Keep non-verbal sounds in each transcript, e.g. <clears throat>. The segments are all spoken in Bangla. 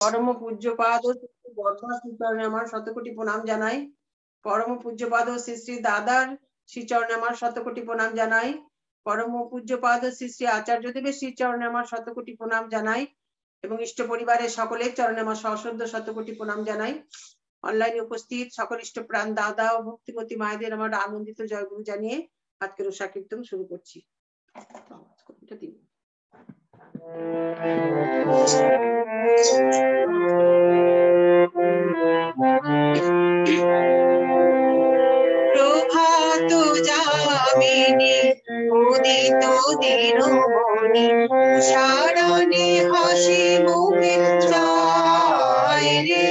পরম পূজ্যপাদ শ্রীচরণে আমার শতকোটি প্রণাম জানাই। পরম পূজ্যপাদ শ্রী শ্রী দাদার শ্রীচরণে আমার শতকোটি প্রণাম জানাই। পরম পূজ্যপাদ শ্রী শ্রী আচার্য দেবের শ্রীচরণে আমার শতকোটি প্রণাম জানাই এবং ইষ্ট পরিবারের সকলের চরণে আমার সশ্রদ্ধ শতকোটি প্রণাম জানাই। অনলাইনে উপস্থিত সকল ইষ্ট প্রাণ দাদা ও ভক্তিপতি মায়েদের আমার আনন্দিত জয়গুরু জানিয়ে আজকের উষা কীর্তন শুরু করছি। প্রভাত যামিনী উদিত দিনমণি সারণে হাসি মুখে যায় রে।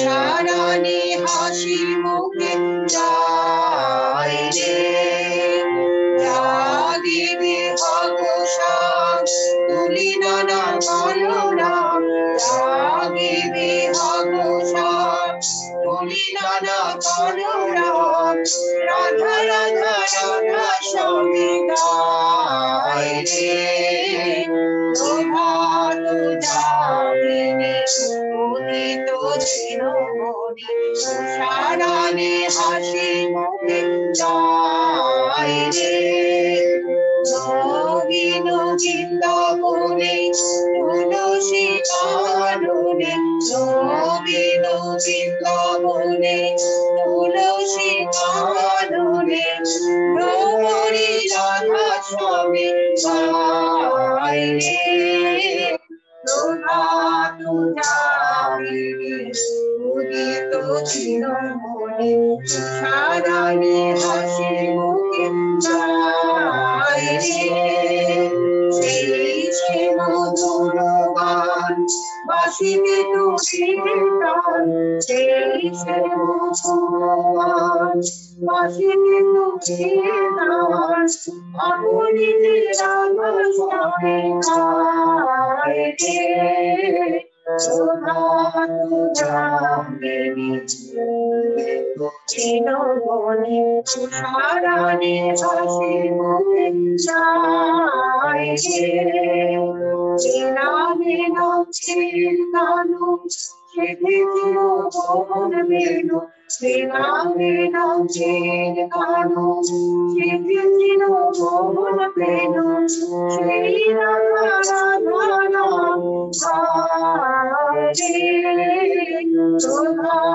সারণে হাসি মুখে যায় রে। জাগিবে ভগবান তুলি নানা কলনা জাগিবে ভগবান তুলি নানা রাধা রাধা সারানে হাসি মুখে যায় রে। নবীন বৃন্দাবনে তুলসী কাননে নবীন বৃন্দাবনে তুলসী কাননে ভ্রমরি রাধা স্বামী গায় রে। প্রভাত জাগিনী উদিত চিরমণি সারানি হাসি মুখে যায় রে সেই সে মধুর গান বাসিবে তো কীর্তন সেই সে মধুর গান বাসিবে তো কীর্তন আপনি রাম স্বামী গায় রে চিনমণি সারানি হাসি মুখে যায় চিনামে নাচিনানু শিখিছিল ভবন বেনু শ্রীরামে নাচিনানু শিখিছিল ভবন বেনু শ্রীরাম রাধা রাম সারানি আদি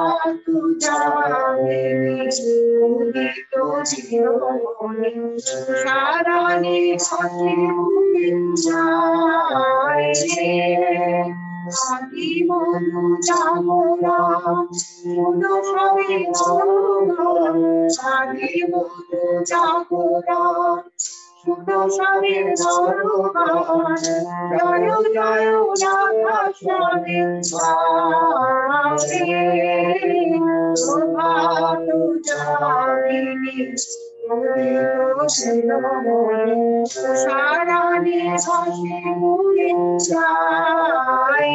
মনু জামরা মনু সবে আদি মনু জামরা শুনো স্বামী দরবার জয় জয় রাধা স্বামী স্বামী প্রভাত জামিনী সারানি হাসি মুখে যায় মনিয়া সকল তন্ত্র রাধা স্বামী মহামন মনিয়া সকল তন্ত্র রাধা স্বামী মহামন আদি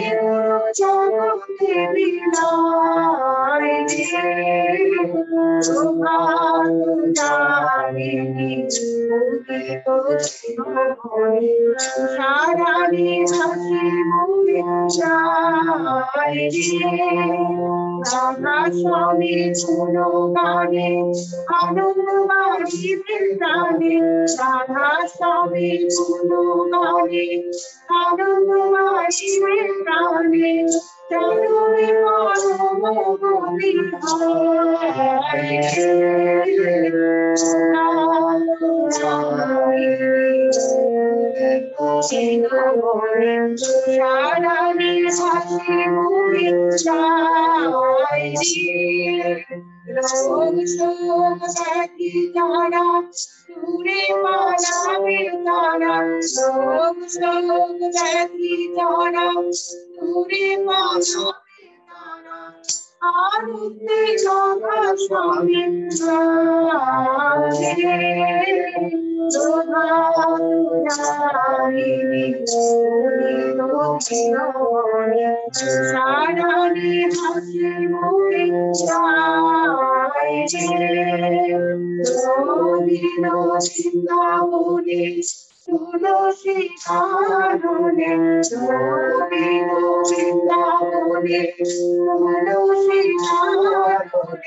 গুরু জগতে বিলায় প্রভাত জামিনী সারানি হাসি মুখে যায় রাধা স্বামী শুনো গানে আনন্দবাড়ি বৃন্দানে রাধা স্বামী শুনো গানে আনন্দবাড়ি বৃন্দানে চরণে পরম গতি সারানি হাসি মুখে যায় রোগ শোক ব্যাধি তারা দূরে পালাবে তারা রোগ শোক ব্যাধি তারা দূরে পালাবে তারা আর উত্তেজনা স্বামী 走到哪里，祝你多情多好运，走到哪里还是不离不弃。祝你多情多福气，不露喜伤心。祝你多情多福气，不露喜伤心。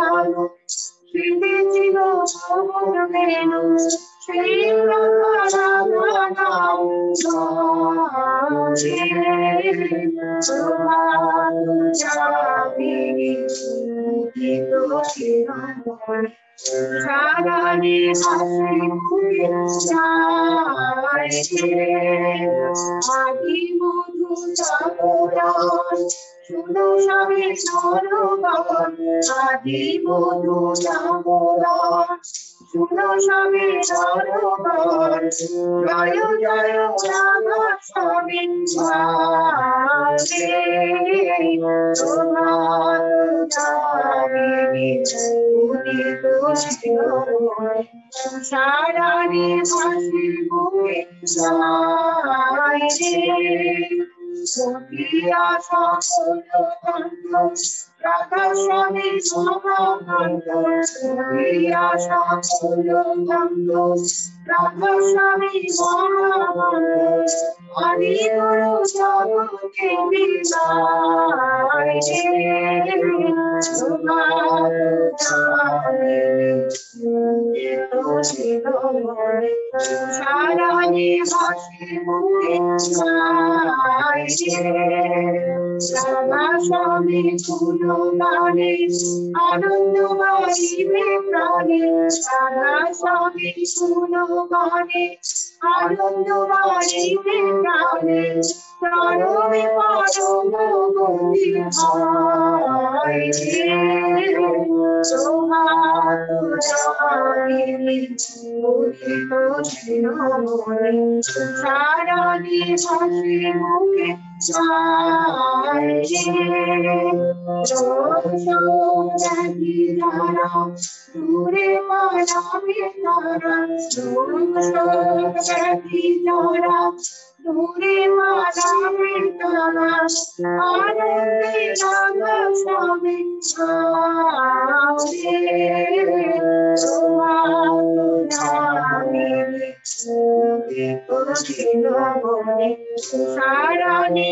নাম সারানি হাসি মুখে যায় আদি মধু জাগরণ শুনো স্বামী সরবন আদি মধু জাগরণ শুনো স্বামী সরবন জয় জয় রাধা স্বামী তোমার সখিয়া সকল রাধা স্বামী সখিয়া সকল রাধা স্বামী মহানন্দ আমি গুরু জগতে বিদায় সারানি হাসি মুখে স্বামী পুরো গানে আনন্দ বাড়িবে প্রাণে রাধা স্বামী পুরো গানে আনন্দ বাড়িবে প্রাণে পরম গতি হয় সারানি হাসি মুখে দূরে পালাবে তারা দূরে পালাবে তারা আনন্দে রাধা স্বামী সারানি হাসি মুখে রাধা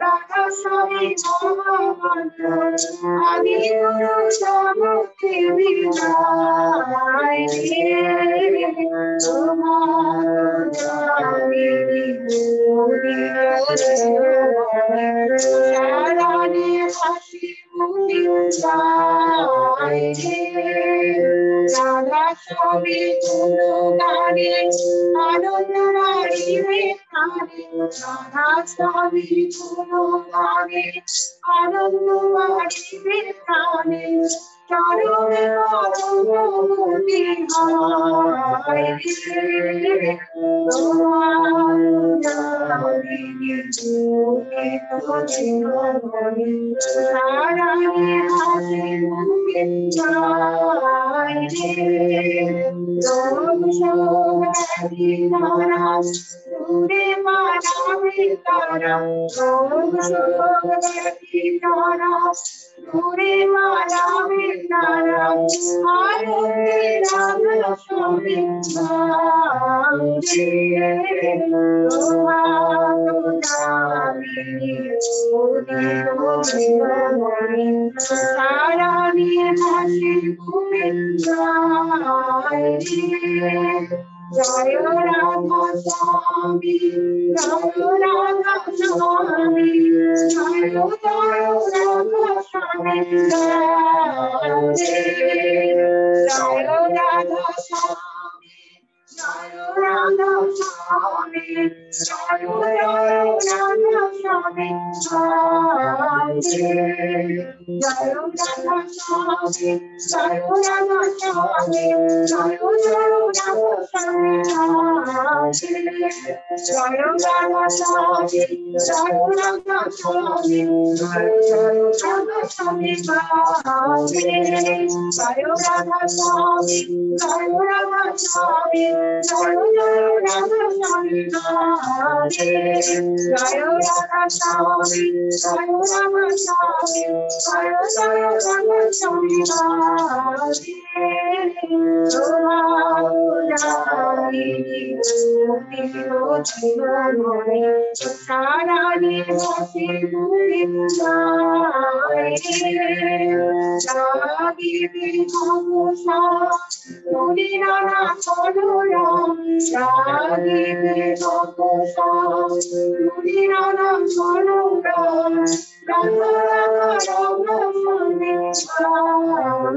রাধা স্বামী মহামন্দ আমি গুরু জগতে বিদায় সারানি হাসি His right hand, Alakami Tunugani, Adonai Rekani, Alakami চরণে পরমতি হয়। সারানি হাসি মুখে যায় দূরে মানাবে তারা। তারা দূরে মানাবে তারা আরবে রাম সবে সারা নিয়ে হাসি ঘুমে জয় রাধা স্বামী জয় রাধা স্বামী জয় জয় রাধা স্বামী জয় রাধা স্বামী জয় রাধা স্বামী জয় জয় রাধা সারানি জাগিবি ভবসা মুনি নানা ভবসা মুনি নানা মনোরম রঙ রঙ রঙ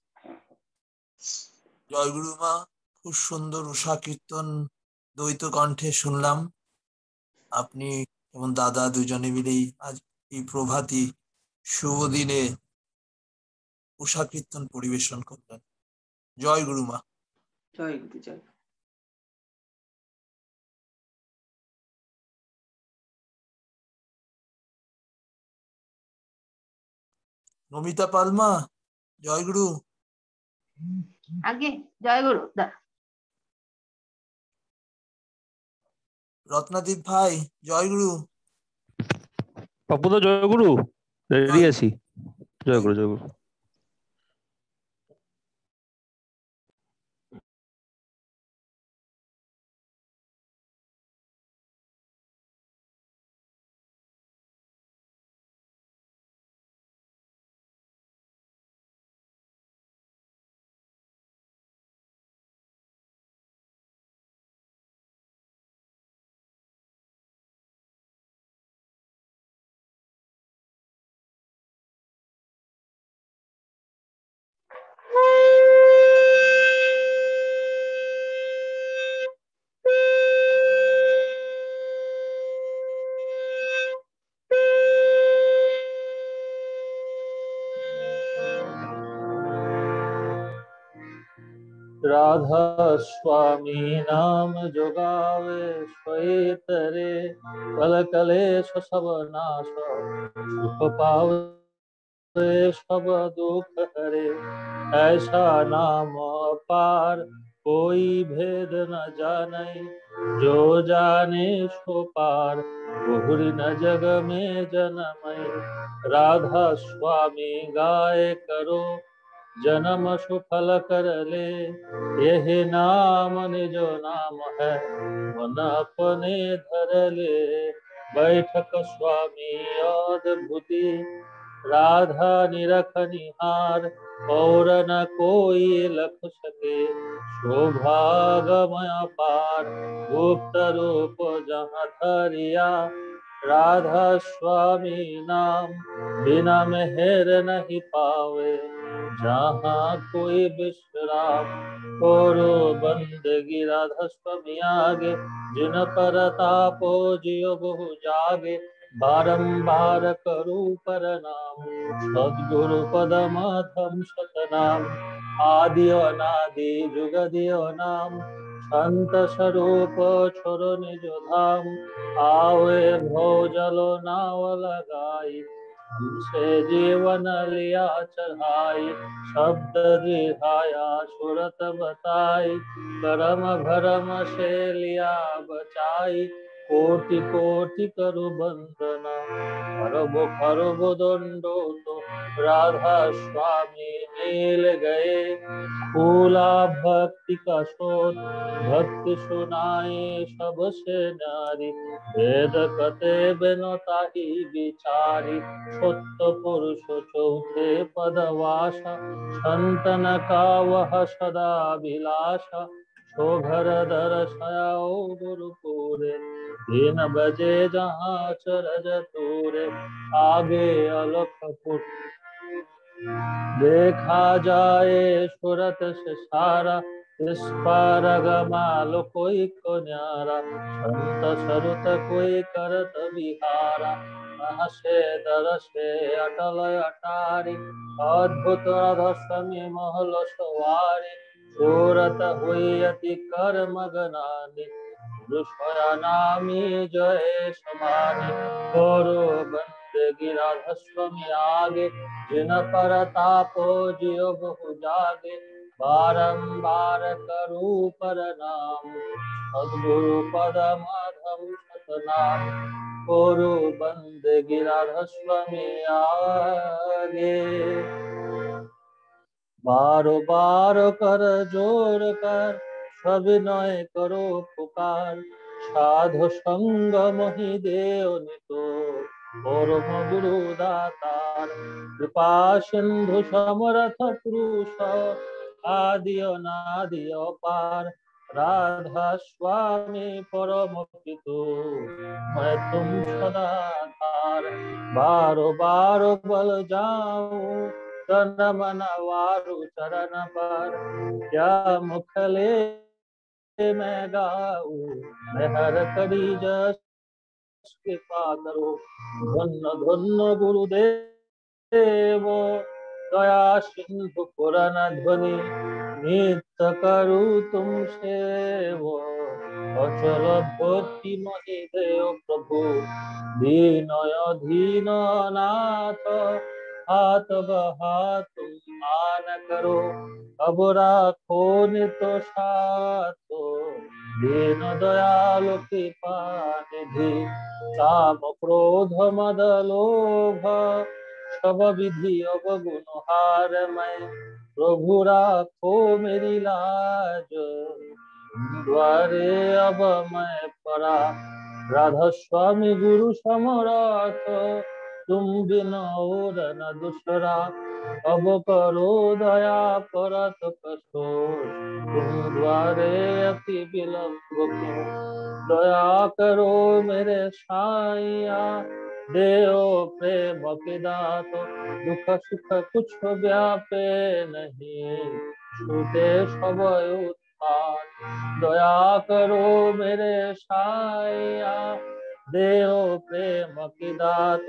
জয়গুরু মা খুব সুন্দর উষা কীর্তন দ্বৈত কণ্ঠে শুনলাম। আপনি এবং দাদা দুজনে মিলেই আজ এই প্রভাতী শুভ দিনে উষা কীর্তন পরিবেশন করলেন। জয় গুরু মা জয় গুরু জয়। নমিতা পালমা জয় গুরু আগে জয় গুরু দা- রত্নাদীপ ভাই জয়গুরু পাপুদা জয়গুরু রেডি আছি। জয়গুরু জয়গুরু राधा स्वामी नाम जोगावे श्वेतरे कल कलेश सब नाश, सुख पावे सब दुख हरे। ऐसा नाम पार कोई भेद न जाने जो जाने सो पार, बहुरी न जग में जनमय राधा स्वामी गाय करो जन्म सुफल कर ले। यही नाम, निज नाम है। मन अपने धर ले। बैठक स्वामी अद्भुति। राधा निरख निहार। और न कोई लख सके। शोभागमय पार। गुप्त रूप जहाँ धरिया। राधा स्वामी नाम बिना मेहर नहीं पावे, जहाँ कोई विश्राम करो बंदगी राधा स्वामी आगे, जिन पर तापो जियो बहु जागे। बारंबार करू पर नाम, सदगुरु पद माधम सतनाम। आदि अनादि जुगदियो नाम অন্তস্বরূপ ছর নিজ ধাম আওয়ে ভৌ জল নাও লগাই हमसे जीवन लिया चढ़ाई, शब्द दिखाया सुरत बताई करम भरम से लिया बचाई कोटि कोटि करु बंदना खरब खरब दंडो तो राधा स्वामी मिल गए। फूला भक्ति का शोध भक्ति सुनाए सबसे नारी। वेद कते बेनता ही विचारी। सत्य पुरुष चौथे पदवासा। संतन का वह सदा विलासा शोभर दर्शयाओ गुरुपुरे तीन बजे जहाँ चरज तूरे, आगे अलख पुट देखा जाए सूरत से सारा इस पर गमाल कोई को न्यारा संत सरुत कोई करत विहारा हसे दरसे अटल अटारी, अद्भुत रधस्वामी महल सवारी। सूरत हुई अति कर मगनानी दुष्या नामी जय समानी करो बंदगी राधस्वामी आगे जिन पर तापो जियो बहु जागे बारंबार करू पर नाम सदगुरु पद माधव सतनाम करो बंदगी राधस्वामी आगे बारो बारो कर जोर कर सविनय करो पुकार साधु संग मही देव नितो परम गुरु दातार कृपा सिंधु समरथ पुरुष आदि अनादि अपार राधा स्वामी परम पितु मैं तुम सदा तार बारो बारो बल जाऊं तन मन वारु चरण पर क्या मुखले मैं गाऊ मैं हर कड़ी जस कृपा करो धन्य धन्य गुरुदेव दया सिंधु पुराण ध्वनि नित्य करू तुम सेव अचल भक्ति मही देव प्रभु दीनय दीन नाथ हाथ बहा तुम मान करो अब राखो नित साथो दीन दयालु कृपा निधि काम क्रोध मद लोभ सब विधि अवगुण हार मैं प्रभु राखो मेरी लाज द्वारे अब मैं परा राधा स्वामी गुरु समरथ तुम बिन और न दूसरा। अब करो दया परत कठोर। तुम द्वारे अति विलंब क्यों दया करो मेरे साइया देव प्रेम के दात दुख सुख कुछ व्यापे नहीं। छूटे सब उत्पाद दया करो मेरे साइया देव प्रेम की दात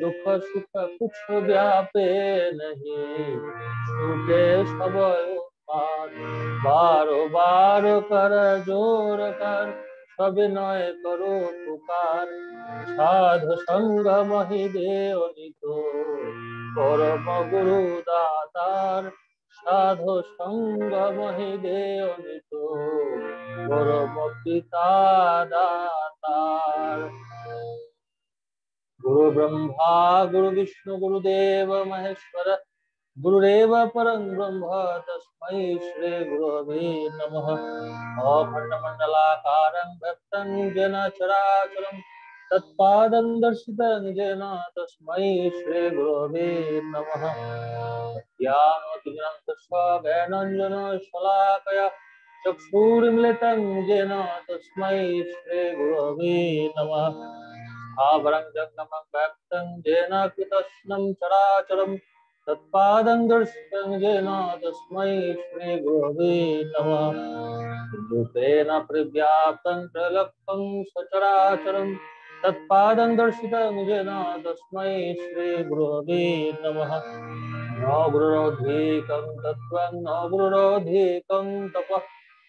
दुख सुख कुछ व्यापे नहीं छूटे सब उत्पाद बारो बार कर जोर कर सविनय करो पुकार साधु संग मही देव नितो परम गुरु दातार সাধু संग মহি দেও নিত পরম পিতা দাতার। गुरु ब्रह्मा गुरु विष्णु गुरु देव महेश्वर गुरु गुरुदेव परम ब्रह्म तस्मै श्री गुरुवे नमः अखंड मंडलाकारं भक्तं जन तत्पादं दर्शितं जेन तस्मै श्री गुरवे नमः। ज्ञानतिग्रन्थस्वज्ञानञ्जन शलाकया चक्षुर्मिलितं येन तस्मै श्री गुरवे नमः स्थावरं जङ्गमं व्यक्तं येन कृतस्नं श्रीगुरवे तत्पादं दर्शितं येन तस्मै श्रीगुरवे नमः। न गुरुरोधेकं तत्त्वं न गुरुरोधेकं तपः।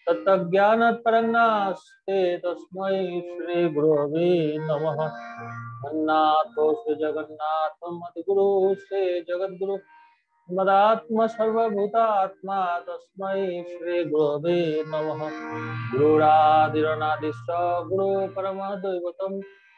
तत्त्वज्ञानत्परं नास्ते तस्मै श्रीगुरवे नमः। अन्नाथो श्री जगद्गुरु। मदात्म सर्वभूतात्मा तस्मै श्रीगुरवे नमः। गुरुरादिरनादिश्च गुरु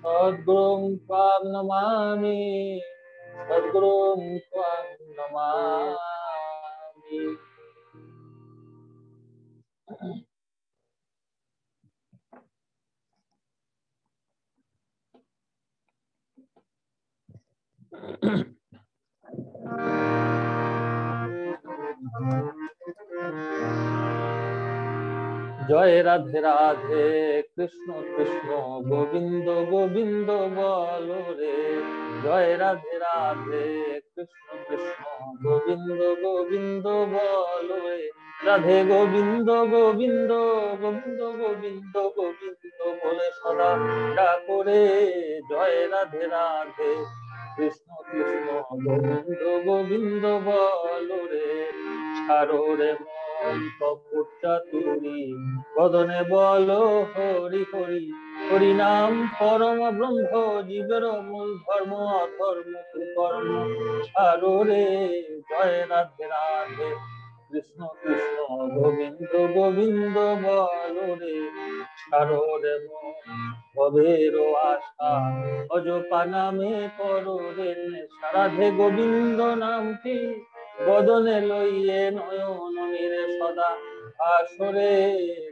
सद्गुरुं त्वां नमामि। सद्गुरुं त्वां नमामि। <clears throat> জয় রাধে রাধে, কৃষ্ণ কৃষ্ণ, গোবিন্দ গোবিন্দ বল রে। জয় রাধে রাধে, কৃষ্ণ কৃষ্ণ, গোবিন্দ গোবিন্দ বল রে। রাধে গোবিন্দ গোবিন্দ গোবিন্দ গোবিন্দ গোবিন্দ বলে সদা ডাকরে জয় রাধে রাধে, কৃষ্ণ কৃষ্ণ, গোবিন্দ গোবিন্দ বল রে। ছাড়ো রে বদনে বল, হরি হরি। হরি নাম পরম ব্রহ্ম, জীবের মূল ধর্ম, অধর্ম কর্ম ছাড়ো রে জয় রাধে। রাধে কৃষ্ণ কৃষ্ণ, গোবিন্দ গোবিন্দ, বল রে। ছাড়ো রে ভবের আশা। অজপা নামে করো রে সারাধে গোবিন্দ নামটি বদনে লইয়ে নয়ন নিরে সদা। আসরে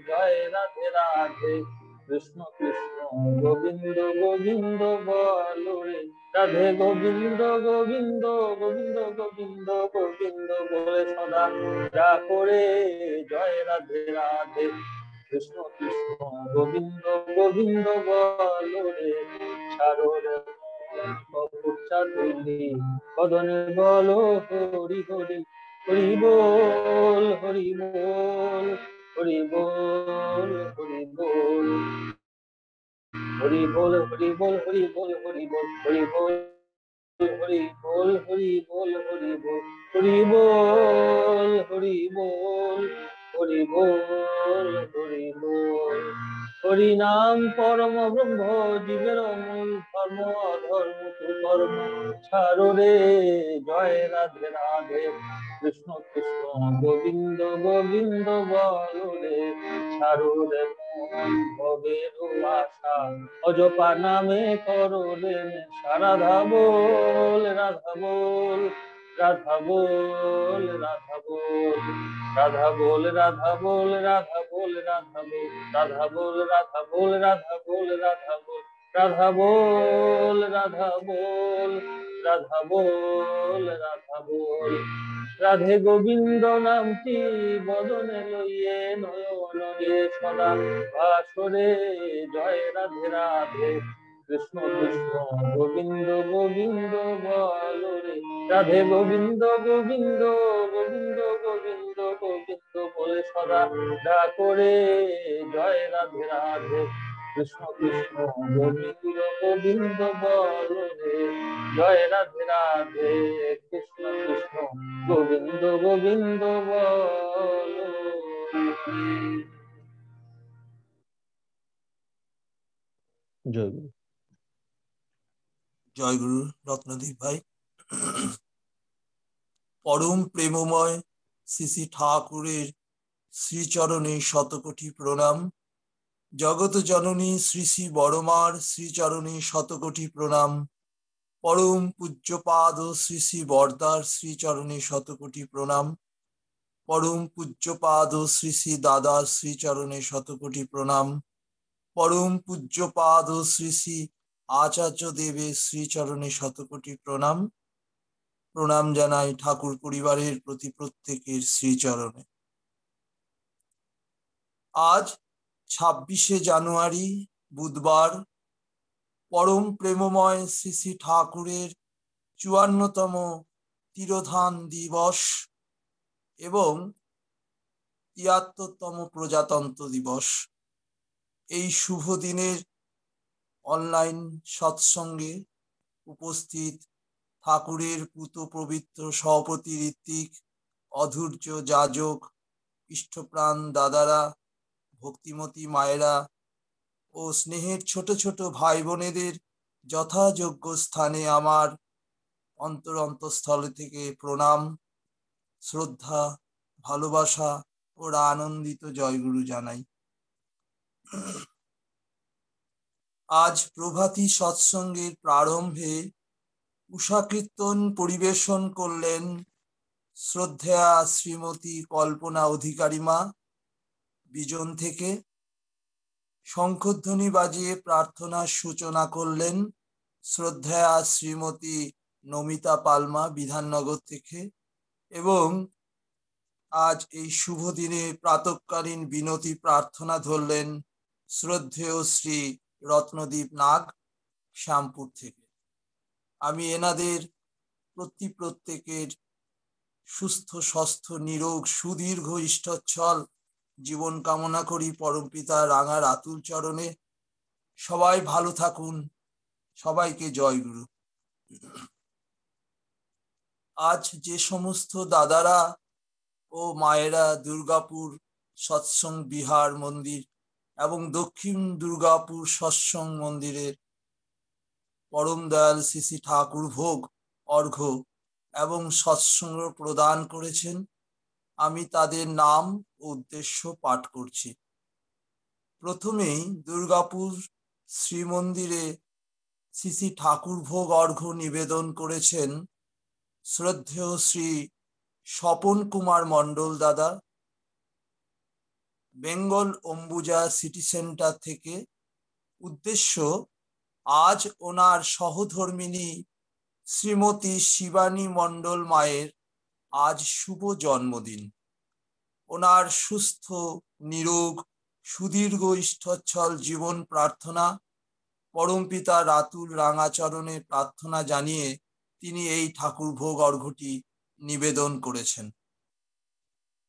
জয় রাধে রাধে। কৃষ্ণ কৃষ্ণ, গোবিন্দ গোবিন্দ, বল রে। রাধে গোবিন্দ গোবিন্দ গোবিন্দ গোবিন্দ গোবিন্দ বলে সদা। যা করে জয় রাধে রাধে। কৃষ্ণ কৃষ্ণ, গোবিন্দ গোবিন্দ বল রে। কপুরচা তুলি কদনে বলো হরি হরি হরি বল হরি বল হরি বল হরি বল হরি বল হরি বল হরি বল হরি বল হরি বল হরি বল হরি বল হরি বল হরি বল হরি বল হরি বল হরি বল হরি নাম পরম ব্রহ্ম, জীবের মূল ধর্ম অধর্ম কর্ম ছাড়ো রে, জয় রাধে রাধে। কৃষ্ণ কৃষ্ণ, গোবিন্দ গোবিন্দ, বল রে। ছাড়ো রে, ভবের আশা অজপা নামে করো রে সারাধা বল, রাধা বল। রাধা বল রাধা বল রাধা বল রাধা বল রাধা বল রাধা বল রাধা বল রাধা বল রাধা বল রাধা বল রাধা বল রাধা বল রাধা বল রাধা বল রাধে গোবিন্দ নামটি বদনে লইয়ে নয়নে সদা ভাসরে জয় রাধে রাধে কৃষ্ণ কৃষ্ণ গোবিন্দ গোবিন্দ রাধে গোবিন্দ গোবিন্দ গোবিন্দ গোবিন্দ গোবিন্দ বলে সদা ডাকরে জয় রাধে রাধে কৃষ্ণ কৃষ্ণ গোবিন্দ গোবিন্দ বল রে জয় রাধে রাধে কৃষ্ণ কৃষ্ণ গোবিন্দ গোবিন্দ বল জয় গুরু জয় গুরু রত্নদীপ ভাই। পরম প্রেমময় শ্রী ঠাকুরের শ্রীচরণে শতকোটি প্রণাম। জগত জননী শ্রী শ্রী বড়মার শ্রীচরণে শতকোটি প্রণাম। পরম পূজ্যপাদ শ্রী শ্রী বর্দার শ্রীচরণে শতকোটি প্রণাম। পরম পূজ্যপাদ শ্রী শ্রী দাদার শ্রীচরণে শতকোটি প্রণাম। পরম পূজ্যপাদ শ্রী শ্রী আচার্য দেবের শ্রীচরণে শতকোটি প্রণাম। প্রণাম জানাই ঠাকুর পরিবারের প্রতি প্রত্যেকের শ্রীচরণে। আজ ছাব্বিশে জানুয়ারি, বুধবার, পরম প্রেমময় শ্রী শ্রী ঠাকুরের চুয়ান্নতম তিরোধান দিবস এবং তিয়াত্তরতম প্রজাতন্ত্র দিবস। এই শুভ দিনের অনলাইন সৎসঙ্গে উপস্থিত ঠাকুরের পুত পবিত্র সভাপতি ঋত্বিক, অধৈর্য যাজক, ইষ্টপ্রাণ দাদারা, ভক্তিমতী মায়েরা ও স্নেহের ছোট ছোট ভাই বোনেদের যথাযোগ্য স্থানে আমার অন্তর অন্তঃস্থল থেকে প্রণাম, শ্রদ্ধা, ভালোবাসা ওরা আনন্দিত জয়গুরু জানাই। আজ প্রভাতী সৎসঙ্গের প্রারম্ভে উষা কীর্তন পরিবেশন করলেন শ্রদ্ধা শ্রীমতী কল্পনা অধিকারীমা বিজন থেকে। শঙ্খধ্বনি বাজিয়ে প্রার্থনার সূচনা করলেন শ্রদ্ধা শ্রীমতী নমিতা পালমা বিধাননগর থেকে এবং আজ এই শুভ দিনে প্রাতকালীন বিনতি প্রার্থনা ধরলেন শ্রদ্ধেয় শ্রী রত্নদীপ নাগ, শ্যামপুর থেকে। আমি এনাদের প্রতি প্রত্যেকের সুস্থ স্বস্থ নিরোগ, সুদীর্ঘ ইষ্টচ্ছল জীবন কামনা করি পরমপিতা রাঙার আতুল চরণে। সবাই ভালো থাকুন। সবাইকে জয় গুরু। আজ যে সমস্ত দাদারা ও মায়েরা দুর্গাপুর সৎসং বিহার মন্দির এবং দক্ষিণ দুর্গাপুর সৎসং মন্দিরের পরম দয়াল শ্রী ঠাকুর ভোগ অর্ঘ্য এবং সৎসঙ্গ প্রদান করেছেন। আমি তাদের নাম উদ্দেশ্য পাঠ করছি। প্রথমেই দুর্গাপুর শ্রীমন্দিরে শ্রী শ্রী ঠাকুর ভোগ অর্ঘ্য নিবেদন করেছেন শ্রদ্ধেয় শ্রী স্বপন কুমার মণ্ডল দাদা। বেঙ্গল অম্বুজা সিটি সেন্টার থেকে উদ্দেশ্য, আজ ওনার সহধর্মিনী শ্রীমতী শিবানী মণ্ডল মায়ের আজ শুভ জন্মদিন। ওনার সুস্থ, নিরোগ, সুদীর্ঘ ইষ্টচ্ছল জীবন প্রার্থনা পরমপিতা রাতুল রাঙাচরণে প্রার্থনা জানিয়ে তিনি এই ঠাকুর ভোগ অর্ঘটি নিবেদন করেছেন।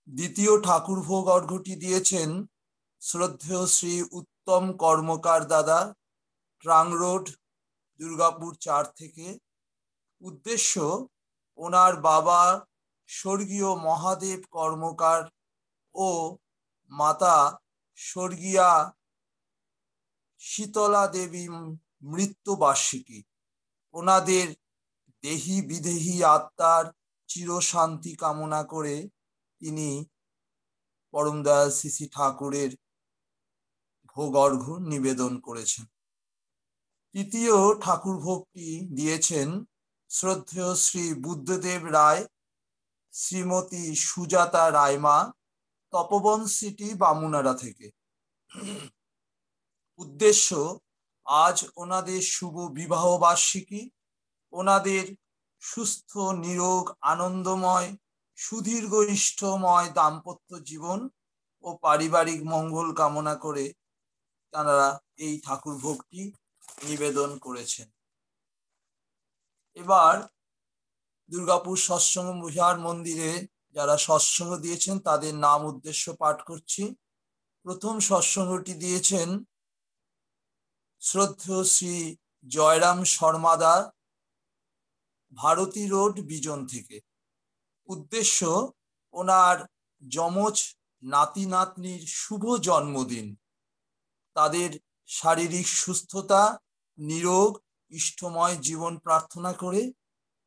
দ্বিতীয় ঠাকুর ভোগ অর্ঘটি দিয়েছেন শ্রদ্ধেয় শ্রী উত্তম কর্মকার দাদা ট্রাং রোড দুর্গাপুর চার থেকে। উদ্দেশ্য, ওনার বাবা স্বর্গীয় মহাদেব কর্মকার ও মাতা স্বর্গীয়া শীতলা দেবী মৃত্যুবার্ষিকী। ওনাদের দেহি বিদেহী আত্মার চিরশান্তি কামনা করে তিনি পরম দয়াল শ্রী ঠাকুরের ভোগ অর্ঘ্য নিবেদন করেছেন। তৃতীয় ঠাকুর ভোগটি দিয়েছেন শ্রদ্ধেয় শ্রী বুদ্ধদেব রায়, শ্রীমতী সুজাতা রায়মা, তপবন সিটি বামুনারা থেকে। উদ্দেশ্য, আজ ওনাদের শুভ বিবাহ বার্ষিকী ওনাদের সুস্থ, নিরোগ, আনন্দময় সুদীর্ঘ ইষ্টময় দাম্পত্য জীবন ও পারিবারিক মঙ্গল কামনা করে তারা এই ঠাকুর ভোগটি নিবেদন করেছেন। এবার দুর্গাপুর সৎসঙ্গ বিহার মন্দিরে যারা সৎসঙ্গ দিয়েছেন তাদের নাম উদ্দেশ্য পাঠ করছি। প্রথম সৎসঙ্গটি দিয়েছেন শ্রদ্ধেয় শ্রী জয়রাম শর্মাদা ভারতী রোড বিজন থেকে। উদ্দেশ্য ওনার যমজ নাতি নাতনির শুভ জন্মদিন। তাদের শারীরিক সুস্থতা, নিরোগ, ইষ্টময় জীবন প্রার্থনা করে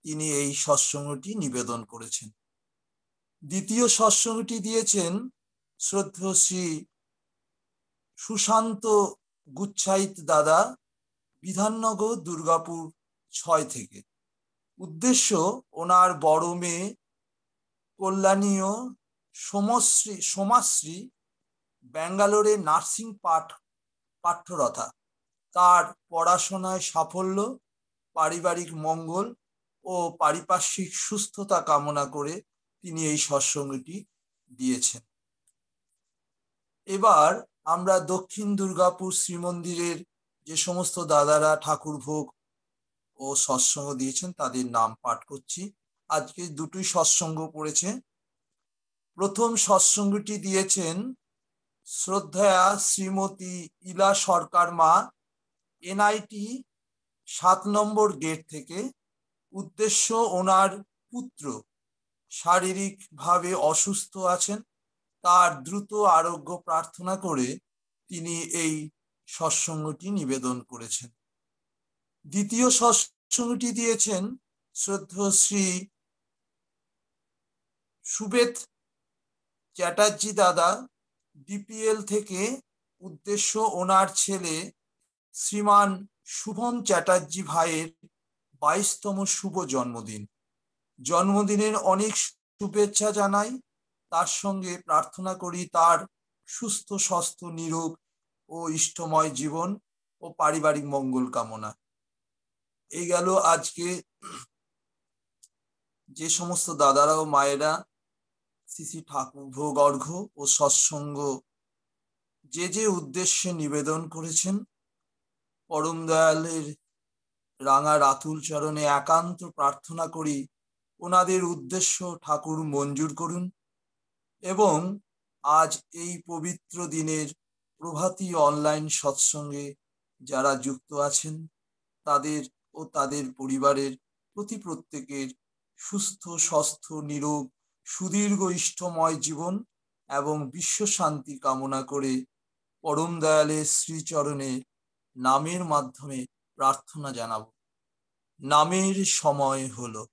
তিনি এই সৎসঙ্গটি নিবেদন করেছেন। দ্বিতীয় সৎসঙ্গটি দিয়েছেন শ্রদ্ধেয় শ্রী সুশান্ত গুচ্ছাইত দাদা, বিধাননগর দুর্গাপুর ছয় থেকে। উদ্দেশ্য ওনার বড় মেয়ে কল্যাণীয় সমশ্রী, সোমাশ্রী ব্যাঙ্গালোরে নার্সিং পাঠ পাঠ্যরতা তার পড়াশোনায় সাফল্য, পারিবারিক মঙ্গল ও পারিপার্শ্বিক সুস্থতা কামনা করে তিনি এই সৎসঙ্গটি দিয়েছেন। এবার আমরা দক্ষিণ দুর্গাপুর শ্রীমন্দিরের যে সমস্ত দাদারা ঠাকুর ভোগ ও সৎসঙ্গ দিয়েছেন, তাদের নাম পাঠ করছি। আজকে দুটোই সৎসঙ্গ পড়েছে। প্রথম সৎসঙ্গটি দিয়েছেন শ্রদ্ধা শ্রীমতী ইলা সরকার মা, এনআইটি সাত নম্বর গেট থেকে। উদ্দেশ্য, ওনার পুত্র শারীরিক ভাবে অসুস্থ আছেন। তার দ্রুত আরোগ্য প্রার্থনা করে তিনি এই সৎসঙ্গটি নিবেদন করেছেন। দ্বিতীয় সৎসঙ্গটি দিয়েছেন শ্রদ্ধ শ্রী সুবেদ চ্যাটার্জি দাদা, ডিপিএল থেকে উদ্দেশ্য ওনার ছেলে শ্রীমান শুভম চ্যাটার্জি ভাইয়ের বাইশতম শুভ জন্মদিন। জন্মদিনের অনেক শুভেচ্ছা জানাই। তার সঙ্গে প্রার্থনা করি তার সুস্থ, স্বাস্থ্য, নিরোগ ও ইষ্টময় জীবন ও পারিবারিক মঙ্গল কামনা। এই গেল আজকে যে সমস্ত দাদারা ও মায়েরা শ্রী ঠাকুর ভোগ অর্ঘ ও সৎসঙ্গ যে যে উদ্দেশ্যে নিবেদন করেছেন, পরম দয়ালের রাঙা রাতুল চরণে একান্ত প্রার্থনা করি ওনাদের উদ্দেশ্য ঠাকুর মঞ্জুর করুন এবং আজ এই পবিত্র দিনের প্রভাতী অনলাইন সৎসঙ্গে যারা যুক্ত আছেন, তাদের ও তাদের পরিবারের প্রতি প্রত্যেকের সুস্থ, স্বাস্থ্য, নিরোগ সুদীর্ঘ ইষ্টময় জীবন এবং বিশ্ব শান্তি কামনা করে পরম দয়ালের শ্রীচরণে নামের মাধ্যমে প্রার্থনা জানাব। নামের সময় হলো।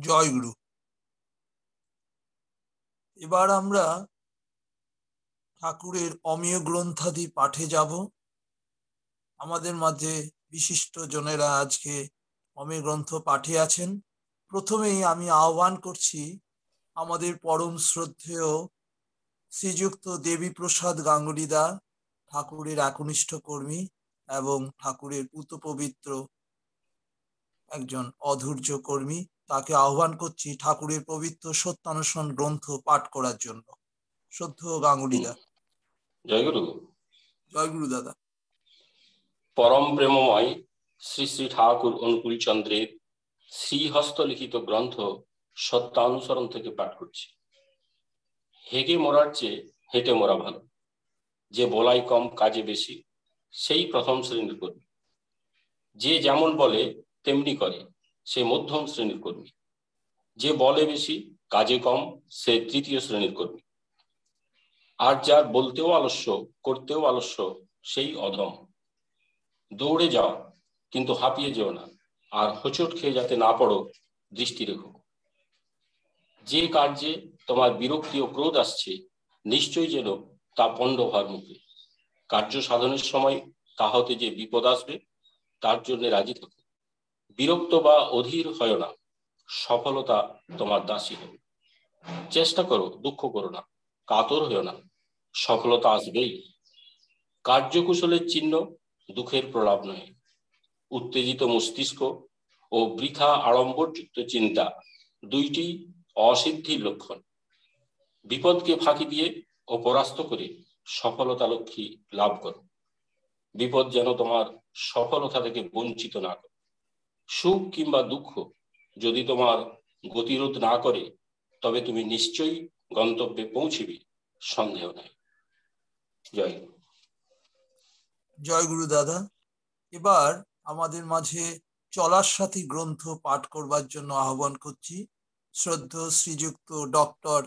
জয় গুরু এবার আমরা ঠাকুরের অমীয় গ্রন্থাদি পাঠে যাব। আমাদের মাঝে বিশিষ্ট জনেরা আজকে অমীয় গ্রন্থ পাঠে আছেন। প্রথমেই আমি আহ্বান করছি আমাদের পরম শ্রদ্ধেয় শ্রীযুক্ত দেবী প্রসাদ গাঙ্গুলিদা, ঠাকুরের একনিষ্ঠ কর্মী এবং ঠাকুরের পুত পবিত্র একজন অধৈর্য কর্মী। তাকে আহ্বান করছি ঠাকুরের পবিত্র সত্যানুসরণ গ্রন্থ পাঠ করার জন্য। সত্য গাঙ্গুলিদা। জয়গুরু জয়গুরু দাদা। পরম প্রেমময় শ্রী শ্রী ঠাকুর অনুকূল চন্দ্রের শ্রীহস্ত লিখিত গ্রন্থ সত্যানুসরণ থেকে পাঠ করছি। হেগে মরার চেয়ে হেঁটে মরা ভালো। যে বলাই কম কাজে বেশি সেই প্রথম শ্রেণির কর্মী। যে যেমন বলে তেমনি করে। সে মধ্যম শ্রেণির কর্মী। যে বলে বেশি, কাজে কম, সে তৃতীয় শ্রেণির কর্মী। আর যার বলতেও আলস্য, করতেও আলস্য, সেই অধম। দৌড়ে যাও, কিন্তু হাঁপিয়ে যেও না, আর হোঁচট খেয়ে যাতে না পড়ো, দৃষ্টি রেখো। যে কার্যে তোমার বিরক্তি ও ক্রোধ আসছে, নিশ্চয়ই যেন তা পণ্ড হওয়ার মুখে। কার্য সাধনের সময় তা হতে যে বিপদ আসবে, তার জন্য রাজি থাকো। বিরক্ত বা অধীর হয় না। সফলতা তোমার দাসী হবে চেষ্টা করো, দুঃখ করো না, কাতর হয়েও না। সফলতা আসবেই। কার্যকুশলের চিহ্ন দুঃখের প্রলাপ নয় উত্তেজিত মস্তিষ্ক ও বৃথা আড়ম্বরযুক্ত চিন্তা দুইটি অসিদ্ধির লক্ষণ। বিপদকে ফাঁকি দিয়ে ও পরাস্ত করে সফলতা লক্ষ্মী লাভ করো। বিপদ যেন তোমার সফলতা থেকে বঞ্চিত না করে। সুখ কিংবা দুঃখ যদি তোমার গতিরোধ না করে তবে তুমি নিশ্চয়ই গন্তব্যে পৌঁছিবে। সন্দেহ নাই। জয়। গুরু। জয় গুরু দাদা। এবার আমাদের মাঝে চলার সাথী গ্রন্থ পাঠ করবার জন্য আহ্বান করছি। শ্রদ্ধ শ্রীযুক্ত ডক্টর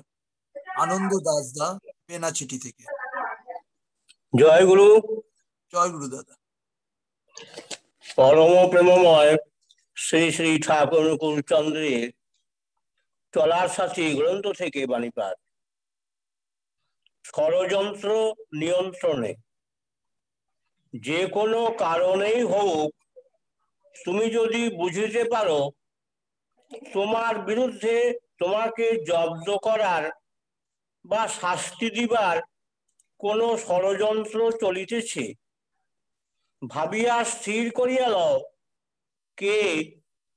আনন্দ দাসদা পেনাচিটি থেকে। জয় গুরু। জয় গুরু দাদা। পরম প্রেমময় শ্রী শ্রী ঠাকুর চন্দ্রের চলার সাথী গ্রন্থ থেকে বাণীপাঠ। ষড়যন্ত্র নিয়ন্ত্রণে। যে কোনো কারণেই হোক, তুমি যদি বুঝিতে পারো, তোমার বিরুদ্ধে তোমাকে জব্দ করার বা শাস্তি দিবার কোনো ষড়যন্ত্র চলিতেছে। ভাবিয়া স্থির করিয়া লও। কে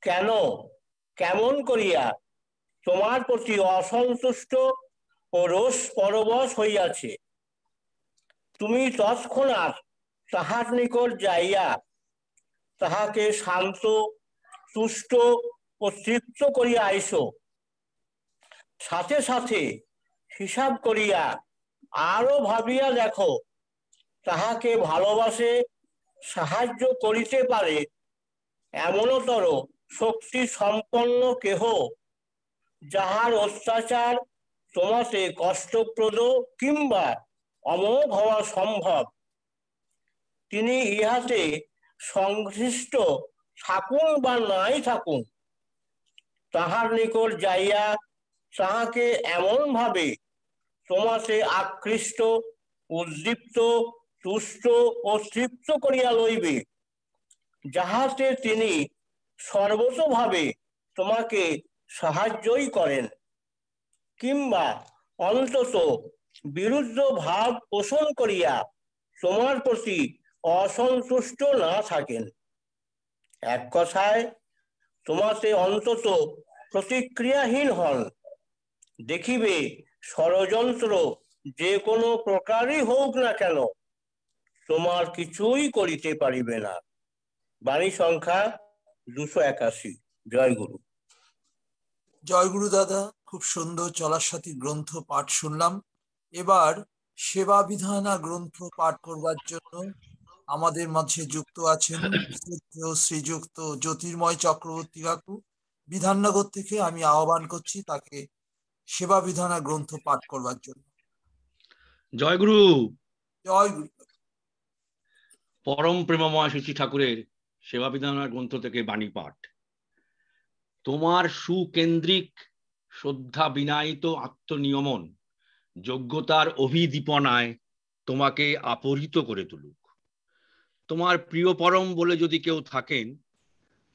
কেন? কেমন করিয়া তোমার প্রতি অসন্তুষ্ট ও রোষ পরবশ হইয়াছে? তুমি তৎক্ষণাৎ তাহার নিকট যাইয়া তাহাকে শান্ত, তুষ্ট ও তৃপ্ত করিয়া আইসো। সাথে সাথে হিসাব করিয়া আরও ভাবিয়া দেখো, তাহাকে ভালোবাসে, সাহায্য করিতে পারে এমনতর শক্তি সম্পন্ন কেহ যাহার অত্যাচার তোমাতে কষ্টপ্রদ কিংবা অমোঘ হওয়া সম্ভব, তিনি ইহাতে সংশ্লিষ্ট থাকুন বা নাই থাকুন, তাহার নিকট যাইয়া তাহাকে এমন ভাবে তোমাতে আকৃষ্ট, উদ্দীপ্ত, তুষ্ট ও তৃপ্ত করিয়া লইবে। যাহাতে তিনি সর্বতভাবে তোমাকে সাহায্যই করেন, কিংবা অন্তত বিরুদ্ধ ভাব পোষণ করিয়া তোমার প্রতি অসন্তুষ্ট না থাকেন। এক কথায়, তোমাতে অন্তত প্রতিক্রিয়াহীন হন। দেখিবে ষড়যন্ত্র যে কোনো প্রকারই হোক না কেন, তোমার কিছুই করিতে পারিবে না। বাণী সংখ্যা দুশো একাশি। জয় গুরু। জয় গুরু দাদা খুব সুন্দর চলার সাথী গ্রন্থ পাঠ শুনলাম। এবার সেবা বিধানা গ্রন্থ পাঠ করবার জন্য আমাদের মাঝে যুক্ত আছেন শ্রীযুক্ত জ্যোতির্ময় চক্রবর্তী কাকু। বিধাননগর থেকে আমি আহ্বান করছি তাকে সেবা বিধানা গ্রন্থ পাঠ করবার জন্য। জয় গুরু। জয় গুরু। পরম প্রেমময় শ্রী ঠাকুরের সেবা বিধানার গ্রন্থ থেকে বাণী পাঠ। তোমার সুকেন্দ্রিক শ্রদ্ধা বিনায়িত আত্মনিয়মন, যোগ্যতার অভিদীপনায় তোমাকে আপহৃত করে তুলুক। তোমার প্রিয় পরম বলে যদি কেউ থাকেন,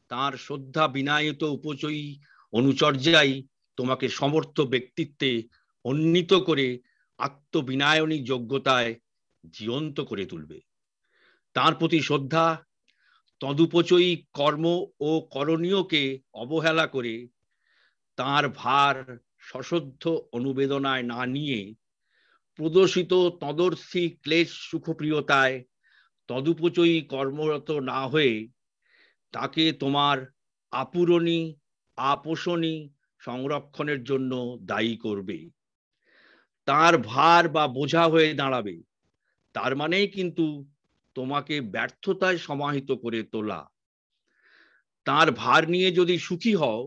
তার শ্রদ্ধা বিনায়িত উপচয়ী অনুচর্যাই তোমাকে সমর্থ ব্যক্তিত্বে উন্নীত করে আত্মবিনায়নী যোগ্যতায় জীবন্ত করে তুলবে। তার প্রতি শ্রদ্ধা তদুপচয়ী কর্ম ও করণীয়কে অবহেলা করে তার ভার সশ্রদ্ধ অনুবেদনায় না নিয়ে প্রদর্শিত তদর্থী ক্লেশ সুখপ্রিয়তায় তদুপচয়ী কর্মরত না হয়ে তাকে তোমার আপূরণী আপোষণী সংরক্ষণের জন্য দায়ী করবে। তার ভার বা বোঝা হয়ে দাঁড়াবে। তার মানেই কিন্তু তোমাকে ব্যর্থতায় সমাহিত করে তোলা। তার ভার নিয়ে যদি সুখী হও,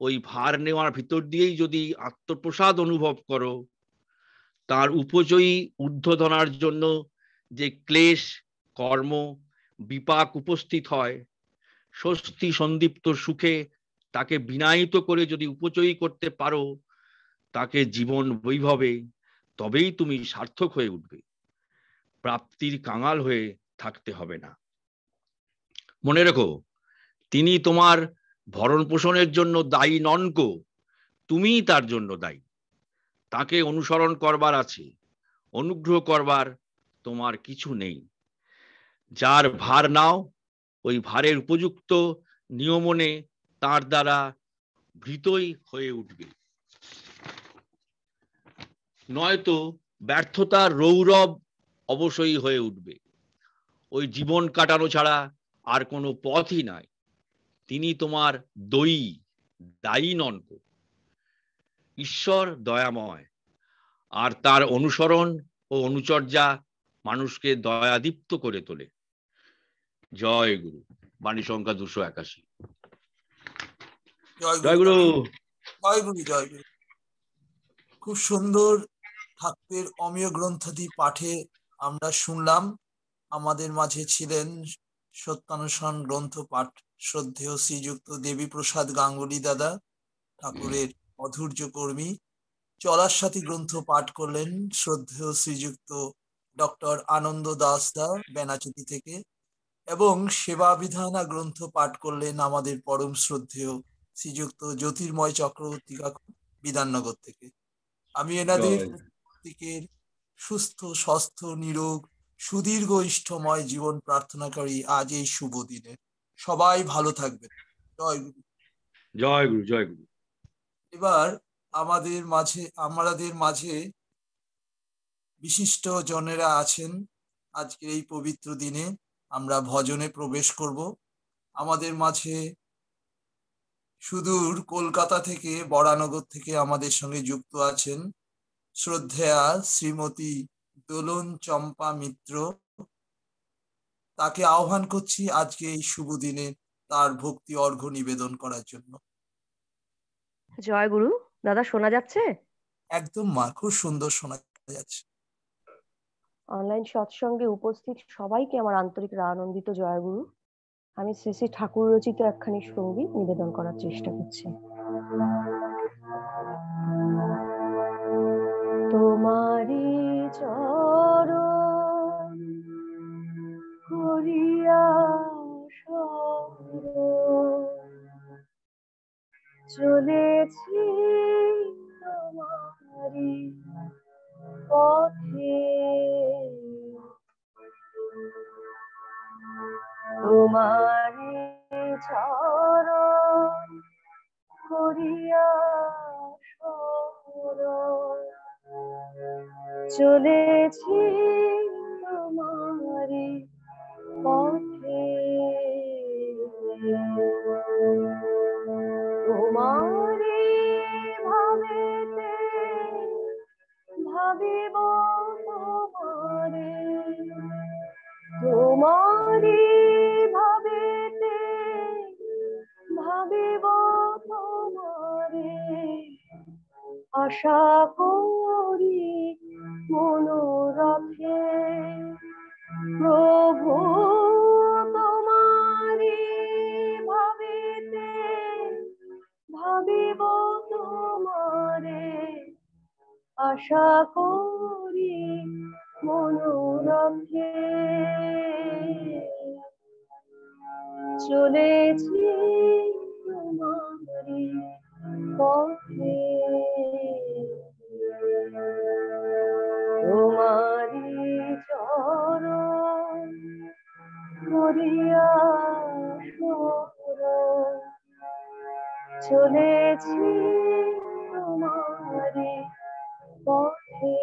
ওই ভার নেওয়ার ভিতর দিয়েই যদি আত্মপ্রসাদ অনুভব করো, তার উপজয়ী ঊর্ধ্বধনার জন্য যে ক্লেশ, কর্ম, বিপাক উপস্থিত হয়, স্বস্তি সন্দীপ্ত সুখে তাকে বিনায়িত করে যদি উপচয়ী করতে পারো, তাকে জীবন বৈভবে, তবেই তুমি সার্থক হয়ে উঠবে। প্রাপ্তির কাঙাল হয়ে থাকতে হবে না। মনে রেখো, তিনি তোমার ভরণ পোষণের জন্য দায়ী নন কো, তুমিই তার জন্য দায়ী। তাকে অনুসরণ করবার আছে, অনুগ্রহ করবার তোমার কিছু নেই। যার ভার নাও, ওই ভারের উপযুক্ত নিয়মনে তার দ্বারা ভৃতই হয়ে উঠবে। নয়তো ব্যর্থতার রৌরব অবশ্যই হয়ে উঠবে। ওই জীবন কাটানো ছাড়া আর কোনো পথই নাই। তিনি তোমার দই দায়ী নন ঈশ্বর দয়াময়। আর তার অনুসরণ ও অনুচর্যা মানুষকে দয়াদীপ্ত করে তোলে। জয় গুরু। বাণী সংখ্যা দুশো একাশি। জয় গুরু। জয় গুরু। জয় গুরু খুব সুন্দর ঠাকুরের অমীয় গ্রন্থাদি পাঠে আমরা শুনলাম আমাদের মাঝে ছিলেন সত্যানুসরণ গ্রন্থ পাঠ শ্রদ্ধেয় শ্রীযুক্ত দেবী প্রসাদ গাঙ্গুলি দাদা ঠাকুরের অধৈর্য কর্মী। চলার সাথী গ্রন্থ পাঠ করলেন শ্রদ্ধেয় শ্রীযুক্ত ডক্টর আনন্দ দাস দা বেনাচিতি থেকে এবং সেবা বিধানা গ্রন্থ পাঠ করলেন আমাদের পরম শ্রদ্ধেয় শ্রীযুক্ত জ্যোতির্ময় চক্রবর্তী কাকু বিধাননগর থেকে। আমি এনাদের সুস্থ স্বাস্থ্য নিরোগ সুদীর্ঘ ইষ্টময় জীবন প্রার্থনা করি আজ এই শুভ দিনে। সবাই ভালো থাকবেন। জয় গুরু। জয় গুরু জয় গুরু। এবার আমাদের মাঝে আমাদের মাঝে বিশিষ্ট জনেরা আছেন। আজকের এই পবিত্র দিনে আমরা ভজনে প্রবেশ করব। আমাদের মাঝে সুদূর কলকাতা থেকে বরানগর থেকে আমাদের সঙ্গে যুক্ত আছেন শ্রদ্ধেয়া শ্রীমতী দোলন চম্পা মিত্র। তাকে আহ্বান করছি আজকে এই শুভ দিনে তার ভক্তি অর্ঘ্য নিবেদন করার জন্য। জয় গুরু। দাদা শোনা যাচ্ছে? একদম মা খুব সুন্দর শোনা যাচ্ছে। অনলাইন সৎসঙ্গে উপস্থিত সবাইকে আমার আন্তরিক আনন্দিত জয়গুরু আমি শ্রী শ্রী ঠাকুর রচিত একখানি সংগীত নিবেদন করার চেষ্টা করছি। তোমারি চরণ করিয়া চলেছি তোমারি পথে। তোমারি চরণ করিয়া শরণ। চলেছি তোমারি পথে। তোমারি ভাবেতে ভাবিব তোমারে। তোমারি ভাবেতে ভাবিব তোমারে। আশা করি মনোরথে। প্রভু তোমারি ভাবিতে ভাবিব তোমারে। আশা করি মনোরথে। চলেছি তোমারি পথে। করিয়া চলেছি তোমারই পথে।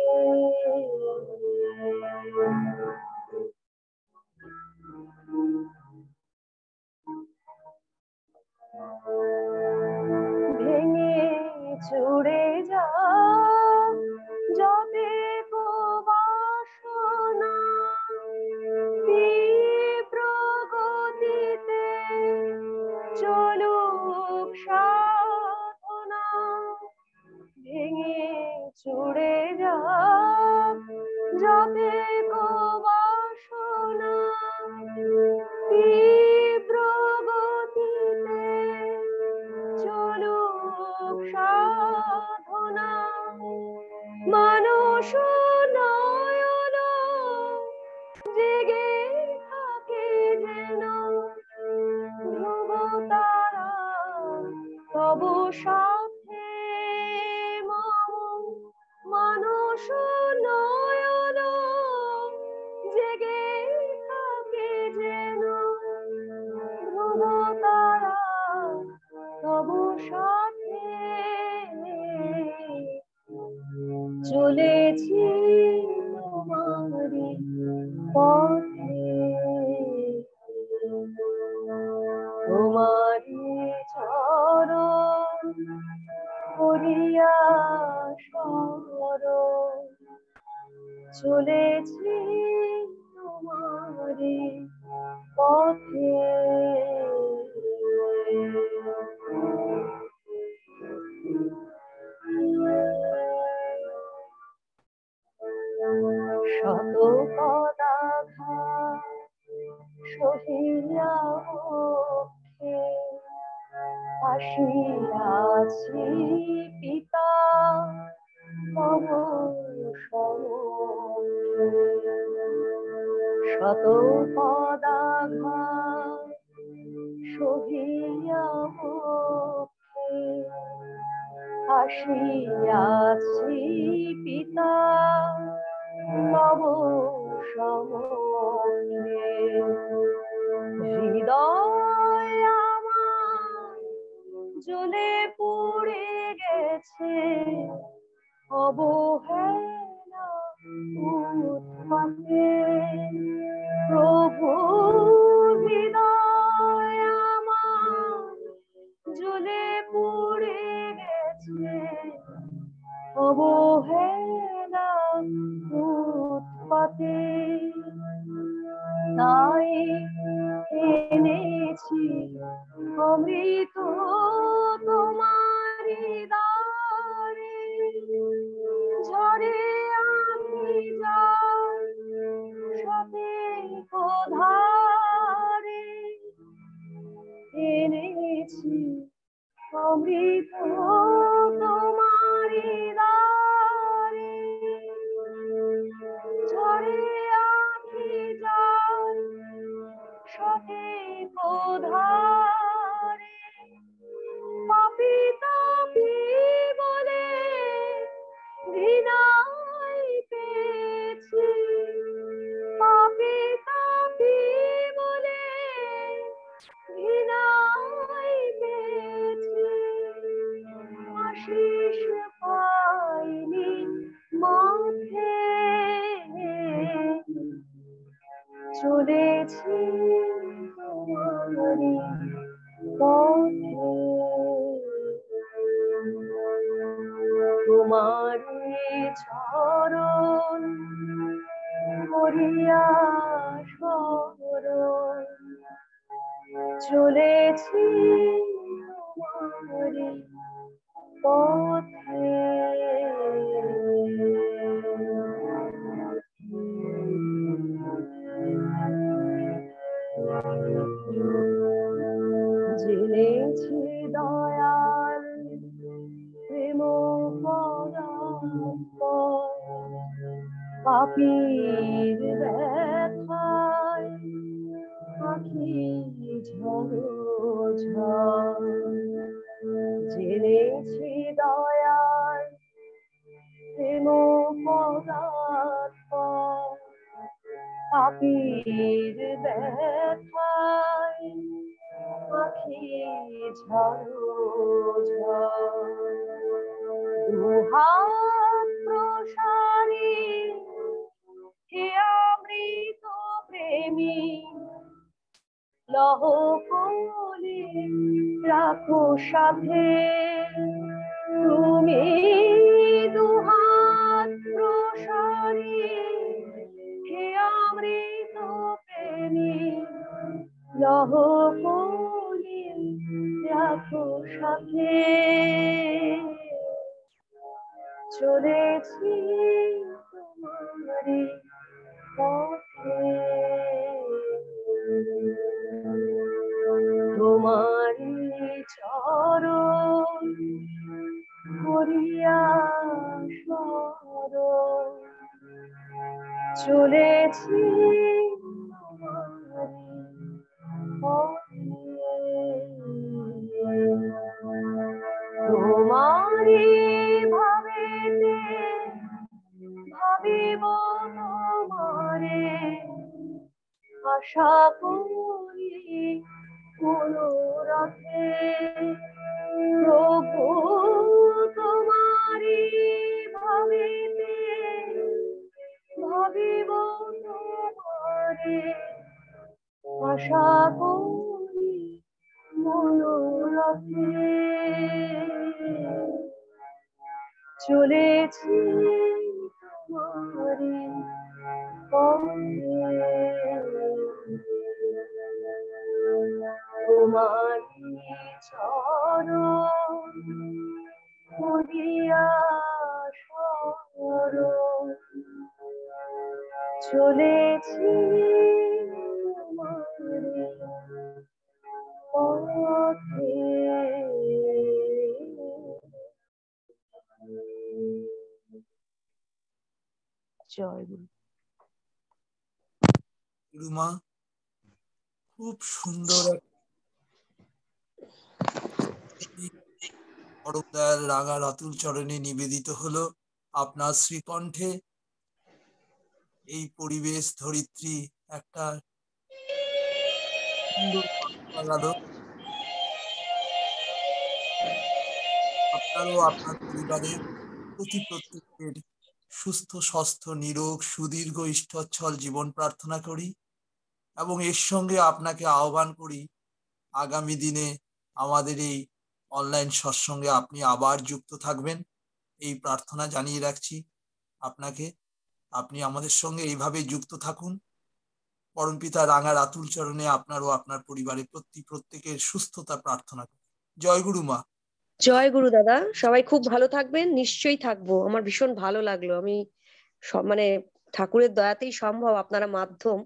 করিয়া চলেছি রাতুল চরণে নিবেদিত হলো আপনার শ্রীকণ্ঠে। এই পরিবেশ ধরিত্রী একটা আপনারও আপনার পরিবারের প্রতি প্রত্যেকের সুস্থ, স্বাস্থ্য, নিরোগ, সুদীর্ঘ, ইষ্টচ্ছল জীবন প্রার্থনা করি এবং এর সঙ্গে আপনাকে আহ্বান করি, আগামী দিনে আমাদের এই অনলাইন সৎসঙ্গে আপনি আবার যুক্ত থাকবেন। এই প্রার্থনা জানিয়ে রাখছি আপনাকে। আপনি আমাদের সঙ্গে এইভাবে যুক্ত থাকুন। পরমপিতা রাঙা রাতুল চরণে আপনার ও আপনার পরিবারের প্রতি প্রত্যেকের সুস্থতা প্রার্থনা করি। জয় গুরু মা। জয় গুরু দাদা। সবাই খুব ভালো থাকবেন নিশ্চয়ই থাকব। আমার ভীষণ ভালো লাগল। আমি মানে ঠাকুরের দয়াতেই সম্ভব আপনারা মাধ্যম।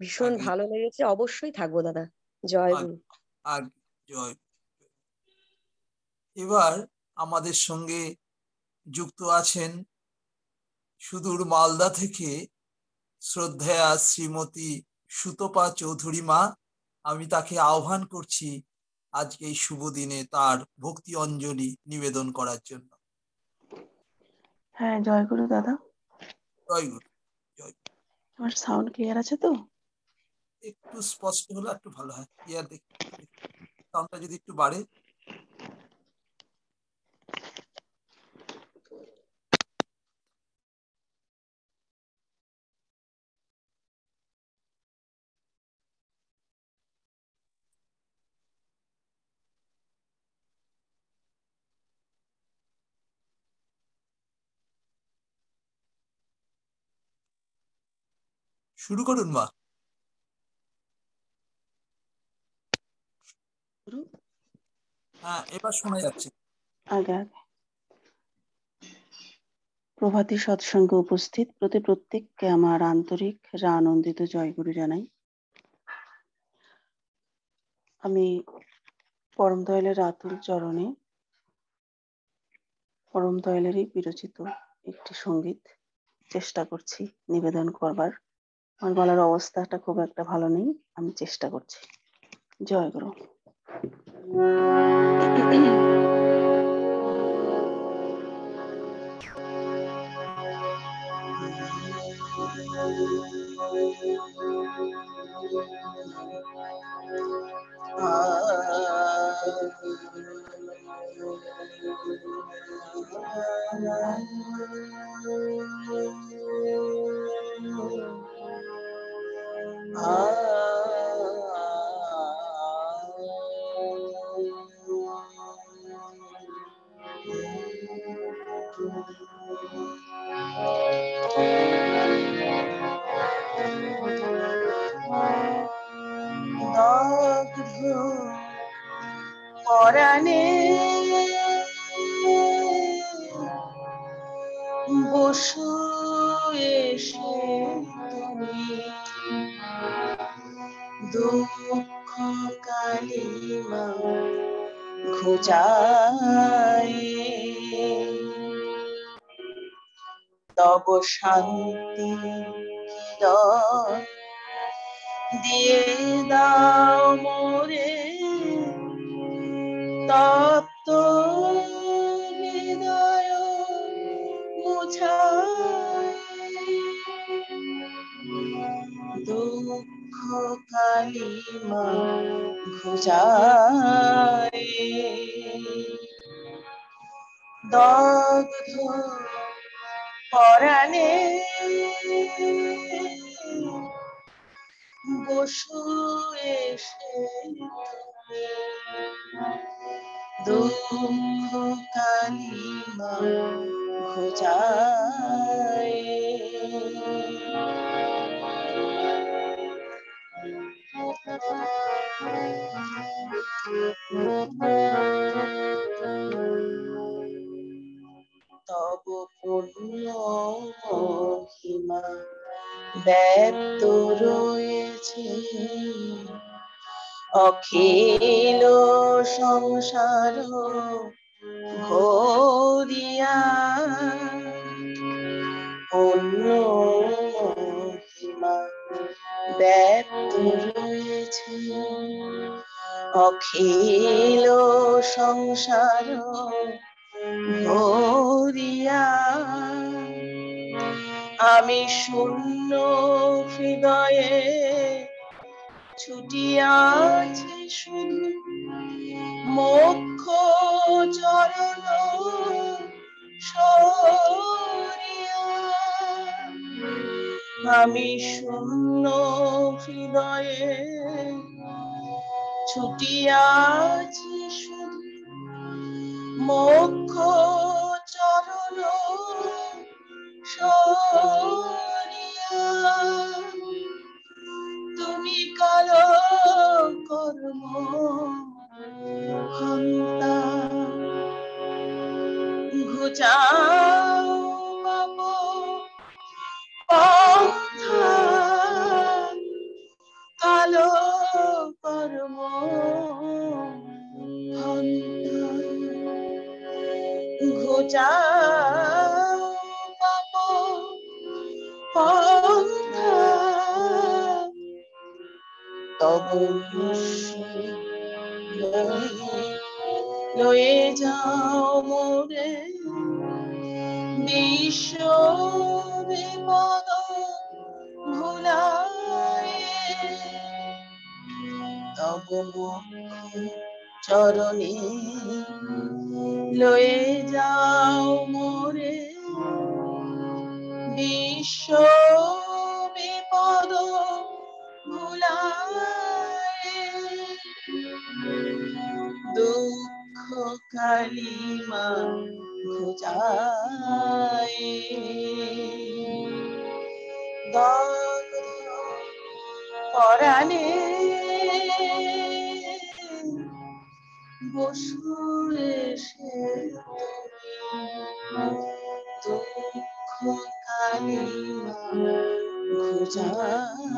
ভীষণ ভালো লেগেছে। অবশ্যই থাকব দাদা। জয় গুরু। আর জয়। এবার আমাদের সঙ্গে যুক্ত আছেন সুদূর মালদা থেকে শ্রদ্ধেয়া শ্রীমতী সুতপা চৌধুরী মা। আমি তাকে আহ্বান করছি আজকে এই শুভ দিনে তার ভক্তি অঞ্জলি নিবেদন করার জন্য। হ্যাঁ জয় গুরু দাদা। জয় গুরু আমার সাউন্ড ক্লিয়ার আছে তো? একটু স্পষ্ট হলে একটু ভালো হয়। ইয়ার দেখ সাউন্ডটা যদি একটু বাড়ে। শুরু করুন মা। হ্যাঁ এবার শোনা যাচ্ছে। আগে আগে। প্রভাতী সৎসঙ্গে উপস্থিত। প্রতি প্রত্যেককে আমার আন্তরিক আনন্দিত জয়গুরু জানাই। আমি পরম দয়ালের আতুল চরণে পরম দয়ালেরই বিরচিত একটি সংগীত চেষ্টা করছি নিবেদন করবার। আমার গলার অবস্থাটা খুব একটা ভালো নেই আমি চেষ্টা করছি। জয় গুরু। দগ্ধ বসু ঘুচাই তব শান্তি দিয়ে দাও মোরে। তপ্ত হৃদয় মুছাই। দুঃখ কালিমা দগ্ধ পরাণে বসু এসে দুঃখ কালিমা ঘুচাই তব পুণ্য মহিমা ব্যক্ত রয়েছে। অখিল সংসার ঘোরিয়া অন্য মহিমা ব্যক্ত রয়েছে। অখিল সংসার ঘোরিয়া আমি শূন্য হৃদয়ে ছুটিয়াছি শুধু। মোক্ষ চরণ আমি শূন্য হৃদয়ে ছুটিয়াছি শুধু মোক্ষ চরণ তুমি কাল কর্ম হন্তা পন্থা তব লয়ে যাও মোরে বিশ্ব বিপদ ভুলায়। তব মুখ চরণে। লয়ে যাও মোরে। বিশ্ব বিপদ ভুলায়। দুঃখ কালিমা ঘুচায় দগ্ধ পরাণে বসু এসে দুঃখ কালিমা ঘুচায়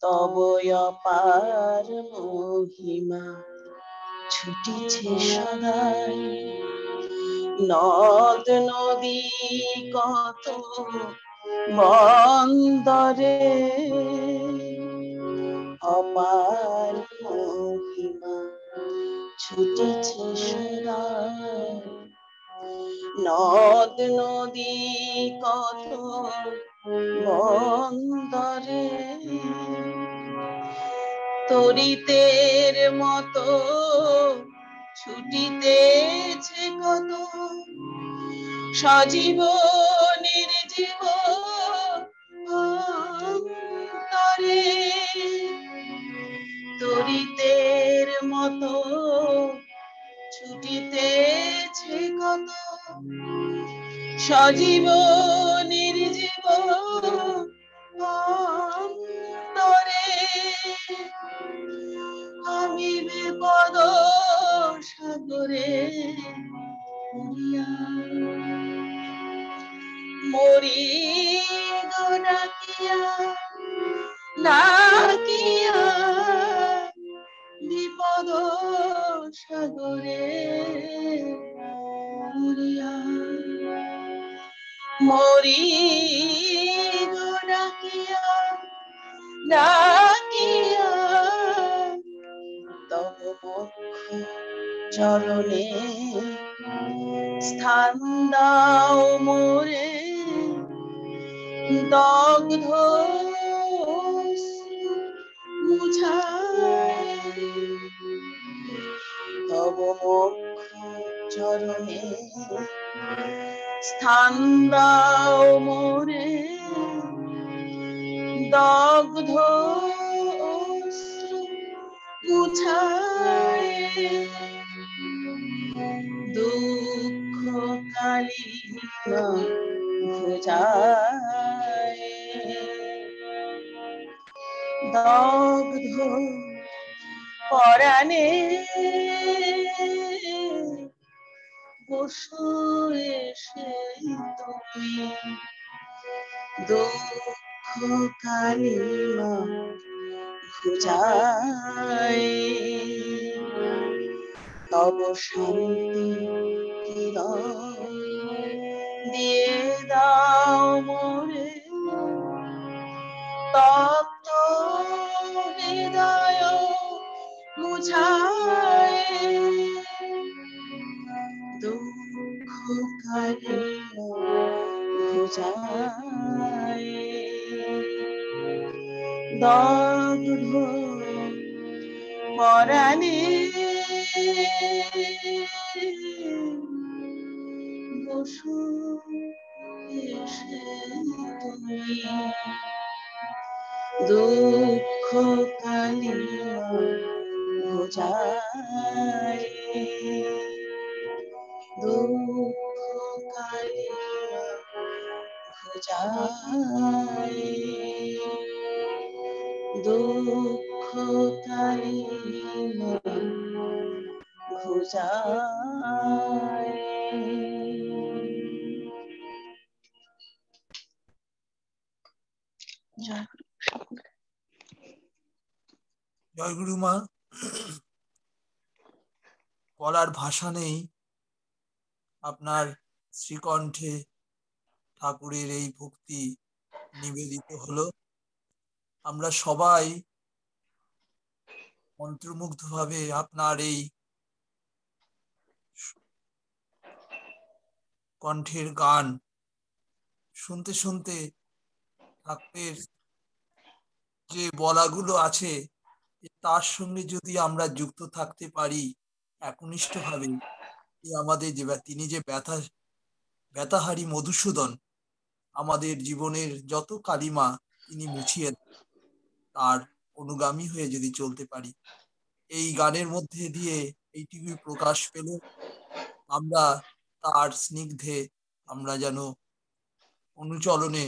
তব অপার মহিমা ছুটিছে সদাই। নদ নদী কত বন্দরে। অপার মহিমা ছুটিছে সদাই। নদ নদী কত বন্দরে। তরিতের মতো ছুটিতেছে কত সজীব নির্জীব অন্তরে। তরিতের মতো ছুটিতেছে কত সজীব নির্জীব অন্তরে আমি বিপদ সাগরে মরি ডাকিয়া ডাকিয়া বিপদ সাগরে মরিয়া মরি ডাকিয়া ডাকিয়া তব বক্ষ চরণে স্থান দাও মোরে দগ্ধ মুছায় তব বক্ষ চরণে। স্থান দাও মোরে। দগ্ধ মুছায় দুঃখ কালী ভোজায় দগ্ধ পরাণে। বসু এসে তুমি দুঃখ কালিমা খুঁজায় তব শান্তি দিয়ে দাও মোরে। তপ্ত হৃদয় মুছায় কালিমা খুঁজায় দগ্ধ পরাণে বসু এসে বোঝায় দুঃখ বোঝায় দুঃখ সকলকে জয় গুরু মা। বলার ভাষা নেই। আপনার শ্রীকণ্ঠে ঠাকুরের এই ভক্তি নিবেদিত হলো। আমরা সবাই মন্ত্রমুগ্ধভাবে আপনার এই কণ্ঠের গান শুনতে শুনতে ঠাকুরের যে বলাগুলো আছে, তার সঙ্গে যদি আমরা যুক্ত থাকতে পারি একনিষ্ঠভাবে আমাদের যে তিনি যে ব্যথা ব্যথাহারী মধুসূদন আমাদের জীবনের যত কালিমা তিনি মুছিয়ে তার অনুগামী হয়ে যদি চলতে পারি। এই গানের মধ্যে দিয়ে এইটুকুই প্রকাশ পেল আমরা তার স্নিগ্ধে আমরা যেন অনুচরণে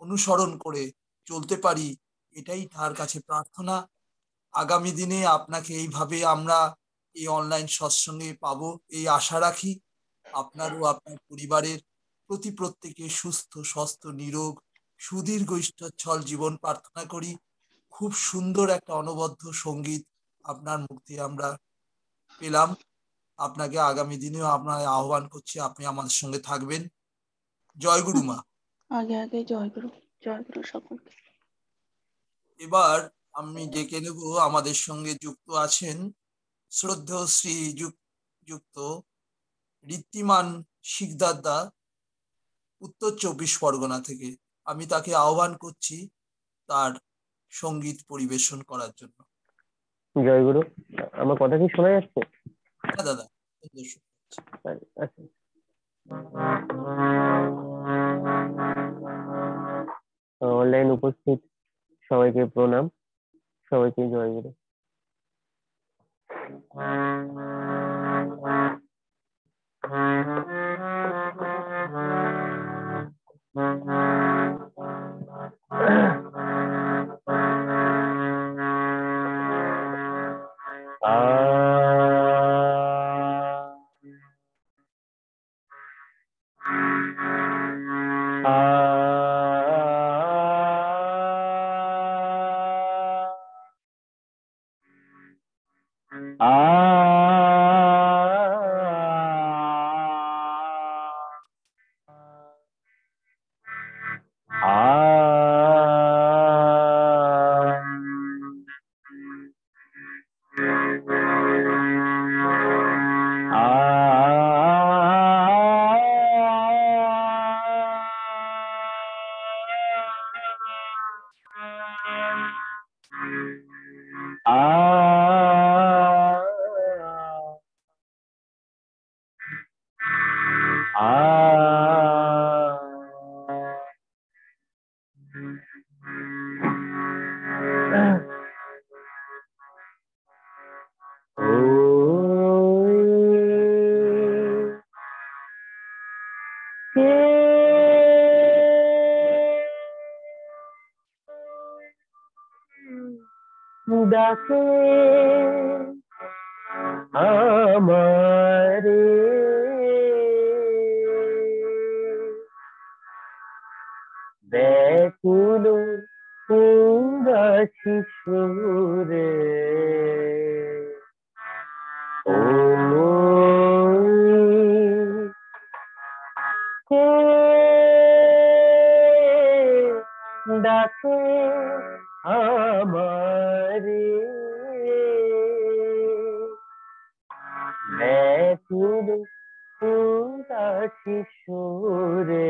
অনুসরণ করে চলতে পারি, এটাই তার কাছে প্রার্থনা। আগামী দিনে আপনাকে এইভাবে আমরা এই অনলাইন সৎসঙ্গে পাবো, এই আশা রাখি। আপনারও আপনার পরিবারের প্রতি প্রত্যেকে সুস্থ স্বাস্থ্য নিরোগ সুদীর্ঘ ইষ্টচ্ছল জীবন প্রার্থনা করি। খুব সুন্দর একটা অনবদ্য সংগীত আপনার দিয়ে আমরা পেলাম। আপনাকে আগামী দিনেও আপনার আহ্বান করছি আপনি আমাদের সঙ্গে থাকবেন। জয় গুরু মা। আগে আগে জয়গুরু জয়গুরু সকলকে। এবার আমি ডেকে নেব আমাদের সঙ্গে যুক্ত আছেন শ্রদ্ধেয় শ্রী যুক- যুক্ত ঋদ্ধিমান শিকদার দা। উত্তর চব্বিশ পরগনা থেকে। আমি তাকে আহ্বান করছি তার সংগীত পরিবেশন করার জন্য। জয় গুরু আমার কথা কি শোনা যাচ্ছে? হ্যাঁ দাদা অনলাইন উপস্থিত সবাইকে প্রণাম। সবাইকে জয় গুরু ডাকে <laughs> ব্যাকুল উদাসী সুরে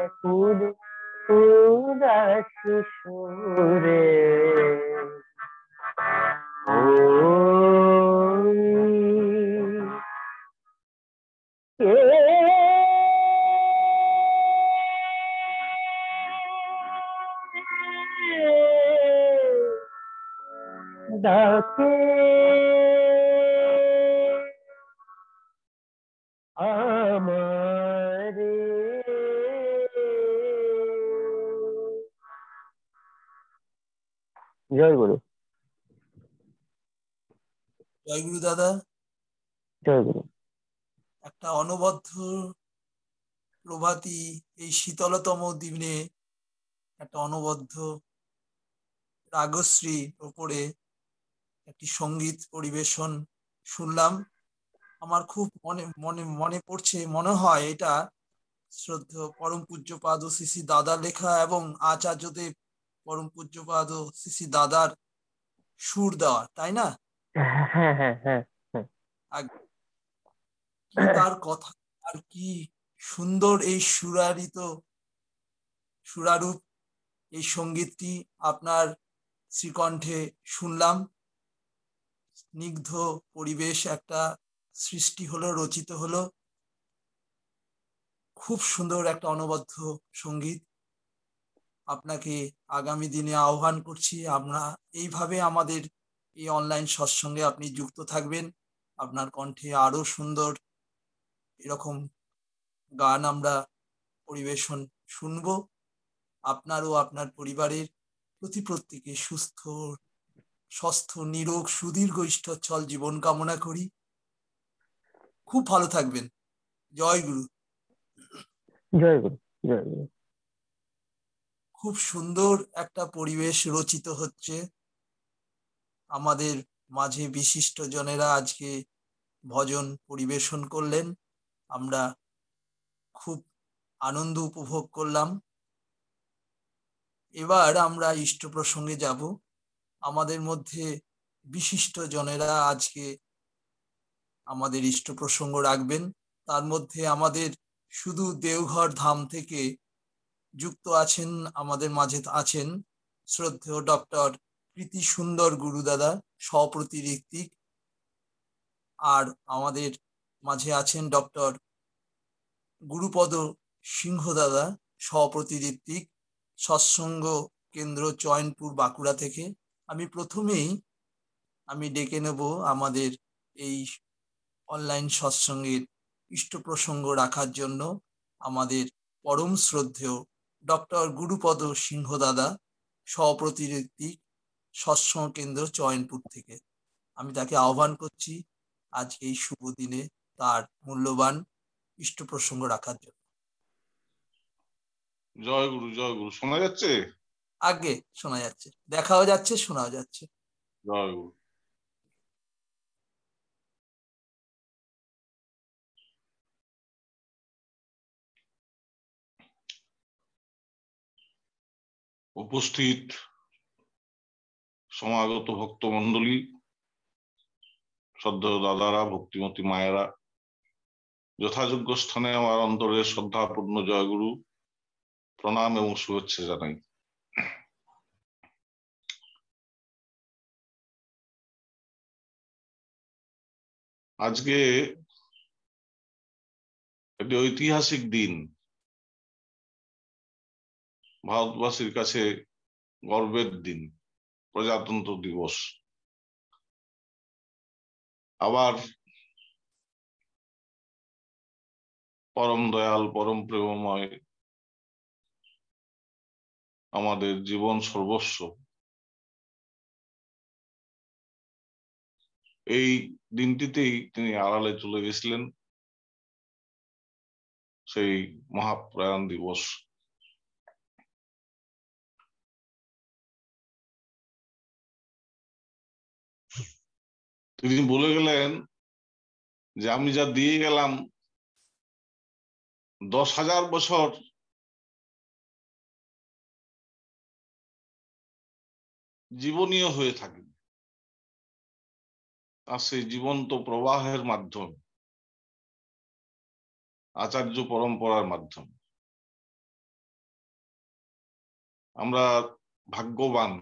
ব্যাকুল উদাসী সুরে। ডাকে দাদা। একটা অনবদ্য প্রভাতী এই শীতলতম দিনে একটা অনবদ্য রাগশ্রী ওপরে একটি সংগীত পরিবেশন শুনলাম। আমার খুব মনে মনে মনে পড়ছে মনে হয় এটা শ্রদ্ধ পরম পূজ্যপাদ শ্রী দাদার লেখা এবং আচার্যদেব পরম পূজ্যপাদ শ্রী দাদার সুর দেওয়া তাই না? হ্যাঁ হ্যাঁ হ্যাঁ হ্যাঁ। তার কথা? আর কি সুন্দর এই সুরারিত, সুরারূপ এই সঙ্গীতটি আপনার শ্রীকণ্ঠে শুনলাম। স্নিগ্ধ পরিবেশ একটা সৃষ্টি হলো, রচিত হলো। খুব সুন্দর একটা অনবদ্য সংগীত। আপনাকে আগামী দিনে আহ্বান করছি, আমরা এইভাবে আমাদের এই অনলাইন সৎসঙ্গে আপনি যুক্ত থাকবেন। আপনার কণ্ঠে আরও সুন্দর এরকম গান আমরা পরিবেশন শুনব। আপনার ও আপনার পরিবারের প্রতি প্রত্যেকে সুস্থ স্বাস্থ্য নিরোগ সুদীর্ঘ ইষ্টচ্ছল জীবন কামনা করি। খুব ভালো থাকবেন। জয় গুরু। জয় গুরু জয় গুরু। খুব সুন্দর একটা পরিবেশ রচিত হচ্ছে। আমাদের মাঝে বিশিষ্ট জনেরা আজকে ভজন পরিবেশন করলেন। আমরা খুব আনন্দ উপভোগ করলাম। এবার আমরা ইষ্ট প্রসঙ্গে যাব। আমাদের মধ্যে বিশিষ্ট জনেরা আজকে আমাদের ইষ্ট প্রসঙ্গ রাখবেন। তার মধ্যে আমাদের শুধু দেওঘর ধাম থেকে যুক্ত আছেন, আমাদের মাঝে আছেন শ্রদ্ধেয় ডক্টর প্রীতি সুন্দর গুরুদাদা ঋত্বিক আর আমাদের মাঝে আছেন ডক্টর গুরুপদ সিংহ দাদা সপ্রতি সৎসঙ্গ কেন্দ্র চয়নপুর বাঁকুড়া থেকে। আমি প্রথমেই আমি ডেকে নেব আমাদের এই অনলাইন সৎসঙ্গের ইষ্ট প্রসঙ্গ রাখার জন্য আমাদের পরম শ্রদ্ধেয় ডক্টর গুরুপদ সিংহ দাদা সহপ্রতিনিধি সৎসঙ্গ কেন্দ্র চয়নপুর থেকে। আমি তাকে আহ্বান করছি আজকে এই শুভ দিনে তার মূল্যবান ইষ্ট প্রসঙ্গ রাখার জন্য। জয় গুরু জয় গুরু। শোনা যাচ্ছে? আগে শোনা যাচ্ছে। দেখাও যাচ্ছে শোনাও যাচ্ছে। জয় গুরু। উপস্থিত সমাগত ভক্ত মন্ডলী শ্রদ্ধেয় দাদারা, ভক্তিমতী মায়েরা, যথাযোগ্য স্থানে আমার অন্তরের শ্রদ্ধাপূর্ণ জয়গুরু, প্রণাম এবং শুভেচ্ছা জানাই। আজকে একটি ঐতিহাসিক দিন। ভারতবাসীর কাছে গর্বের দিন। প্রজাতন্ত্র দিবস আবার পরম দয়াল পরম প্রেমময় আমাদের জীবন সর্বস্ব এই দিনটিতেই তিনি আড়ালে চলে গেছিলেন সেই মহাপ্রয়াণ দিবস তিনি বলে গেলেন যে আমি যা দিয়ে গেলাম দশ হাজার বছর জীবনীয় হয়ে থাকে, আর সেই জীবন্ত প্রবাহের মাধ্যমে, আচার্য পরম্পরার মাধ্যমে। আমরা ভাগ্যবান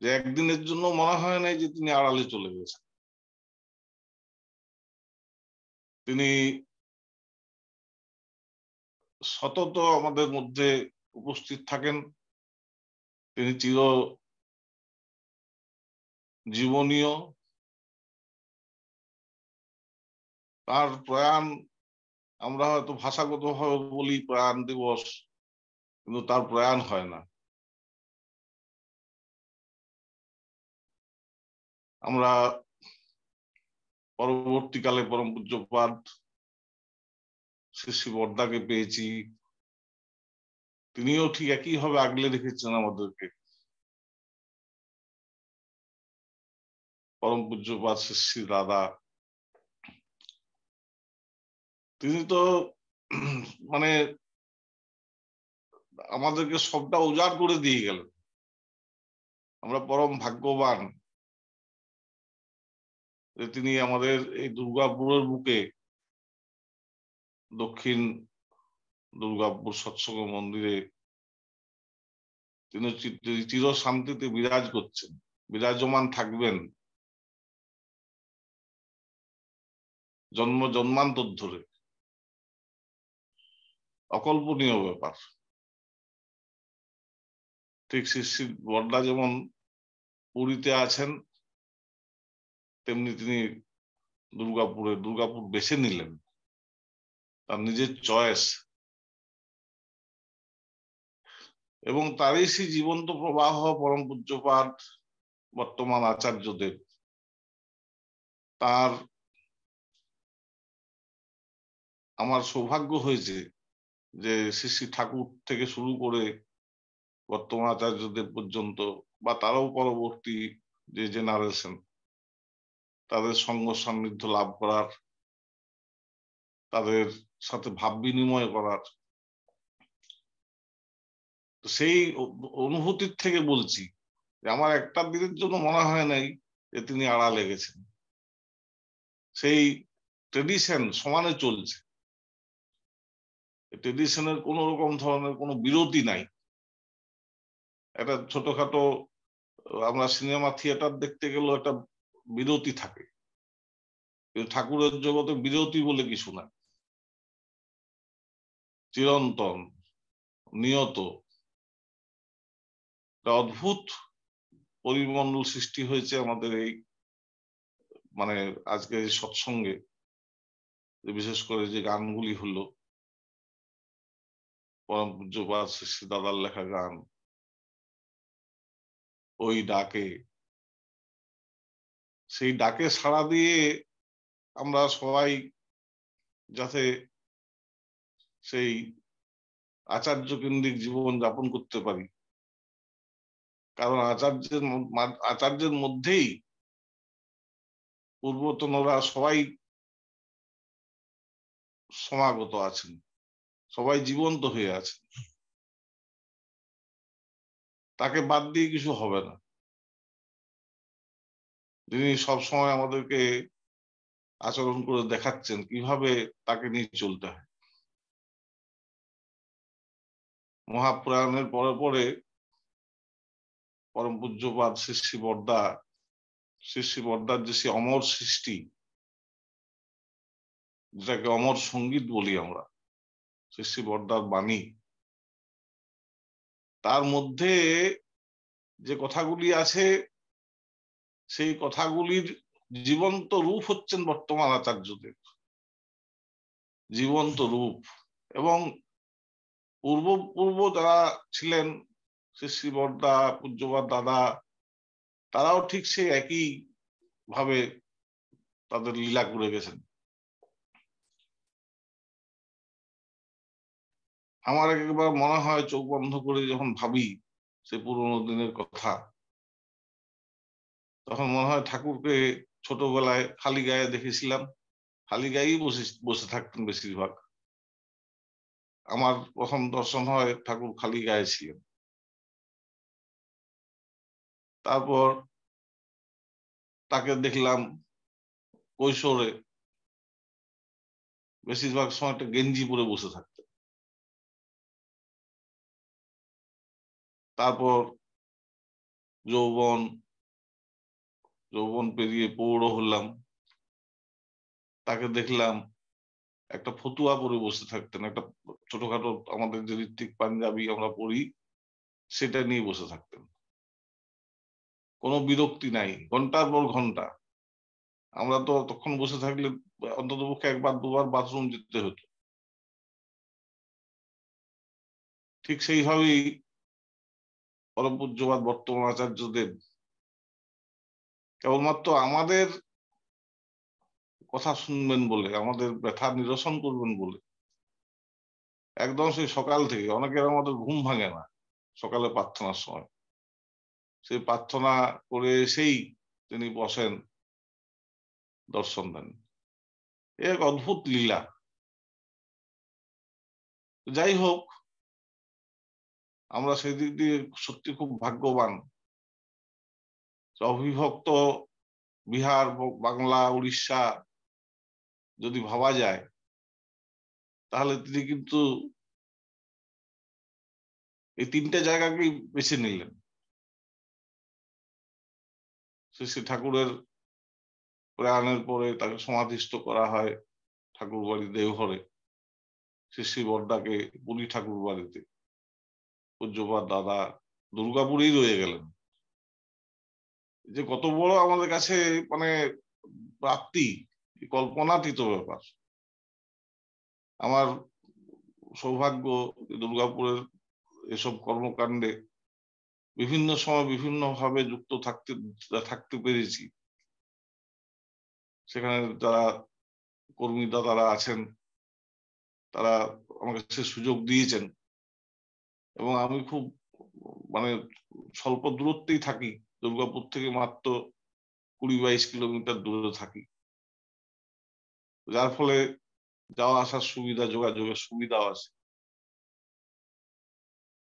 যে একদিনের জন্য মনে হয় নাই যে তিনি আড়ালে চলে গেছেন। তিনি সতত আমাদের মধ্যে উপস্থিত থাকেন। তিনি চির জীবনীয়। তার প্রয়াণ আমরা হয়তো ভাষাগত ভাবে বলি প্রয়াণ দিবস, কিন্তু তার প্রয়াণ হয় না। আমরা পরবর্তীকালে পরম পূজ্যপাদ শ্রী বর্দাকে পেয়েছি। তিনিও ঠিক একই ভাবে আগলে রেখেছেন আমাদেরকে। পরম পূজ্যপাদ শ্রী শ্রী দাদা। তিনি তো মানে আমাদেরকে সবটা উজাড় করে দিয়ে গেলেন। আমরা পরম ভাগ্যবান। যে তিনি আমাদের এই দুর্গাপুরের বুকে দক্ষিণ দুর্গাপুর সৎসঙ্গ মন্দিরে তিনি চির শান্তিতে বিরাজ করছেন, বিরাজমান থাকবেন। জন্ম, জন্মান্তর ধরে। অকল্পনীয় ব্যাপার। ঠিক শ্রী বর্দা যেমন পুরীতে আছেন তেমনি তিনি দুর্গাপুরে, দুর্গাপুর বেছে নিলেন। তার নিজের চয়েস এবং তারই সেই জীবন্ত প্রবাহ, পরম পূজ্যপাঠ বর্তমান আচার্যদেব তার আমার সৌভাগ্য হয়েছে যে শ্রী শ্রী ঠাকুর থেকে শুরু করে বর্তমান আচার্যদেব পর্যন্ত বা তারও পরবর্তী যে জেনারেশন তাদের সঙ্গ সান্নিধ্য লাভ করার, তাদের সাথে ভাব বিনিময় করার। সেই অনুভূতির থেকে বলছি যে আমার একটা দিনের জন্য মনে হয় নাই যে তিনি আড়ালে গেছেন সেই ট্রেডিশন সমানে চলছে। ট্রেডিশনের কোন রকম ধরনের কোনো বিরতি নাই। একটা ছোটখাটো, আমরা সিনেমা থিয়েটার দেখতে গেলেও একটা বিরতি থাকে। ঠাকুরের জগতে বিরতি বলে কিছু নাই। চিরন্তন, নিয়ত। অদ্ভুত পরিমণ্ডল সৃষ্টি হয়েছে আমাদের এই মানে আজকে এই সৎসঙ্গে। বিশেষ করে যে গানগুলি হলো, পরম পূজ্যপাত শ্রী দাদার লেখা গান। ওই ডাকে সেই ডাকে সাড়া দিয়ে আমরা সবাই যাতে সেই আচার্য কেন্দ্রিক জীবন যাপন করতে পারি। কারণ আচার্যের আচার্যের মধ্যেই পূর্বতনরা সবাই সমাগত আছেন, সবাই জীবন্ত হয়ে আছেন। তাকে বাদ দিয়ে কিছু হবে না। যিনি সবসময় আমাদেরকে আচরণ করে দেখাচ্ছেন, কীভাবে তাকে নিয়ে চলতে হয়। মহাপ্রয়াণের পরে পরে পরম পূজ্যপাদ শ্রী বর্দা, শ্রী বর্দার যে সে অমর সৃষ্টি, যেটাকে অমর সংগীত বলি আমরা, শ্রী বর্দার বাণী, তার মধ্যে যে কথাগুলি আছে সেই কথাগুলির জীবন্ত রূপ হচ্ছেন বর্তমান আচার্যদের জীবন্ত রূপ। এবং পূর্ব পূর্ব যারা ছিলেন শ্রী বর্দা পূজ্যবাদ দাদা, তারাও ঠিক সে একই ভাবে তাদের লীলা করে গেছেন। আমার একবার মনে হয়, চোখ বন্ধ করে যখন ভাবি সে পুরোনো দিনের কথা তখন মনে হয় ঠাকুরকে ছোটবেলায় খালি গায়ে দেখেছিলাম। খালি গায়েই বসে বসে থাকতেন বেশিরভাগ। আমার প্রথম দর্শন হয় ঠাকুর খালি গায়ে ছিলেন। তারপর তাকে দেখলাম কৈশোরে। বেশিরভাগ সময় একটা গেঞ্জি পরে বসে থাকতেন। তারপর যৌবন যৌবন পেরিয়ে পৌড় হলাম। তাকে দেখলাম একটা ফতুয়া পরে বসে থাকতেন। একটা ছোটখাটো আমাদের যে ঋত্বিক পাঞ্জাবি আমরা পড়ি সেটা নিয়ে বসে থাকতেন। কোনো বিরক্তি নাই, ঘণ্টার পর ঘণ্টা। আমরা তো তখন বসে থাকলে অন্তত পক্ষে একবার, দুবার বাথরুম যেতে হতো। ঠিক সেইভাবেই পরম পূজ্যবাদ বর্তমান আচার্যদেব কেবলমাত্র আমাদের কথা শুনবেন বলে, আমাদের ব্যথা নিরসন করবেন বলে। একদম সেই সকাল থেকে, অনেকের আমাদের ঘুম ভাঙে না সকালে প্রার্থনার সময়। সেই প্রার্থনা করে এসেই তিনি বসেন দর্শন দেন। এক অদ্ভুত লীলা। যাই হোক, আমরা সেই দিক দিয়ে সত্যি খুব ভাগ্যবান। অবিভক্ত বিহার, বাংলা, উড়িষ্যা যদি ভাবা যায়, তাহলে তিনি কিন্তু এই তিনটে জায়গাকেই বেছে নিলেন। শ্রী শ্রী ঠাকুরের প্রয়াণের পরে তাকে সমাধিস্থ করা হয় ঠাকুর বাড়ি দেওঘরে। শ্রী বর্দাকে পুরী ঠাকুর বাড়িতে পূজ্যপাত দাদা দুর্গাপুরেই রয়ে গেলেন। যে কত বড় আমাদের কাছে মানে প্রাপ্তি, কল্পনাতীত ব্যাপার। আমার সৌভাগ্য দুর্গাপুরের এসব কর্মকাণ্ডে বিভিন্ন সময় বিভিন্ন ভাবে যুক্ত থাকতে থাকতে পেরেছি। সেখানে যারা কর্মীরা তারা আছেন, তারা আমাকে সে সুযোগ দিয়েছেন। এবং আমি খুব মানে স্বল্প দূরত্বেই থাকি। দুর্গাপুর থেকে মাত্র কুড়ি বাইশ কিলোমিটার দূরে থাকি। যার ফলে যাওয়া আসার সুবিধা, যোগাযোগের সুবিধাও আছে।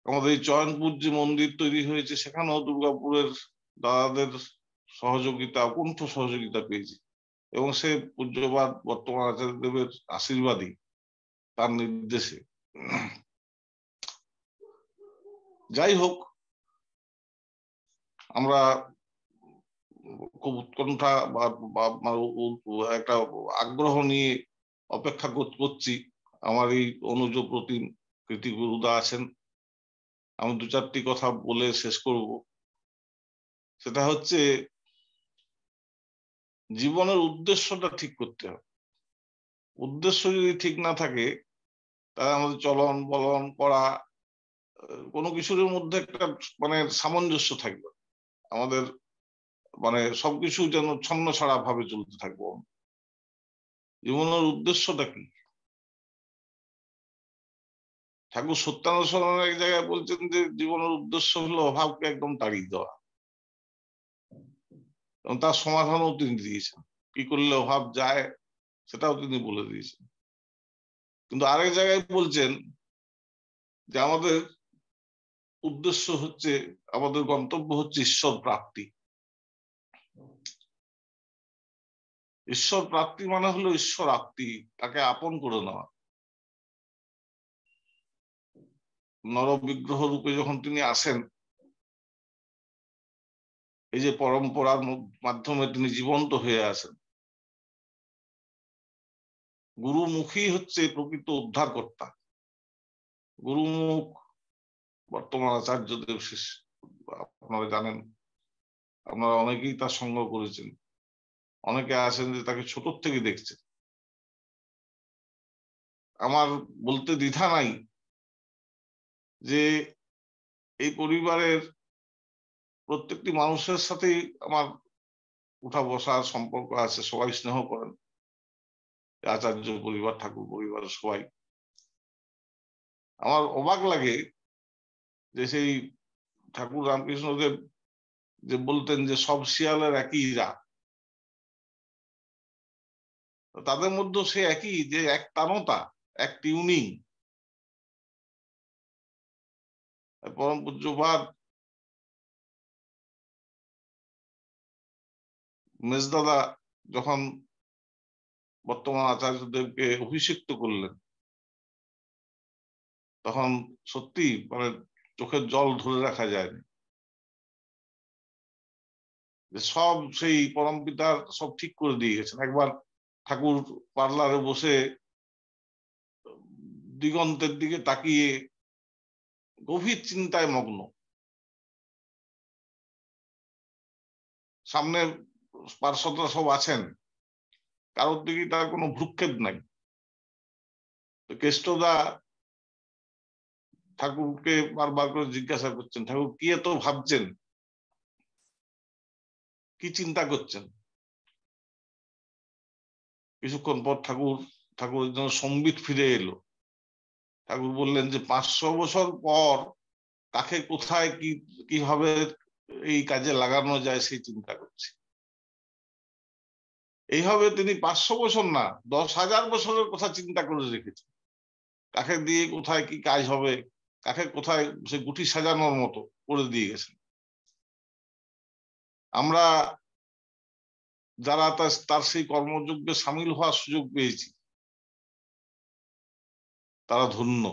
আমাদের চয়নপুর যে মন্দির তৈরি হয়েছে, সেখানেও দুর্গাপুরের দাদাদের সহযোগিতা, অকুণ্ঠ সহযোগিতা পেয়েছি। এবং সে পূজ্যবাদ বর্তমান আচার্য দেবের আশীর্বাদই তার নির্দেশে। যাই হোক আমরা খুব উৎকণ্ঠা বা একটা আগ্রহ নিয়ে অপেক্ষা করছি। আমার এই অনুজ প্রতিম কৃতি গুরুদা আছেন। আমি দু চারটি কথা বলে শেষ করব। সেটা হচ্ছে, জীবনের উদ্দেশ্যটা ঠিক করতে হবে। উদ্দেশ্য যদি ঠিক না থাকে, তাহলে আমাদের চলন বলন করা, কোনো কিছুর মধ্যে একটা মানে সামঞ্জস্য থাকবে আমাদের মানে সবকিছু যেন ছন্ন ছাড়া ভাবে চলতে থাকব। জীবনের উদ্দেশ্যটা কি? ঠাকুর সত্যানুসরণ এক জায়গায় বলছেন যে, জীবনের উদ্দেশ্য হলো অভাবকে একদম তাড়িয়ে দেওয়া। এবং তার সমাধানও তিনি দিয়েছেন। কি করলে অভাব যায়, সেটাও তিনি বলে দিয়েছেন। কিন্তু আরেক জায়গায় বলছেন যে, আমাদের উদ্দেশ্য হচ্ছে, আমাদের গন্তব্য হচ্ছে ঈশ্বর প্রাপ্তি। ঈশ্বর প্রাপ্তি মানে হলো ঈশ্বর আপ্তি তাকে আপন করে নেওয়া। নরবিগ্রহ রূপে যখন তিনি আসেন, এই যে পরম্পরার মাধ্যমে তিনি জীবন্ত হয়ে আসেন। গুরুমুখী হচ্ছে প্রকৃত উদ্ধারকর্তা। গুরুমুখ বর্তমান আচার্যদেব শেষ, আপনারা জানেন। আপনারা অনেকেই তার সঙ্গ করেছেন। অনেকে আছেন যে তাকে ছোট থেকে দেখছেন। আমার বলতে দ্বিধা নাই যে এই পরিবারের প্রত্যেকটি মানুষের সাথেই আমার উঠা বসার সম্পর্ক আছে, সবাই স্নেহ করেন। আচার্য পরিবার, ঠাকুর পরিবারের সবাই। আমার অবাক লাগে যে সেই ঠাকুর রামকৃষ্ণদেব যে বলতেন যে সব শিয়ালের একই রাত তাদের মধ্যে সে একই, যে এক তানতা, এক টিউনিং। পরম পূজ্যপাত মেজদাদা যখন বর্তমান আচার্যদেবকে অভিষিক্ত করলেন, তখন সত্যি মানে চোখের জল ধরে রাখা যায়নি সব সেই পরম পিতার সব ঠিক করে দিয়ে গেছেন। একবার ঠাকুর পার্লারে বসে দিগন্তের দিকে তাকিয়ে গভীর চিন্তায় মগ্ন। সামনে পার্শ্বরা সব আছেন। কারোর দিকে তার কোনো ভ্রুক্ষেপ নাই। কেষ্টদা ঠাকুরকে বারবার করে জিজ্ঞাসা করছেন, ঠাকুর, কি এত ভাবছেন? কি চিন্তা করছেন? কিছুক্ষণ পর ঠাকুর ঠাকুরের জন্য সম্বিত ফিরে এলো। ঠাকুর বললেন যে, পাঁচশো বছর পর কাকে, কোথায়, কি, কীভাবে এই কাজে লাগানো যায় সেই চিন্তা করছে। এইভাবে তিনি পাঁচশো বছর না, দশ হাজার বছরের কথা চিন্তা করে রেখেছেন। কাকে দিয়ে, কোথায়, কি কাজ হবে? কাকে কোথায় সে গুটি সাজানোর মতো করে দিয়ে গেছেন আমরা যারা তার সেই কর্মযজ্ঞে সামিল হওয়ার সুযোগ পেয়েছি, তারা ধন্য।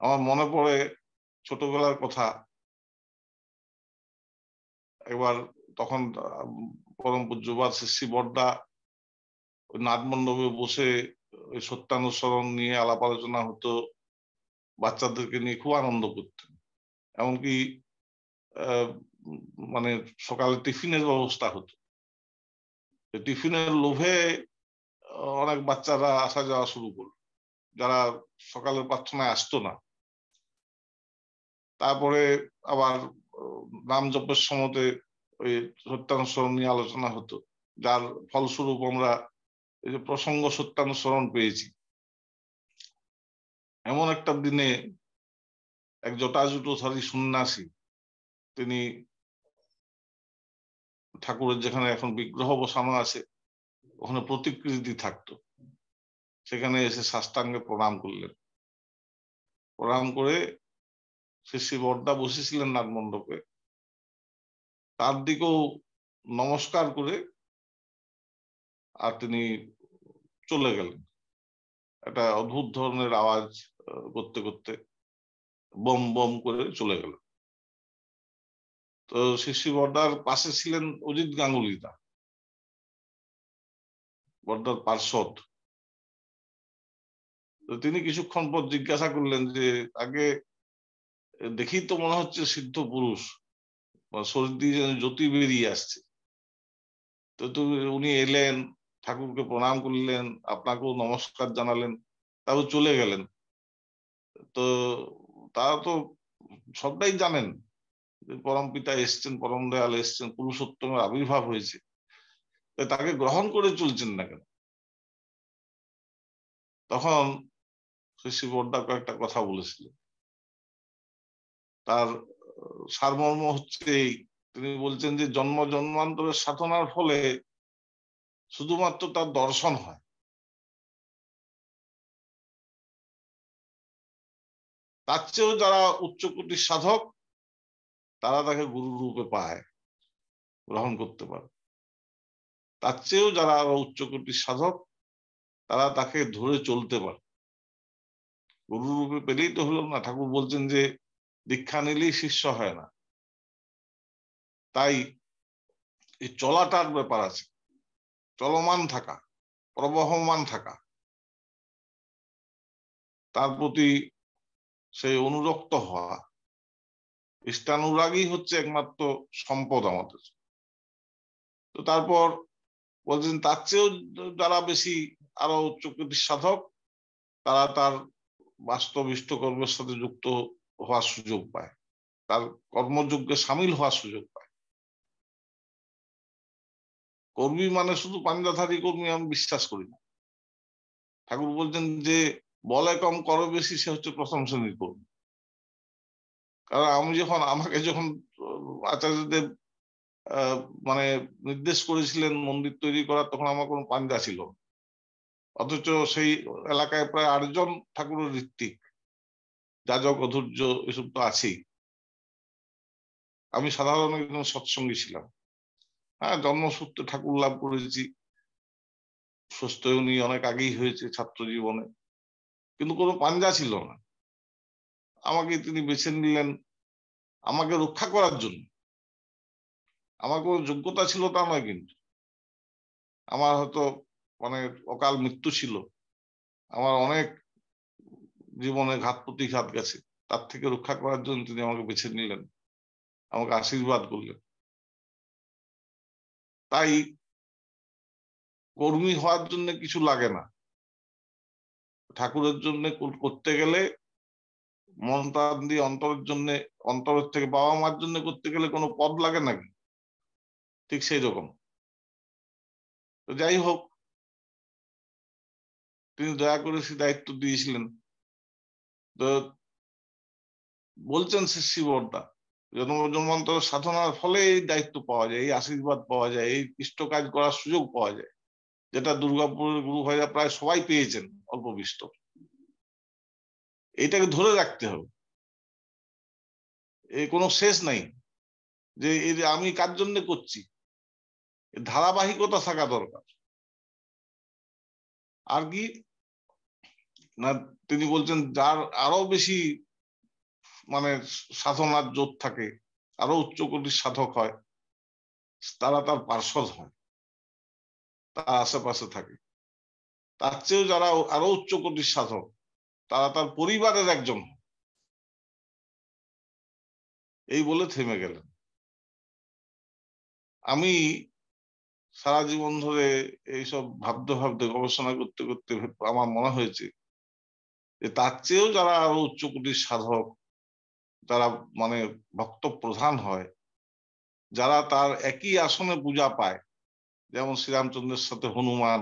আমার মনে পড়ে ছোটবেলার কথা। একবার তখন পরম পূজ্যবাদ শ্রী বর্দা ওই নাটমণ্ডপে বসে ওই সত্যানুসরণ নিয়ে আলাপ আলোচনা হতো, বাচ্চাদেরকে নিয়ে খুব আনন্দ করতেন। এমনকি মানে সকালে টিফিনের ব্যবস্থা হতো। টিফিনের লোভে অনেক বাচ্চারা আসা যাওয়া শুরু করল। যারা সকালের প্রার্থনায় আসতো না। তারপরে আবার নাম জপের সময়তে ওই সত্যানুসরণ নিয়ে আলোচনা হতো। যার ফলস্বরূপ আমরা এই যে প্রসঙ্গ সত্যানুসরণ পেয়েছি। এমন একটা দিনে এক জটাজুটোধারী সন্ন্যাসী, তিনি ঠাকুরের যেখানে এখন বিগ্রহ বসানো আছে, ওখানে প্রতিকৃতি থাকতো। সেখানে এসে সাষ্টাঙ্গে প্রণাম করলেন। প্রণাম করে সে শ্রী বর্দা বসেছিলেন নাটমণ্ডপে তার দিকেও নমস্কার করে আর তিনি চলে গেলেন একটা অদ্ভুত ধরনের আওয়াজ করতে করতে বম বম করে চলে গেল। তো শিশি বর্দার পাশে ছিলেন অজিত গাঙ্গুলিদা বর্দার তো তিনি কিছুক্ষণ পর জিজ্ঞাসা করলেন যে, আগে দেখি তো মনে হচ্ছে সিদ্ধ পুরুষ শরীর দিয়ে যেন জ্যোতি বেরিয়ে আসছে। তো, উনি এলেন ঠাকুরকে প্রণাম করলেন, আপনাকেও নমস্কার জানালেন, তারপর চলে গেলেন। তো তারা তো সবটাই জানেন পরম পিতা এসছেন, পরম দয়াল এসছেন, পুরুষোত্তমের আবির্ভাব হয়েছে। তাকে গ্রহণ করে চলছেন না কেন? তখন শ্রী বর্দা কয়েকটা কথা বলেছিলেন। তার সারমর্ম হচ্ছে তিনি বলছেন যে জন্ম জন্মান্তরের সাধনার ফলে শুধুমাত্র তার দর্শন হয়। তার চেয়েও যারা উচ্চকোটির সাধক, তারা তাকে গুরু রূপে পায়, গ্রহণ করতে পারে। তার চেয়েও যারা আরও উচ্চকোটির সাধক, তারা তাকে ধরে চলতে পারে। গুরু রূপে পেলেই তো হলো না। ঠাকুর বলছেন যে, দীক্ষা নিলেই শিষ্য হয় না। তাই এই চলাটার ব্যাপার আছে। চলমান থাকা, প্রবহমান থাকা। তার প্রতি সেই অনুরক্ত হওয়া, ইষ্টানুরাগী হচ্ছে একমাত্র সম্পদ আমাদের। তো তারপর বলছেন, তার চেয়েও যারা বেশি আরও উচ্চকৃতির সাধক তারা তার বাস্তব কর্মের সাথে যুক্ত হওয়ার সুযোগ পায়। তার কর্মযজ্ঞে সামিল হওয়ার সুযোগ কর্মী মানে শুধু পাঞ্জাধারী কর্মী আমি বিশ্বাস করি না। ঠাকুর বলছেন যে, বলে কম, করো বেশি, সে হচ্ছে প্রথম শ্রেণির কর্মী। কারণ আমি যখন, আমাকে যখন আচার্যদেব মানে নির্দেশ করেছিলেন মন্দির তৈরি করার, তখন আমার কোনো পাঞ্জা ছিল অথচ সেই এলাকায় প্রায় আটজন ঠাকুরের ঋত্বিক, যাজক, অধৈর্য, এসব তো আছেই। আমি সাধারণ একজন সৎসঙ্গী ছিলাম। হ্যাঁ জন্মসূত্রে ঠাকুর লাভ করেছি। সুস্থ উনি অনেক আগেই হয়েছে ছাত্র জীবনে। কিন্তু কোনো পাঞ্জা ছিল না। আমাকে তিনি বেছে নিলেন আমাকে রক্ষা করার জন্য। আমার কোনো যোগ্যতা ছিল তা নয় কিন্তু। আমার হয়তো মানে অকাল মৃত্যু ছিল। আমার অনেক জীবনে ঘাত প্রতিঘাত গেছে। তার থেকে রক্ষা করার জন্য তিনি আমাকে বেছে নিলেন। আমাকে আশীর্বাদ করলেন। তাই কর্মী হওয়ার জন্য কিছু লাগে না। ঠাকুরের জন্য করতে গেলে মন প্রাণ দিয়ে অন্তরের জন্য, অন্তরের থেকে বাবা মার জন্য করতে গেলে কোনো পদ লাগে নাকি? ঠিক সেই রকম। তো যাই হোক, তিনি দয়া করে সে দায়িত্ব দিয়েছিলেন। তো বলছেন শ্রী বর্দা জন্ম জন্মান্তর সাধনার ফলে এই দায়িত্ব পাওয়া যায়, এই আশীর্বাদ পাওয়া যায়, এই ইষ্ট কাজ করার সুযোগ পাওয়া যায়, যেটা দুর্গাপুরের গুরু ভাইরা প্রায় সবাই পেয়েছেন অল্প বিস্তর এইটাকে ধরে রাখতে হবে। এই কোনো শেষ নাই যে যে আমি কার জন্য করছি? ধারাবাহিকতা থাকা দরকার। আর কি? না, তিনি বলছেন যার আরও বেশি মানে সাধনার জোর থাকে, আরও উচ্চকোটির সাধক হয়, তারা তার পার্শ্বদ হয়, তার আশেপাশে থাকে। তার চেয়েও যারা আরও উচ্চকোটির সাধক, তারা তার পরিবারের একজন এই বলে থেমে গেলেন। আমি সারা জীবন ধরে এইসব ভাবতে ভাবতে, গবেষণা করতে করতে আমার মনে হয়েছে যে তার চেয়েও যারা আরও উচ্চকোটির সাধক যারা মানে ভক্ত প্রধান হয়, যারা তার একই আসনে পূজা পায়। যেমন শ্রীরামচন্দ্রের সাথে হনুমান,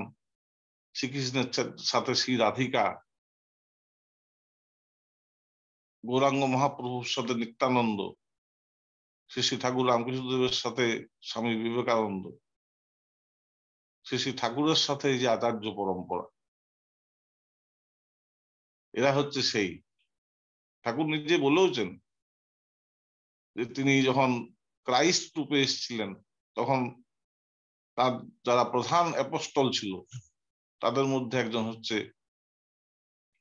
শ্রীকৃষ্ণের সাথে শ্রী রাধিকা গৌরাঙ্গ মহাপ্রভুর সাথে নিত্যানন্দ শ্রী শ্রী ঠাকুর রামকৃষ্ণদেবের সাথে স্বামী বিবেকানন্দ শ্রী শ্রী ঠাকুরের সাথে এই যে আচার্য পরম্পরা, এরা হচ্ছে সেই। ঠাকুর নিজে বলেওছেন যে তিনি যখন ক্রাইস্ট রূপে এসেছিলেন, তখন তার যারা প্রধান অ্যাপস্টল ছিল, তাদের মধ্যে একজন হচ্ছে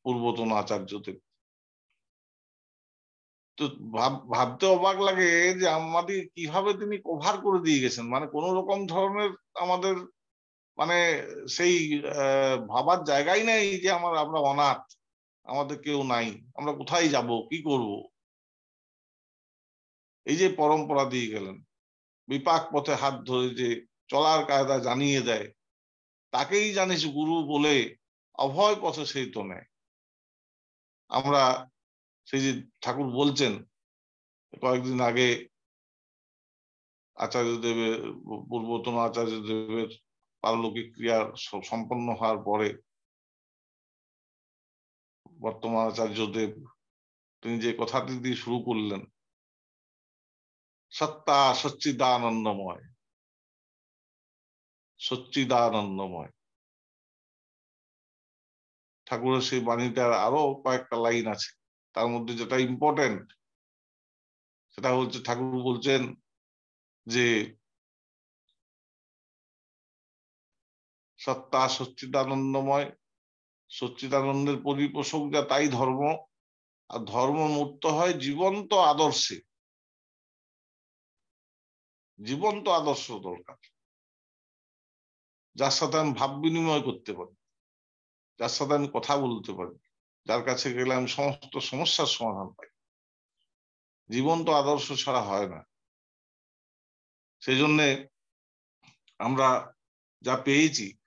পূর্বতন আচার্যদেব। তো ভাবতে অবাক লাগে যে আমাদের কীভাবে তিনি কভার করে দিয়ে গেছেন। মানে কোন রকম ধরনের আমাদের মানে সেই ভাবার জায়গাই নেই যে আমার, আমরা অনাথ, আমাদের কেউ নাই, আমরা কোথায় যাব, কি করব? এই যে পরম্পরা দিয়ে গেলেন, বিপাক পথে হাত ধরে যে চলার কায়দা জানিয়ে দেয়, তাকেই জানিস গুরু বলে অভয় পথে সেই তো নেয়। আমরা সেই যে ঠাকুর বলছেন, কয়েকদিন আগে আচার্য দেবের পূর্বতন আচার্য দেবের পারলৌকিক ক্রিয়া সম্পন্ন হওয়ার পরে বর্তমান আচার্য দেব তিনি যে কথাটি দিয়ে শুরু করলেন সত্তা সচ্চিদানন্দময়। সচ্চিদানন্দময়। ঠাকুরের সেই বাণীটার আরও কয়েকটা লাইন আছে। তার মধ্যে যেটা ইম্পর্টেন্ট সেটা হচ্ছে ঠাকুর বলছেন যে, সত্তা সচ্চিদানন্দময়, সচ্চিদানন্দের পরিপোষক যা তাই ধর্ম, আর ধর্ম মূর্ত হয় জীবন্ত আদর্শে। জীবন্ত আদর্শ দরকার। যার সাথে আমি ভাব বিনিময় করতে পারি, যার সাথে আমি কথা বলতে পারি, যার কাছে গেলে আমি সমস্ত সমস্যার সমাধান পাই। জীবন্ত আদর্শ ছাড়া হয় না। সেই জন্যে আমরা যা পেয়েছি,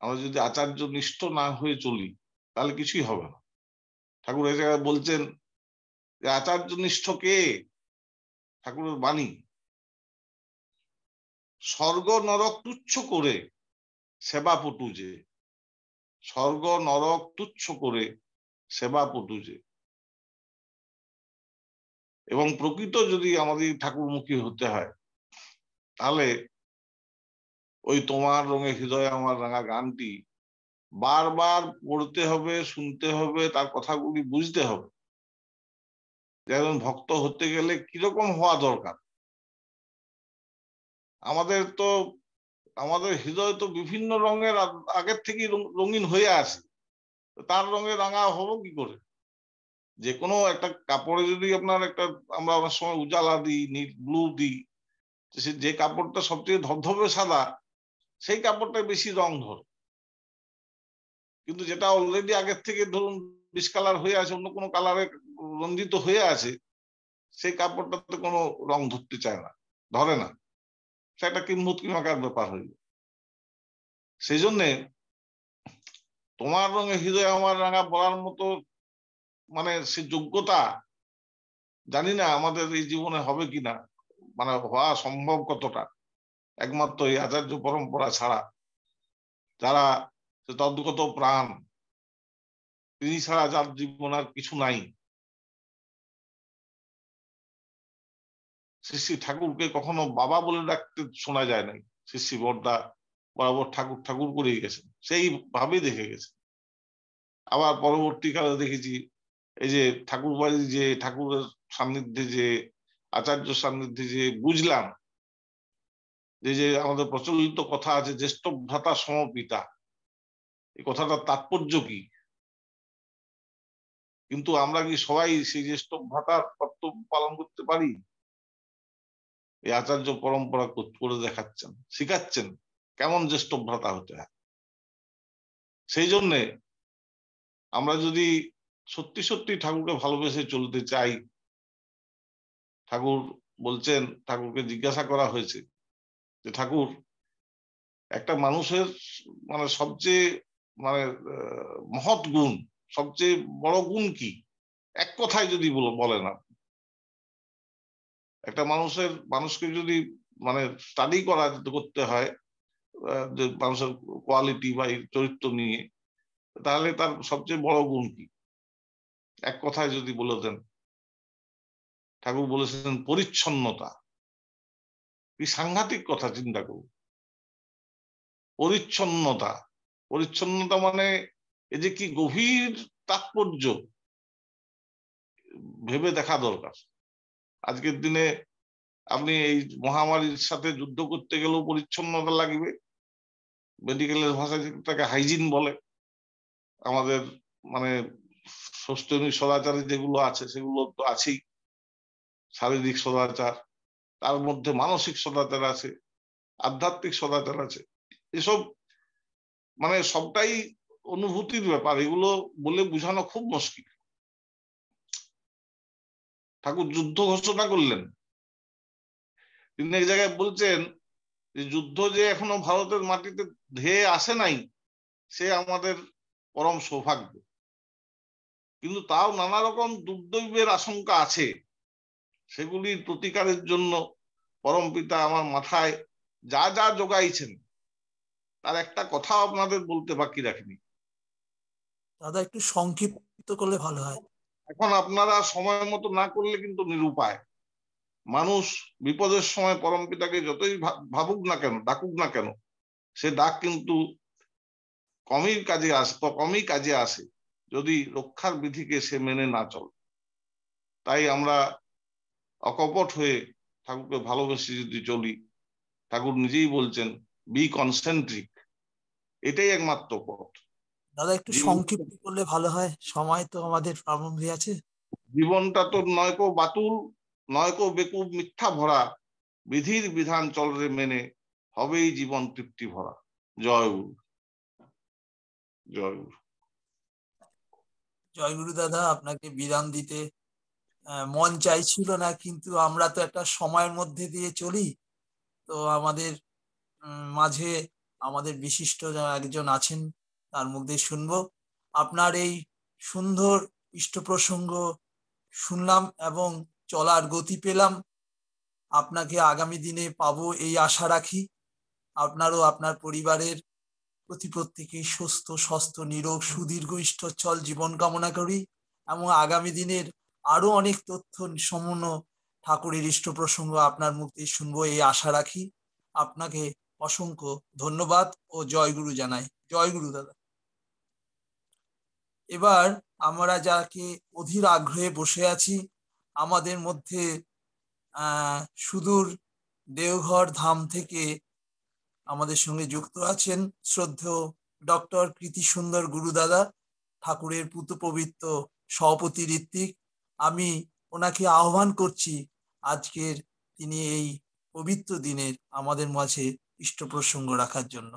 আমরা যদি আচার্য নিষ্ঠ না হয়ে চলি, তাহলে কিছুই হবে না। ঠাকুর এই জায়গায় বলছেন যে, আচার্য নিষ্ঠ কে? ঠাকুরের বাণী। স্বর্গ নরক তুচ্ছ করে সেবা পটু যে। স্বর্গ নরক তুচ্ছ করে সেবা পটু যে। এবং প্রকৃত যদি আমাদের ঠাকুরমুখী হতে হয়, তাহলে ওই তোমার রঙে হৃদয় আমার রাঙা গানটি বারবার পড়তে হবে, শুনতে হবে, তার কথাগুলি বুঝতে হবে। যেমন ভক্ত হতে গেলে কীরকম হওয়া দরকার? আমাদের তো, আমাদের হৃদয় তো বিভিন্ন রঙের আগের থেকেই রঙিন হয়ে আছে। তার রঙে রাঙা হব কি করে? যে কোনো একটা কাপড়ে যদি আপনার একটা, আমরা অনেক সময় উজালা দিই, নীল, ব্লু দিই যে কাপড়টা সবচেয়ে ধবধবে সাদা, সেই কাপড়টা বেশি রং ধরে। কিন্তু যেটা অলরেডি আগের থেকে ধরুন ডিসকালার হয়ে আছে, অন্য কোনো কালারে রঞ্জিত হয়ে আছে, সেই কাপড়টাতে কোনো রং ধরতে চায় না, ধরে না। সেটা কিম্ভূত কিমাকার ব্যাপার হইল? সেই জন্যে তোমার রঙে হৃদয় আমার রাঙা বলার মতো মানে সে যোগ্যতা জানি না আমাদের এই জীবনে হবে কিনা মানে হওয়া সম্ভব কতটা? একমাত্র এই আচার্য পরম্পরা ছাড়া। যারা তদ্গত প্রাণ, তিনি ছাড়া যার জীবন আর কিছু নাই। শ্রী ঠাকুরকে কখনো বাবা বলে ডাকতে শোনা যায় নাই। শ্রী বর্দা বরাবর ঠাকুর ঠাকুর করেই গেছেন। সেই ভাবেই দেখে গেছে আবার পরবর্তীকালে দেখেছি, এই যে ঠাকুর বাড়ি যে ঠাকুরের সান্নিধ্যে যে, আচার্য সান্নিধ্যে যে বুঝলাম, যে যে আমাদের প্রচলিত কথা আছে জ্যেষ্ঠ ভ্রাতা সমপিতা। এই কথাটার তাৎপর্য কি? কিন্তু আমরা কি সবাই সেই জ্যেষ্ঠ ভ্রাতার কর্তব্য পালন করতে পারি? এই আচার্য পরম্পরা করে দেখাচ্ছেন, শিখাচ্ছেন কেমন জ্যেষ্ঠ ভ্রাতা হতে হয়। সেই জন্যে আমরা যদি সত্যি সত্যি ঠাকুরকে ভালোবেসে চলতে চাই, ঠাকুর বলছেন, ঠাকুরকে জিজ্ঞাসা করা হয়েছে যে, ঠাকুর, একটা মানুষের মানে সবচেয়ে মানে মহৎ গুণ, সবচেয়ে বড় গুণ কি? এক কথায় যদি বলেন আপনি। একটা মানুষের, মানুষকে যদি মানে স্টাডি করা করতে হয় যে মানুষের কোয়ালিটি বা চরিত্র নিয়ে, তাহলে তার সবচেয়ে বড় গুণ কি? এক কথায় যদি বলে দেন। ঠাকুর বলেছেন পরিচ্ছন্নতা। কি সাংঘাতিক কথা চিন্তা করুন। পরিচ্ছন্নতা। পরিচ্ছন্নতা মানে এই যে কি গভীর তাৎপর্য ভেবে দেখা দরকার। আজকের দিনে আপনি এই মহামারীর সাথে যুদ্ধ করতে গেলেও পরিচ্ছন্নতা লাগবে। মেডিকেলের ভাষায় তাকে হাইজিন বলে। আমাদের মানে সস্তনী সদাচারে যেগুলো আছে, সেগুলো তো আছেই। শারীরিক সদাচার, তার মধ্যে মানসিক সদাচার আছে, আধ্যাত্মিক সদাচার আছে। এসব মানে সবটাই অনুভূতির ব্যাপার। এগুলো বলে বুঝানো খুব মুশকিল। ঠাকুর যুদ্ধ ঘোষণা করলেন। তিনি এক জায়গায় বলছেন যে, যুদ্ধ যে এখনও ভারতের মাটিতে ধেয়ে আসে নাই, সে আমাদের পরম সৌভাগ্য। কিন্তু তাও নানা রকম দুর্দৈবের আশঙ্কা আছে। সেগুলির প্রতিকারের জন্য পরম পিতা আমার মাথায় যা যা জোগাইছেন, তার একটা কথা আপনাদের বলতে বাকি রাখিনি। দাদা, একটু সংক্ষিপ্ত করলে ভালো হয়। এখন আপনারা সময় মতো না করলে কিন্তু নিরুপায়। মানুষ বিপদের সময় পরম পিতাকে যতই ভাবুক না কেন, ডাকুক না কেন, সে ডাক কিন্তু কমই কাজে আসে কমই কাজে আসে, যদি রক্ষার বিধিকে সে মেনে না চলে। তাই আমরা অকপট হয়ে ঠাকুরকে ভালোবেসে যদি চলি, ঠাকুর নিজেই বলছেন বি কনসেন্ট্রিক এটাই একমাত্র পথ। দাদা একটু সংক্ষিপ্ত করলে ভালো হয়। সময় তো আমাদের প্রারম্ভে আছে। জীবনটা তো নয়কো বাতুল নয়কো বেকুব মিথ্যা ভরা। বিধির বিধান চলরে মেনে হবেই জীবন তৃপ্তি ভরা। জয় গুরু। জয় গুরু। জয়গুরু দাদা আপনাকে বিরাম দিতে। মন চাইছিল না কিন্তু আমরা তো একটা সময়ের মধ্যে দিয়ে চলি। তো আমাদের মাঝে আমাদের বিশিষ্ট একজন আছেন তার মুখ দিয়ে শুনব। আপনার এই সুন্দর ইষ্ট প্রসঙ্গ শুনলাম এবং চলার গতি পেলাম। আপনাকে আগামী দিনে পাবো এই আশা রাখি। আপনারও আপনার পরিবারের প্রতি প্রত্যেকেই সুস্থ স্বাস্থ্য নিরোগ, সুদীর্ঘ, ইষ্টচ্ছল জীবন কামনা করি এবং আগামী দিনের আরও অনেক তথ্য সমন্য ঠাকুরের ইষ্ট প্রসঙ্গ আপনার দিয়ে শুনব এই আশা রাখি। আপনাকে অসংখ্য ধন্যবাদ ও জয়গুরু জানাই। জয়গুরু দাদা। এবার আমরা যাকে অধীর আগ্রহে বসে আছি, আমাদের মধ্যে সুদূর দেওঘর ধাম থেকে আমাদের সঙ্গে যুক্ত আছেন শ্রদ্ধেয় ডক্টর কৃতি সুন্দর গুরুদাদা ঠাকুরের পুত পবিত্র সভাপতি ঋত্বিক। আমি ওনাকে আহ্বান করছি আজকের তিনি এই পবিত্র দিনের আমাদের মাঝে ইষ্ট প্রসঙ্গ রাখার জন্য।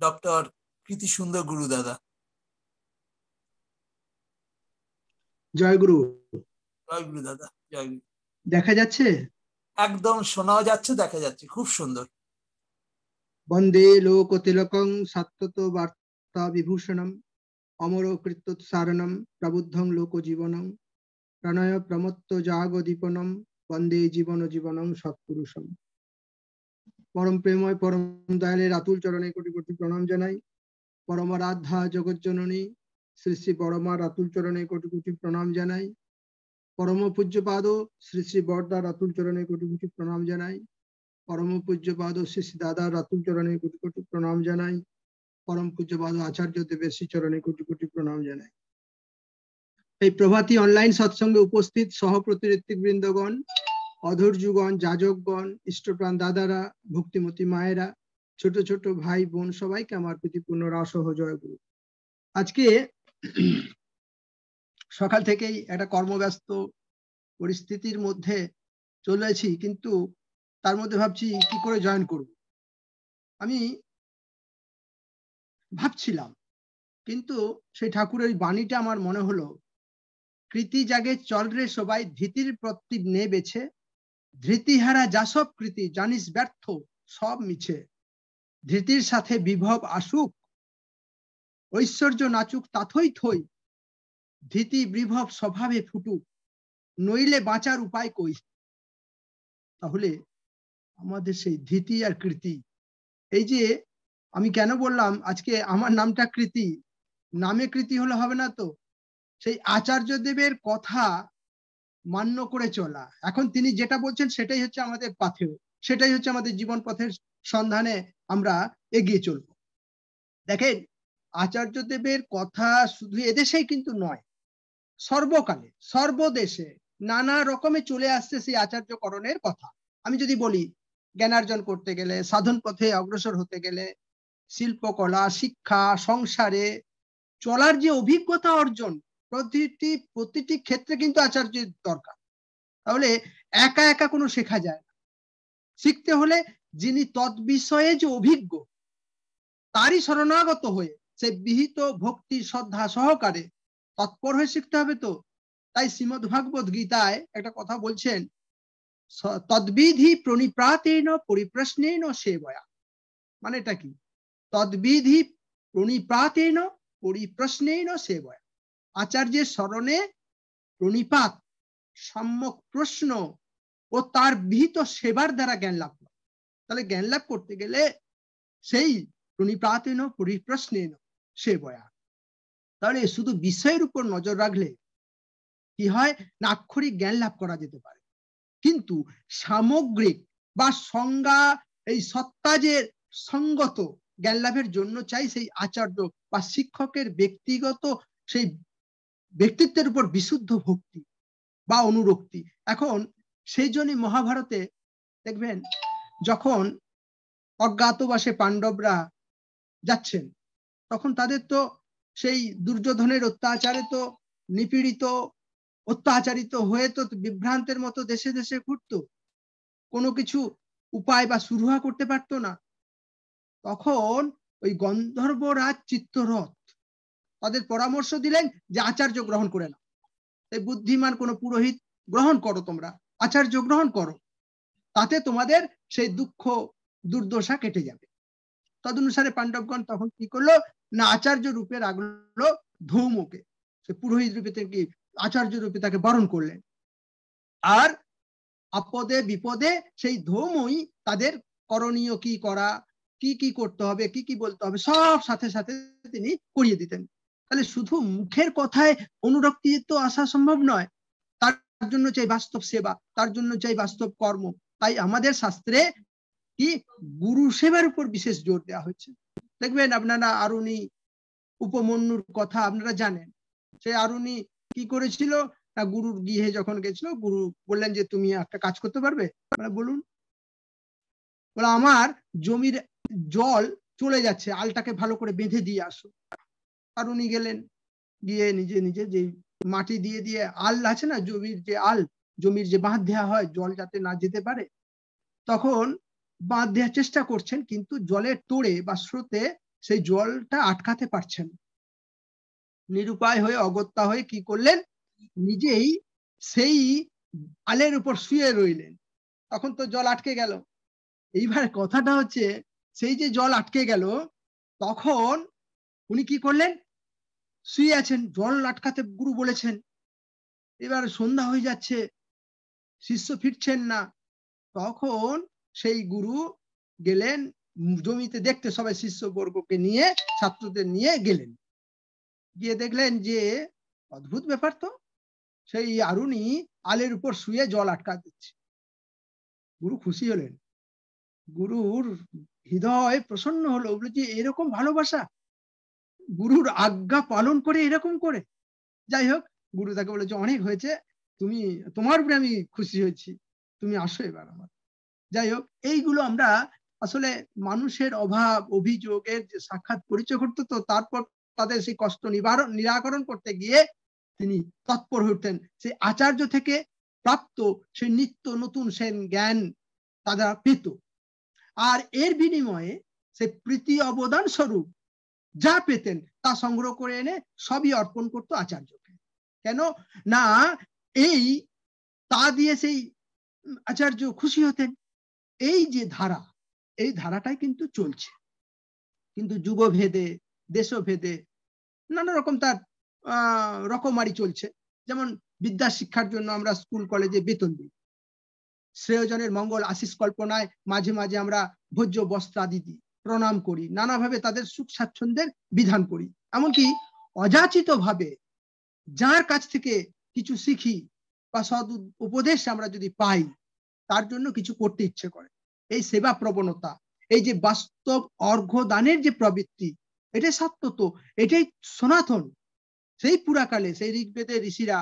ডক্টর কৃতি সুন্দর গুরুদাদা জয় গুরু জয় গুরু দাদা জয় গুরু দেখা যাচ্ছে? একদম শোনাও যাচ্ছে দেখা যাচ্ছে। খুব সুন্দর। বন্দে লোক তিলকং সত্যত বার্তা বিভূষণম অমর কৃত্যোৎসারণম প্রবুদ্ধং লোক জীবনম প্রণয় প্রমত্ত জাগ দীপনম বন্দে জীবন জীবনং সৎপুরুষম। পরম প্রেময় পরম দয়ালের আতুল চরণে কোটি কোটি প্রণাম জানাই। পরমারাধ্যা জগজ্জননী শ্রী শ্রী পরমার রাতুল চরণে কোটি কোটি প্রণাম জানাই। পরম পূজ্যপাদ শ্রী শ্রী বরদার রাতুল চরণে কোটি কোটি প্রণাম জানাই। পরম পূজ্যপাদ শ্রী শ্রী দাদার আতুল চরণে কোটি কোটি প্রণাম জানাই। পরম পূজ্যপাদ আচার্য দেবের শ্রী চরণে কোটি কোটি প্রণাম জানাই। এই প্রভাতী অনলাইন সৎসঙ্গে উপস্থিত সহপ্রতিনিধি বৃন্দগণ অধৈর্যগণ যাজকগণ, ইষ্টপ্রাণ দাদারা, ভক্তিমতী মায়েরা, ছোট ছোট ভাই বোন সবাইকে আমার প্রীতিপূর্ণ রাসহ জয় গুরু আজকে সকাল থেকেই একটা কর্মব্যস্ত পরিস্থিতির মধ্যে চলেছি কিন্তু তার মধ্যে ভাবছি কি করে জয়েন করব। আমি ভাবছিলাম, কিন্তু সেই ঠাকুরের বাণীটা আমার মনে হলো, কৃতি জাগে চল রে সবাই, ধৃতির প্রতি নেবেছে, ধৃতিহারা যা সব কৃতি, জানিস ব্যর্থ সব মিছে। ধৃতির সাথে বিভব আসুক ঐশ্বর্য নাচুক তাথই থই, ধীতি বিভব স্বভাবে ফুটুক, নইলে বাঁচার উপায় কই? তাহলে আমাদের সেই ধীতি আর কৃতি। এই যে আমি কেন বললাম, আজকে আমার নামটা কৃতি, নামে কৃতি হলে হবে না তো? সেই আচার্য দেবের কথা মান্য করে চলা। এখন তিনি যেটা বলছেন সেটাই হচ্ছে আমাদের পাথেও সেটাই হচ্ছে আমাদের জীবন পথের সন্ধানে আমরা এগিয়ে চলব। দেখেন আচার্য দেবের কথা শুধু এদেশেই কিন্তু নয়, সর্বকালে, সর্বদেশে নানা রকমে চলে আসছে সেই আচার্যকরণের কথা। আমি যদি বলি, জ্ঞানার্জন করতে গেলে, সাধন পথে অগ্রসর হতে গেলে, শিল্পকলা, শিক্ষা, সংসারে চলার যে অভিজ্ঞতা অর্জন, প্রতিটি প্রতিটি ক্ষেত্রে কিন্তু আচার্যের দরকার। তাহলে একা একা কোনো শেখা যায় না। শিখতে হলে যিনি তৎবিষয়ে যে অভিজ্ঞ, তারই শরণাগত হয়ে সে বিহিত ভক্তি শ্রদ্ধা সহকারে তৎপর হয়ে শিখতে হবে তো? তাই শ্রীমদ ভাগবত গীতায় একটা কথা বলছেন তদ্বিধি প্রণিপ্রাতেন পরিপ্রশ্নেন সেবয়া। মানে এটা কি? তদ্বিধি প্রণিপ্রাতেন পরিপ্রশ্নেন সেবয়া। আচার্যের স্মরণে প্রণিপাত, সম্যক প্রশ্ন ও তার বিহিত সেবার দ্বারা জ্ঞান লাভ তাহলে জ্ঞান লাভ করতে গেলে সেই প্রণিপাতেন পরিপ্রশ্নেন সেবয়া তাহলে শুধু বিষয়ের উপর নজর রাখলে কি হয়? না আক্ষরিক জ্ঞান লাভ করা যেতে পারে। কিন্তু সামগ্রিক বা সংজ্ঞা, এই সত্তা যে সঙ্গত জ্ঞান লাভের জন্য চাই, সেই আচার্য বা শিক্ষকের ব্যক্তিগত সেই ব্যক্তিত্বের উপর বিশুদ্ধ ভক্তি বা অনুরক্তি। এখন সেই জন্যই মহাভারতে দেখবেন, যখন অজ্ঞাতবাসে পাণ্ডবরা যাচ্ছেন তখন তাদের তো সেই দুর্যোধনের অত্যাচারে তো নিপীড়িত, অত্যাচারিত হয়ে তো বিভ্রান্তের মতো দেশে দেশে ঘুরতো। কোনো কিছু উপায় বা সুরহা করতে পারতো না। তখন ওই গন্ধর্বরাজ চিত্তরথ তাদের পরামর্শ দিলেন যে আচার্য গ্রহণ করে না এই বুদ্ধিমান কোনো পুরোহিত গ্রহণ করো তোমরা, আচার্য গ্রহণ করো। তাতে তোমাদের সেই দুঃখ দুর্দশা কেটে যাবে। তদনুসারে পাণ্ডবগণ তখন কি করল না আচার্য রূপে রাখল ধৌমকে। সে পুরোহিত রূপে থেকে আচার্য রূপে তাকে বরণ করলেন। আর আপদে বিপদে সেই ধৌমই তাদের করণীয় কি করা, কি কি করতে হবে, কি কি বলতে হবে, সব সাথে সাথে তিনি করিয়ে দিতেন। তাহলে শুধু মুখের কথায় অনুরক্তি তো আসা সম্ভব নয়। তার জন্য চাই বাস্তব সেবা, তার জন্য চাই বাস্তব কর্ম। তাই আমাদের শাস্ত্রে কি গুরু সেবার উপর বিশেষ জোর দেওয়া হয়েছে। দেখবেন আপনারা আরুণী উপমন্যুর কথা আপনারা জানেন। সে আরুণী কি করেছিল? না গুরুর গৃহে যখন গেছিল, গুরু বললেন যে, তুমি একটা কাজ করতে পারবে? বলুন। বলে, আমার জমির জল চলে যাচ্ছে, আলটাকে ভালো করে বেঁধে দিয়ে আসো। আর উনি গেলেন, গিয়ে নিজে নিজে যে মাটি দিয়ে দিয়ে আল আছে না, জমির যে আল, জমির যে বাঁধ দেওয়া হয়, জল যাতে না যেতে পারে, তখন বাঁধ দেওয়ার চেষ্টা করছেন, কিন্তু জলের তোড়ে বা স্রোতে সেই জলটা আটকাতে পারছেন নিরুপায় হয়ে, অগত্যা হয়ে কি করলেন? নিজেই সেই আলের উপর শুয়ে রইলেন। তখন তো জল আটকে গেল। এইবার কথাটা হচ্ছে, সেই যে জল আটকে গেল, তখন উনি কি করলেন? শুয়ে আছেন, জল আটকাতে গুরু বলেছেন। এবার সন্ধ্যা হয়ে যাচ্ছে, শিষ্য ফিরছেন না। তখন সেই গুরু গেলেন, জমিতে দেখতে সবাই শিষ্য বর্গকে নিয়ে, ছাত্রদের নিয়ে গেলেন। গিয়ে দেখলেন যে, অদ্ভুত ব্যাপার তো। সেই আরুণী আলের উপর শুয়ে জল আটকা দিচ্ছে। গুরু খুশি হলেন। গুরুর হৃদয় প্রসন্ন হলো। বলে যে, এরকম ভালোবাসা? গুরুর আজ্ঞা পালন করে এরকম করে? যাই হোক, গুরু তাকে বলেছে অনেক হয়েছে। তুমি, তোমার উপরে আমি খুশি হয়েছি। তুমি আসো এবার আমার। যাই হোক এইগুলো আমরা আসলে মানুষের অভাব, অভিযোগের যে সাক্ষাৎ পরিচয় করতো তো তারপর তাদের সেই কষ্ট নিবারণ, নিরাকরণ করতে গিয়ে তিনি তৎপর হতেন সেই আচার্য থেকে প্রাপ্ত সেই নিত্য নতুন সেন জ্ঞান তারা পেত। আর এর বিনিময়ে সে প্রীতি অবদান স্বরূপ যা পেতেন তা সংগ্রহ করে এনে সবই অর্পণ করত আচার্যকে। কেন? না, এই তা দিয়ে সেই আচার্য খুশি হতেন। এই যে ধারা, এই ধারাটাই কিন্তু চলছে। কিন্তু যুগভেদে, দেশভেদে নানা রকম তার রকমারি চলছে। যেমন বিদ্যা শিক্ষার জন্য আমরা স্কুল, কলেজে বেতন দিই। শ্রেয়জনের মঙ্গল আশিস কল্পনায় মাঝে মাঝে আমরা ভোজ্য বস্ত্রাদি দিই, প্রণাম করি, নানাভাবে তাদের সুখ স্বাচ্ছন্দ্যের বিধান করি। এমনকি অযাচিত ভাবে যার কাছ থেকে কিছু শিখি বা সদ উপদেশ আমরা যদি পাই তার জন্য কিছু করতে ইচ্ছে করে। এই সেবা প্রবণতা, এই যে বাস্তব অর্ঘ্য দানের যে প্রবৃত্তি এটাই সত্যত এটাই সনাতন। সেই পুরাকালে, সেই ঋগ্বেদের ঋষিরা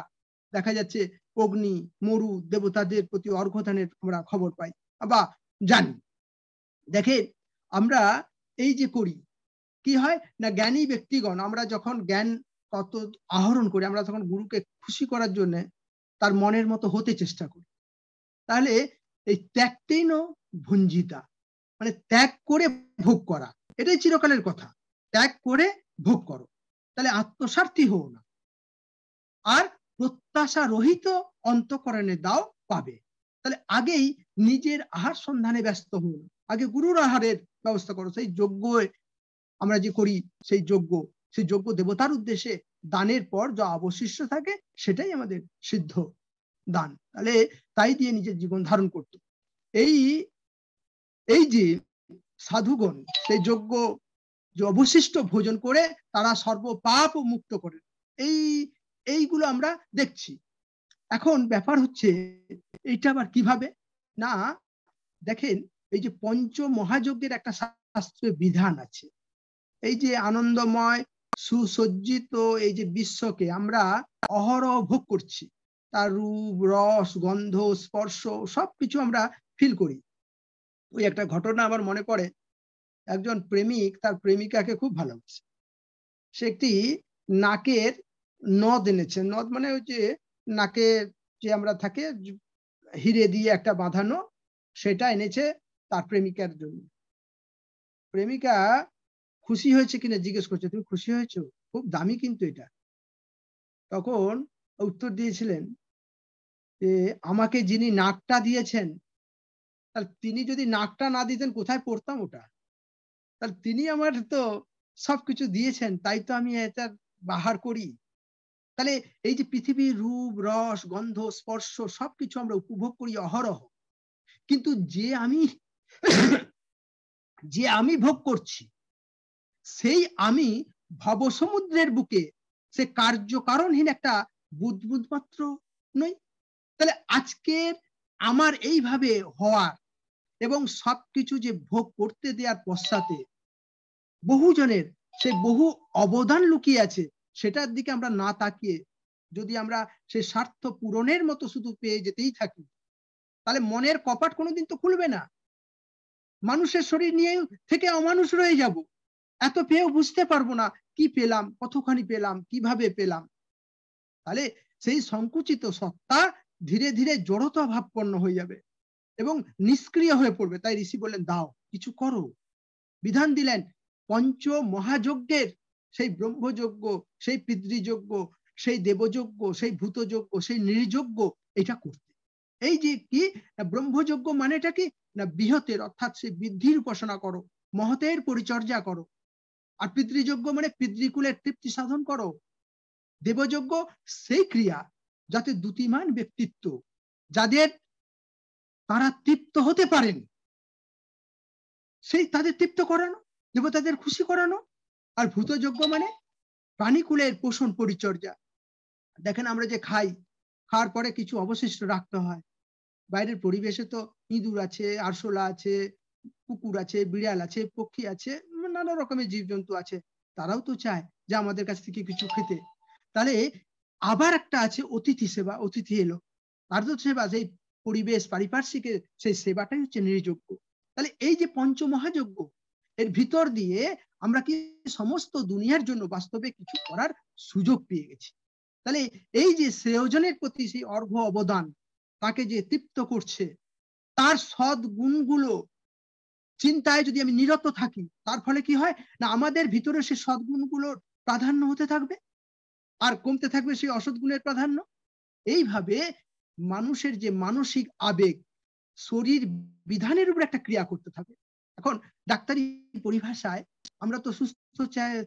দেখা যাচ্ছে অগ্নি, মরু দেবতাদের প্রতি অর্ঘ্যদানের আমরা খবর পাই বা জানি। দেখেন, আমরা এই যে করি, কি হয়? না, জ্ঞানী ব্যক্তিগণ, আমরা যখন জ্ঞান তত আহরণ করি, আমরা তখন গুরুকে খুশি করার জন্য তার মনের মতো হতে চেষ্টা করি। তাহলে এই ত্যাগতেই ন ভঞ্জিতা। মানে ত্যাগ করে ভোগ করা। এটাই চিরকালের কথা। ত্যাগ করে ভোগ করো। তাহলে আত্মস্বার্থী হও না। আর প্রত্যাশা রহিত অন্তকরণে দাও পাবে। তাহলে আগেই নিজের আহার সন্ধানে ব্যস্ত হন আগে গুরুর আহারের ব্যবস্থা করো। সেই যজ্ঞ আমরা যে করি, সেই যজ্ঞ সেই যজ্ঞ দেবতার উদ্দেশ্যে দানের পর যা অবশিষ্ট থাকে, সেটাই আমাদের সিদ্ধ দান। তাহলে তাই দিয়ে নিজের জীবন ধারণ করত। এই এই যে সাধুগণ, সেই যজ্ঞ যে অবশিষ্ট ভোজন করে তারা সর্বপাপ মুক্ত করেন এই, এইগুলো আমরা দেখছি। এখন ব্যাপার হচ্ছে এটা আবার কীভাবে? না, দেখেন, এই যে পঞ্চ মহাযজ্ঞের একটা শাস্ত্রীয় বিধান আছে। এই যে আনন্দময়, সুসজ্জিত, এই যে বিশ্বকে আমরা অহরহ ভোগ করছি। তার রূপ রস, গন্ধ, স্পর্শ সবকিছু আমরা ফিল করি। ওই একটা ঘটনা আমার মনে পড়ে। একজন প্রেমিক, তার প্রেমিকাকে খুব ভালোবাসে। সে একটি নাকের নদ এনেছে। নদ মানে ওই যে নাকে যে আমরা থাকে, হিরে দিয়ে একটা বাঁধানো, সেটা এনেছে তার প্রেমিকার জন্য। প্রেমিকা খুশি হয়েছে কিনা জিজ্ঞেস করছে, তুমি খুশি হয়েছো? খুব দামি কিন্তু এটা। তখন উত্তর দিয়েছিলেন আমাকে যিনি নাকটা দিয়েছেন, তাহলে তিনি যদি নাকটা না দিতেন কোথায় পড়তাম ওটা? তাহলে তিনি আমার তো সবকিছু দিয়েছেন, তাই তো আমি এটা বাহার করি। তাহলে এই যে পৃথিবীর রূপ, রস, গন্ধ, স্পর্শ সবকিছু আমরা উপভোগ করি অহরহ। কিন্তু যে আমি যে আমি ভোগ করছি, সেই আমি ভবসমুদ্রের বুকে, সে কার্যকারণহীন একটা বুদবুদ মাত্র নই। তাহলে আজকের আমার এইভাবে হওয়ার এবং সবকিছু যে ভোগ করতে দেওয়ার পশ্চাতে বহুজনের সে বহু অবদান লুকিয়ে আছে, সেটার দিকে আমরা না তাকিয়ে যদি আমরা সে স্বার্থ পূরণের মতো শুধু পেয়ে যেতেই থাকি, তাহলে মনের কপাট কোনোদিন তো খুলবে না। মানুষের শরীর নিয়ে থেকে অমানুষ রয়ে যাব। এত পেয়েও বুঝতে পারব না কি পেলাম, কতখানি পেলাম, কীভাবে পেলাম। তাহলে সেই সংকুচিত সত্তা ধীরে ধীরে জড়তা ভাবপন্ন হয়ে যাবে এবং নিষ্ক্রিয় হয়ে পড়বে। তাই ঋষি বললেন, দাও, কিছু করো। বিধান দিলেন পঞ্চ মহাযজ্ঞের সেই ব্রহ্মযজ্ঞ, সেই পিতৃযজ্ঞ, সেই দেবযজ্ঞ, সেই ভূতযজ্ঞ, সেই নির্যজ্ঞ এটা করতে। এই যে কি, ব্রহ্মযজ্ঞ মানেটা কি? না, বৃহতের, অর্থাৎ সেই বৃদ্ধির উপাসনা করো, মহতের পরিচর্যা করো। আর পিতৃযজ্ঞ মানে পিতৃকুলের তৃপ্তি সাধন করো। দেবযজ্ঞ সেই ক্রিয়া যাতে দুতিমান ব্যক্তিত্ব, যাদের তারা তৃপ্ত হতে পারেন। সেই তাদের তৃপ্ত করানো, দেবতাদের খুশি করানো, আর ভূতযজ্ঞ মানে প্রাণীকুলের পোষণ পরিচর্যা। দেখেন আমরা যে খাই, খাওয়ার পরে কিছু অবশিষ্ট রাখতে হয়। বাইরের পরিবেশে তো ইঁদুর আছে, আরশোলা আছে, কুকুর আছে, বিড়াল আছে, পক্ষী আছে, নানা রকমের জীবজন্তু আছে। তারাও তো চায় যে আমাদের কাছ থেকে কিছু খেতে। তাহলে আবার একটা আছে অতিথি সেবা, অতিথি এলো। তো সেবা সেই পরিবেশ পারিপার্শ্বিকের সেই সেবাটাই হচ্ছে নির্যোগ্য। তাহলে এই যে পঞ্চমহাযজ্ঞ, এর ভিতর দিয়ে আমরা কি সমস্ত দুনিয়ার জন্য বাস্তবে কিছু করার সুযোগ পেয়ে গেছি? তাহলে এই যে শ্রেয়জনের প্রতি সেই অর্ঘ অবদান, তাকে যে তৃপ্ত করছে, তার সৎ গুণগুলো চিন্তায় যদি আমি নিরত থাকি, তার ফলে কি হয়? না, আমাদের ভিতরে সে সদ্গুণগুলোর প্রাধান্য হতে থাকবে? আর কমতে থাকবে সেই অসৎ গুণের প্রাধান্য? এইভাবে মানুষের যে মানসিক আবেগ, শরীর বিধানের উপর একটা ক্রিয়া করতে থাকে। এখন ডাক্তারি পরিভাষায় আমরা তো সুস্থ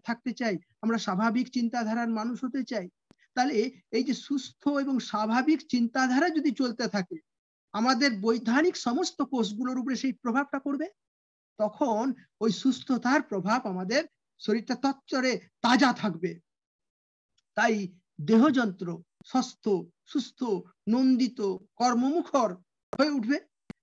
থাকতে চাই, আমরা স্বাভাবিক চিন্তাধারার মানুষ হতে চাই। তাহলে এই যে সুস্থ এবং স্বাভাবিক চিন্তাধারা যদি চলতে থাকে, আমাদের বৈধানিক সমস্ত কোষগুলোর উপরে সেই প্রভাবটা পড়বে? তখন ওই সুস্থতার প্রভাব আমাদের শরীরটা তৎচরে তাজা থাকবে। তাই দেহযন্ত্র সুস্থ সুস্থ, নন্দিত, কর্মমুখর হয়ে উঠবে।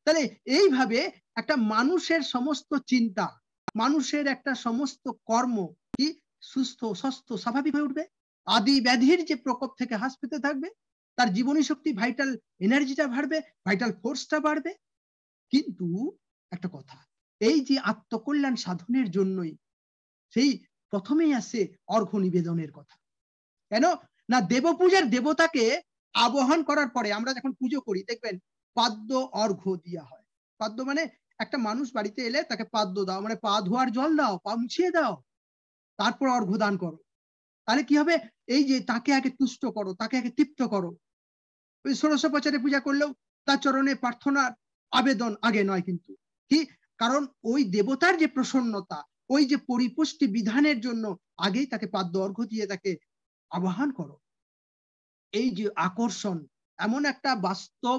তাহলে এইভাবে একটা মানুষের সমস্ত চিন্তা, মানুষের একটা সমস্ত কর্ম কি সুস্থ সুস্থ স্বাভাবিক হয়ে উঠবে। আদি ব্যাধির যে প্রকোপ থেকে হ্রাস পেতে থাকবে, তার জীবনী শক্তি ভাইটাল এনার্জিটা বাড়বে ভাইটাল ফোর্সটা বাড়বে। কিন্তু একটা কথা, এই যে আত্মকল্যাণ সাধনের জন্যই সেই প্রথমেই আসে অর্ঘ্য নিবেদনের কথা। কেন? না দেবপূজার দেবতাকে আবহন করার পরে আমরা যখন পুজো করি, দেখবেন পাদ্য অর্ঘ্য দিয়া হয়। পাদ্য মানে একটা মানুষ বাড়িতে এলে তাকে পাদ্য দাও মানে পা ধোয়ার জল দাও, পা মুছিয়ে দাও, তারপর অর্ঘ্য দান করো। তাহলে কি হবে? এই যে তাকে আগে তুষ্ট করো, তাকে আগে তৃপ্ত করো। ওই ষোড়শ বছরে পূজা করলেও তার চরণে প্রার্থনার আবেদন আগে নয় কিন্তু। কি? কারণ ওই দেবতার যে প্রসন্নতা, ওই যে পরিপুষ্টি বিধানের জন্য আগেই তাকে পাদ্য অর্ঘ্য দিয়ে তাকে আবাহন করো। এই যে আকর্ষণ, এমন একটা বাস্তব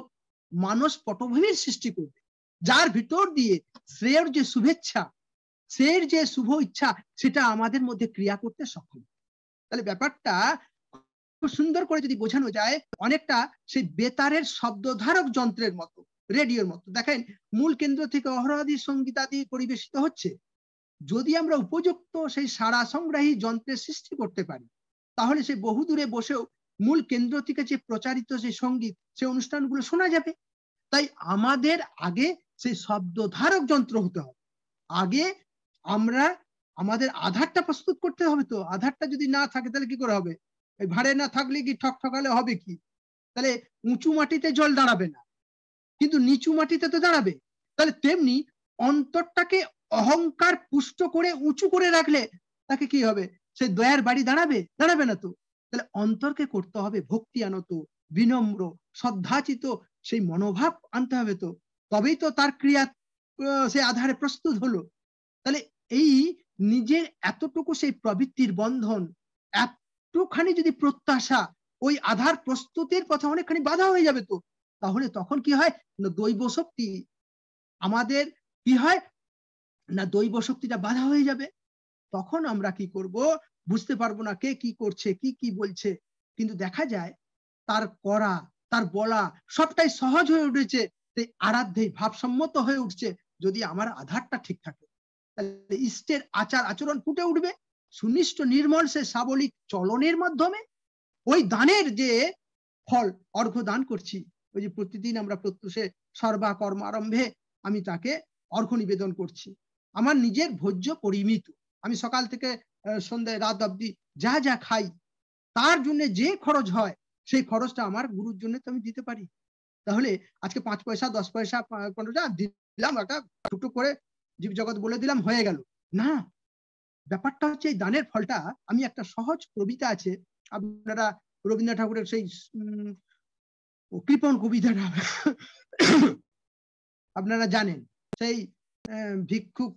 মানস পটভূমির সৃষ্টি করবে, যার ভিতর দিয়ে শ্রেয়র যে শুভেচ্ছা সের যে শুভ ইচ্ছা, সেটা আমাদের মধ্যে ক্রিয়া করতে সক্ষম তাহলে ব্যাপারটা খুব সুন্দর করে যদি বোঝানো যায়, অনেকটা সেই বেতারের শব্দধারক যন্ত্রের মতো, রেডিওর মতো। দেখেন, মূল কেন্দ্র থেকে অহরাদি সঙ্গীতাদি পরিবেশিত হচ্ছে। যদি আমরা উপযুক্ত সেই সারা সংগ্রাহী যন্ত্রের সৃষ্টি করতে পারি তাহলে সে বহুদূরে বসেও মূল কেন্দ্র থেকে যে প্রচারিত যে সংগীত সেই অনুষ্ঠানগুলো শোনা যাবে। তাই আমাদের আগে সেই শব্দধারক যন্ত্র হতে হবে। আগে আমরা আমাদের আধারটা প্রস্তুত করতে হবে তো। আধারটা যদি না থাকে তাহলে কি করে হবে? এই ভাড়ে না থাকলে কি ঠক ঠকালে হবে কি? তাহলে উঁচু মাটিতে জল দাঁড়াবে না। কিন্তু নিচু মাটিতে তো দাঁড়াবে। তাহলে তেমনি অন্তরটাকে অহংকার পুষ্ট করে উঁচু করে রাখলে তাকে কি হবে? সে দয়ার বাড়ি দাঁড়াবে? দাঁড়াবে না তো। তাহলে অন্তরকে করতে হবে ভক্তি আনত, বিনম্র শ্রদ্ধাচিত সেই মনোভাব আনতে হবে তো। তবেই তো তার ক্রিয়া সে আধারে প্রস্তুত হলো। তাহলে এই নিজের এতটুকু সেই প্রবৃত্তির বন্ধন একটুখানি যদি প্রত্যাশা, ওই আধার প্রস্তুতির পথে অনেকখানি বাধা হয়ে যাবে তো, তাহলে তখন কি হয়? না দৈব শক্তি, আমাদের কি হয়? না দৈব শক্তিটা বাধা হয়ে যাবে। তখন আমরা কি করব? বুঝতে পারব না কে কি করছে, কি কি বলছে। কিন্তু দেখা যায়, তার করা, তার বলা সবটাই সহজ হয়ে উঠেছে। সেই আরাধ্যে ভাবসম্মত হয়ে উঠছে, যদি আমার আধারটা ঠিক থাকে। তাহলে ইষ্টের আচার আচরণ ফুটে উঠবে। সুনিষ্ট নির্মল সে সাবলিক চলনের মাধ্যমে ওই দানের যে ফল অর্ঘ্য দান করছি, ওই যে প্রতিদিন আমরা প্রত্যুষে সর্বা কর্ম আরম্ভে আমি তাকে অর্ঘ্য নিবেদন করছি। আমার নিজের ভোজ্য পরিমিত। আমি সকাল থেকে সন্ধ্যায় রাত অব্দি যা যা খাই, তার জন্য যে খরচ হয়, সেই খরচটা আমার গুরুর জন্য তো আমি দিতে পারি। তাহলে আজকে পাঁচ পয়সা, দশ পয়সা পনেরো দিলাম, একটা টুকটুক করে জীব জগৎ বলে দিলাম, হয়ে গেল। না, ব্যাপারটা হচ্ছে এই দানের ফলটা, আমি একটা সহজ কবিতা আছে, আপনারা রবীন্দ্রনাথ ঠাকুরের সেই কৃপণ কবিতাটা আপনারা জানেন। সেই ভিক্ষুক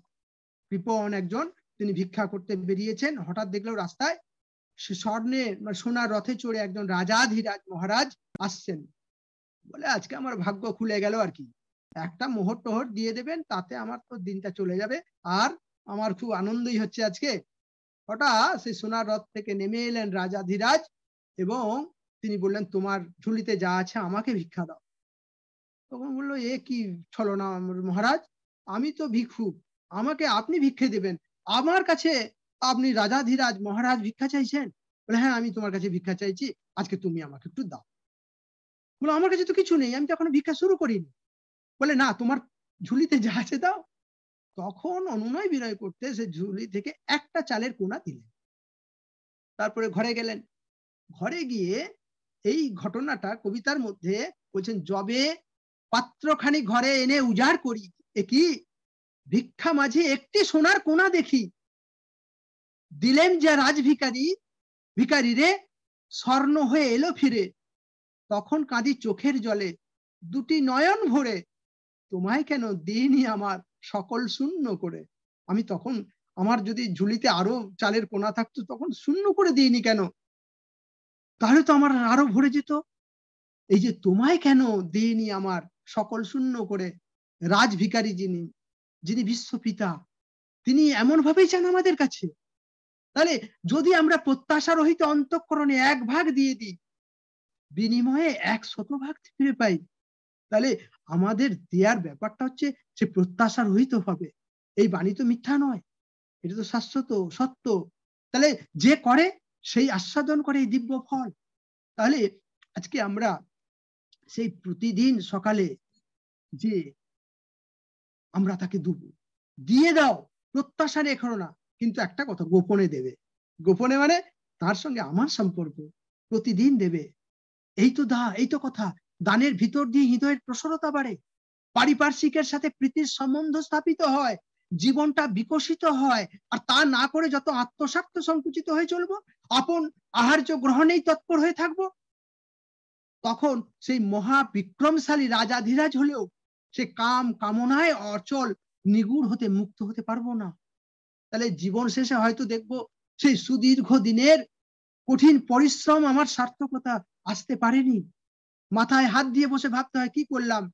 কৃপণ একজন তিনি ভিক্ষা করতে বেরিয়েছেন। হঠাৎ দেখলেও রাস্তায় সে স্বর্ণে মানে সোনার রথে চড়ে একজন রাজাধিরাজ মহারাজ আসছেন। বলে, আজকে আমার ভাগ্য খুলে গেল আর কি। একটা মোহর টোহর দিয়ে দেবেন, তাতে আমার তো দিনটা চলে যাবে। আর আমার খুব আনন্দই হচ্ছে আজকে। হঠাৎ সেই সোনার রথ থেকে নেমে এলেন রাজাধিরাজ এবং তিনি বললেন, তোমার ঝুলিতে যা আছে আমাকে ভিক্ষা দাও। তখন বলল, এ কি ছলনা মহারাজ? আমি তো ভিক্ষু আমাকে আপনি ভিক্ষে দেবেন। আমার কাছে আপনি রাজাধিরাজ মহারাজ ভিক্ষা চাইছেন? বলে হ্যাঁ আমি তোমার কাছে ভিক্ষা চাইছি, আজকে তুমি আমাকে একটু দাও। বলে, আমার কাছে তো কিছু নেই, আমি তো এখনও ভিক্ষা শুরু করিনি। বলে, না, তোমার ঝুলিতে যা আছে দাও। তখন অনুনয় বিনয় করতে সে ঝুলি থেকে একটা চালের কোনা দিলেন। তারপরে ঘরে গেলেন। ঘরে গিয়ে এই ঘটনাটা কবিতার মধ্যে বলছেন জবে পাত্রখানি ঘরে এনে উজাড় করি, এ ভিক্ষা মাঝে একটি সোনার কোনা দেখি। দিলেন যে রাজভিকারী ভিকারি রে স্বর্ণ হয়ে এলো ফিরে। তখন কাঁদি চোখের জলে, দুটি নয়ন ভরে, তোমায় কেন দিইনি আমার সকল শূন্য করে? আমি তখন, আমার যদি ঝুলিতে আরও চালের কোনা থাকতো, তখন শূন্য করে দিইনি কেন? তাহলে তো আমার আরও ভরে যেত। এই যে তোমায় কেন দিইনি আমার সকল শূন্য করে? রাজ ভিকারী যিনি যিনি বিশ্বপিতা তিনি এমন ভাবেই চান আমাদের কাছে। তাহলে যদি আমরা প্রত্যাশা রহিত অন্তঃকরণে এক ভাগ দিয়ে দিই, বিনিময়ে এক শতভাগ ফিরে পাই, তাহলে আমাদের দেয়ার ব্যাপারটা হচ্ছে সে প্রত্যাশা রহিত হবে। এই বাণী তো মিথ্যা নয়, এটা তো শাশ্বত, সত্য। তাহলে যে করে, সেই আস্বাদন করে এই দিব্য ফল। তাহলে আজকে আমরা সেই প্রতিদিন সকালে যে আমরা তাকে দেব। দিয়ে দাও, প্রত্যাশা রেখো না। কিন্তু একটা কথা গোপনে দেবে। গোপনে মানে তার সঙ্গে আমার সম্পর্ক প্রতিদিন দেবে। এই তো দা, এই তো কথা। দানের ভিতর দিয়ে হৃদয়ের প্রসরতা বাড়ে। পারিপার্শ্বিকের সাথে প্রীতির সম্বন্ধ স্থাপিত হয়। জীবনটা বিকশিত হয়। আর তা না করে যত আত্মস্বার্থ সংকুচিত হয়ে চলবো, আপন আহার্য গ্রহণেই তৎপর হয়ে থাকব, তখন সেই মহা বিক্রমশালী রাজাধিরাজ হলেও সে কাম কামনায় অচল, নিগুড় হতে মুক্ত হতে পারব না। তাহলে জীবন শেষে হয়তো দেখব সেই সুদীর্ঘ দিনের কঠিন পরিশ্রম আমার সার্থকতা আসতে পারেনি। মাথায় হাত দিয়ে বসে ভাবতে হয়, কি করলাম?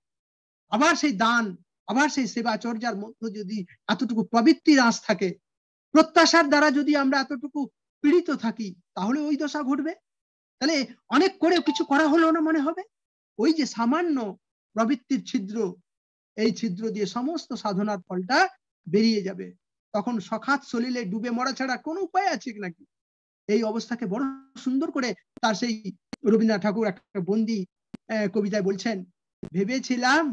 আবার সেই দান, আবার সেই সেবাচর্যার মধ্যে যদি এতটুকু প্রবৃত্তির আঁশ থাকে, প্রত্যাশার দ্বারা যদি আমরা এতটুকু পীড়িত থাকি, তাহলে ওই দশা ঘটবে? তাহলে অনেক করে কিছু করা হলো না মনে হবে? ওই যে সামান্য প্রবৃত্তির ছিদ্র এই ছিদ্র দিয়ে সমস্ত সাধনার ফলটা বেরিয়ে যাবে। তখন সখাত সলিলে ডুবে মরা ছাড়া কোনো উপায় আছে নাকি? এই অবস্থাকে বড় সুন্দর করে তার সেই রবীন্দ্রনাথ ঠাকুর একটা বন্দি কবিতায় বলছেন, ভেবেছিলাম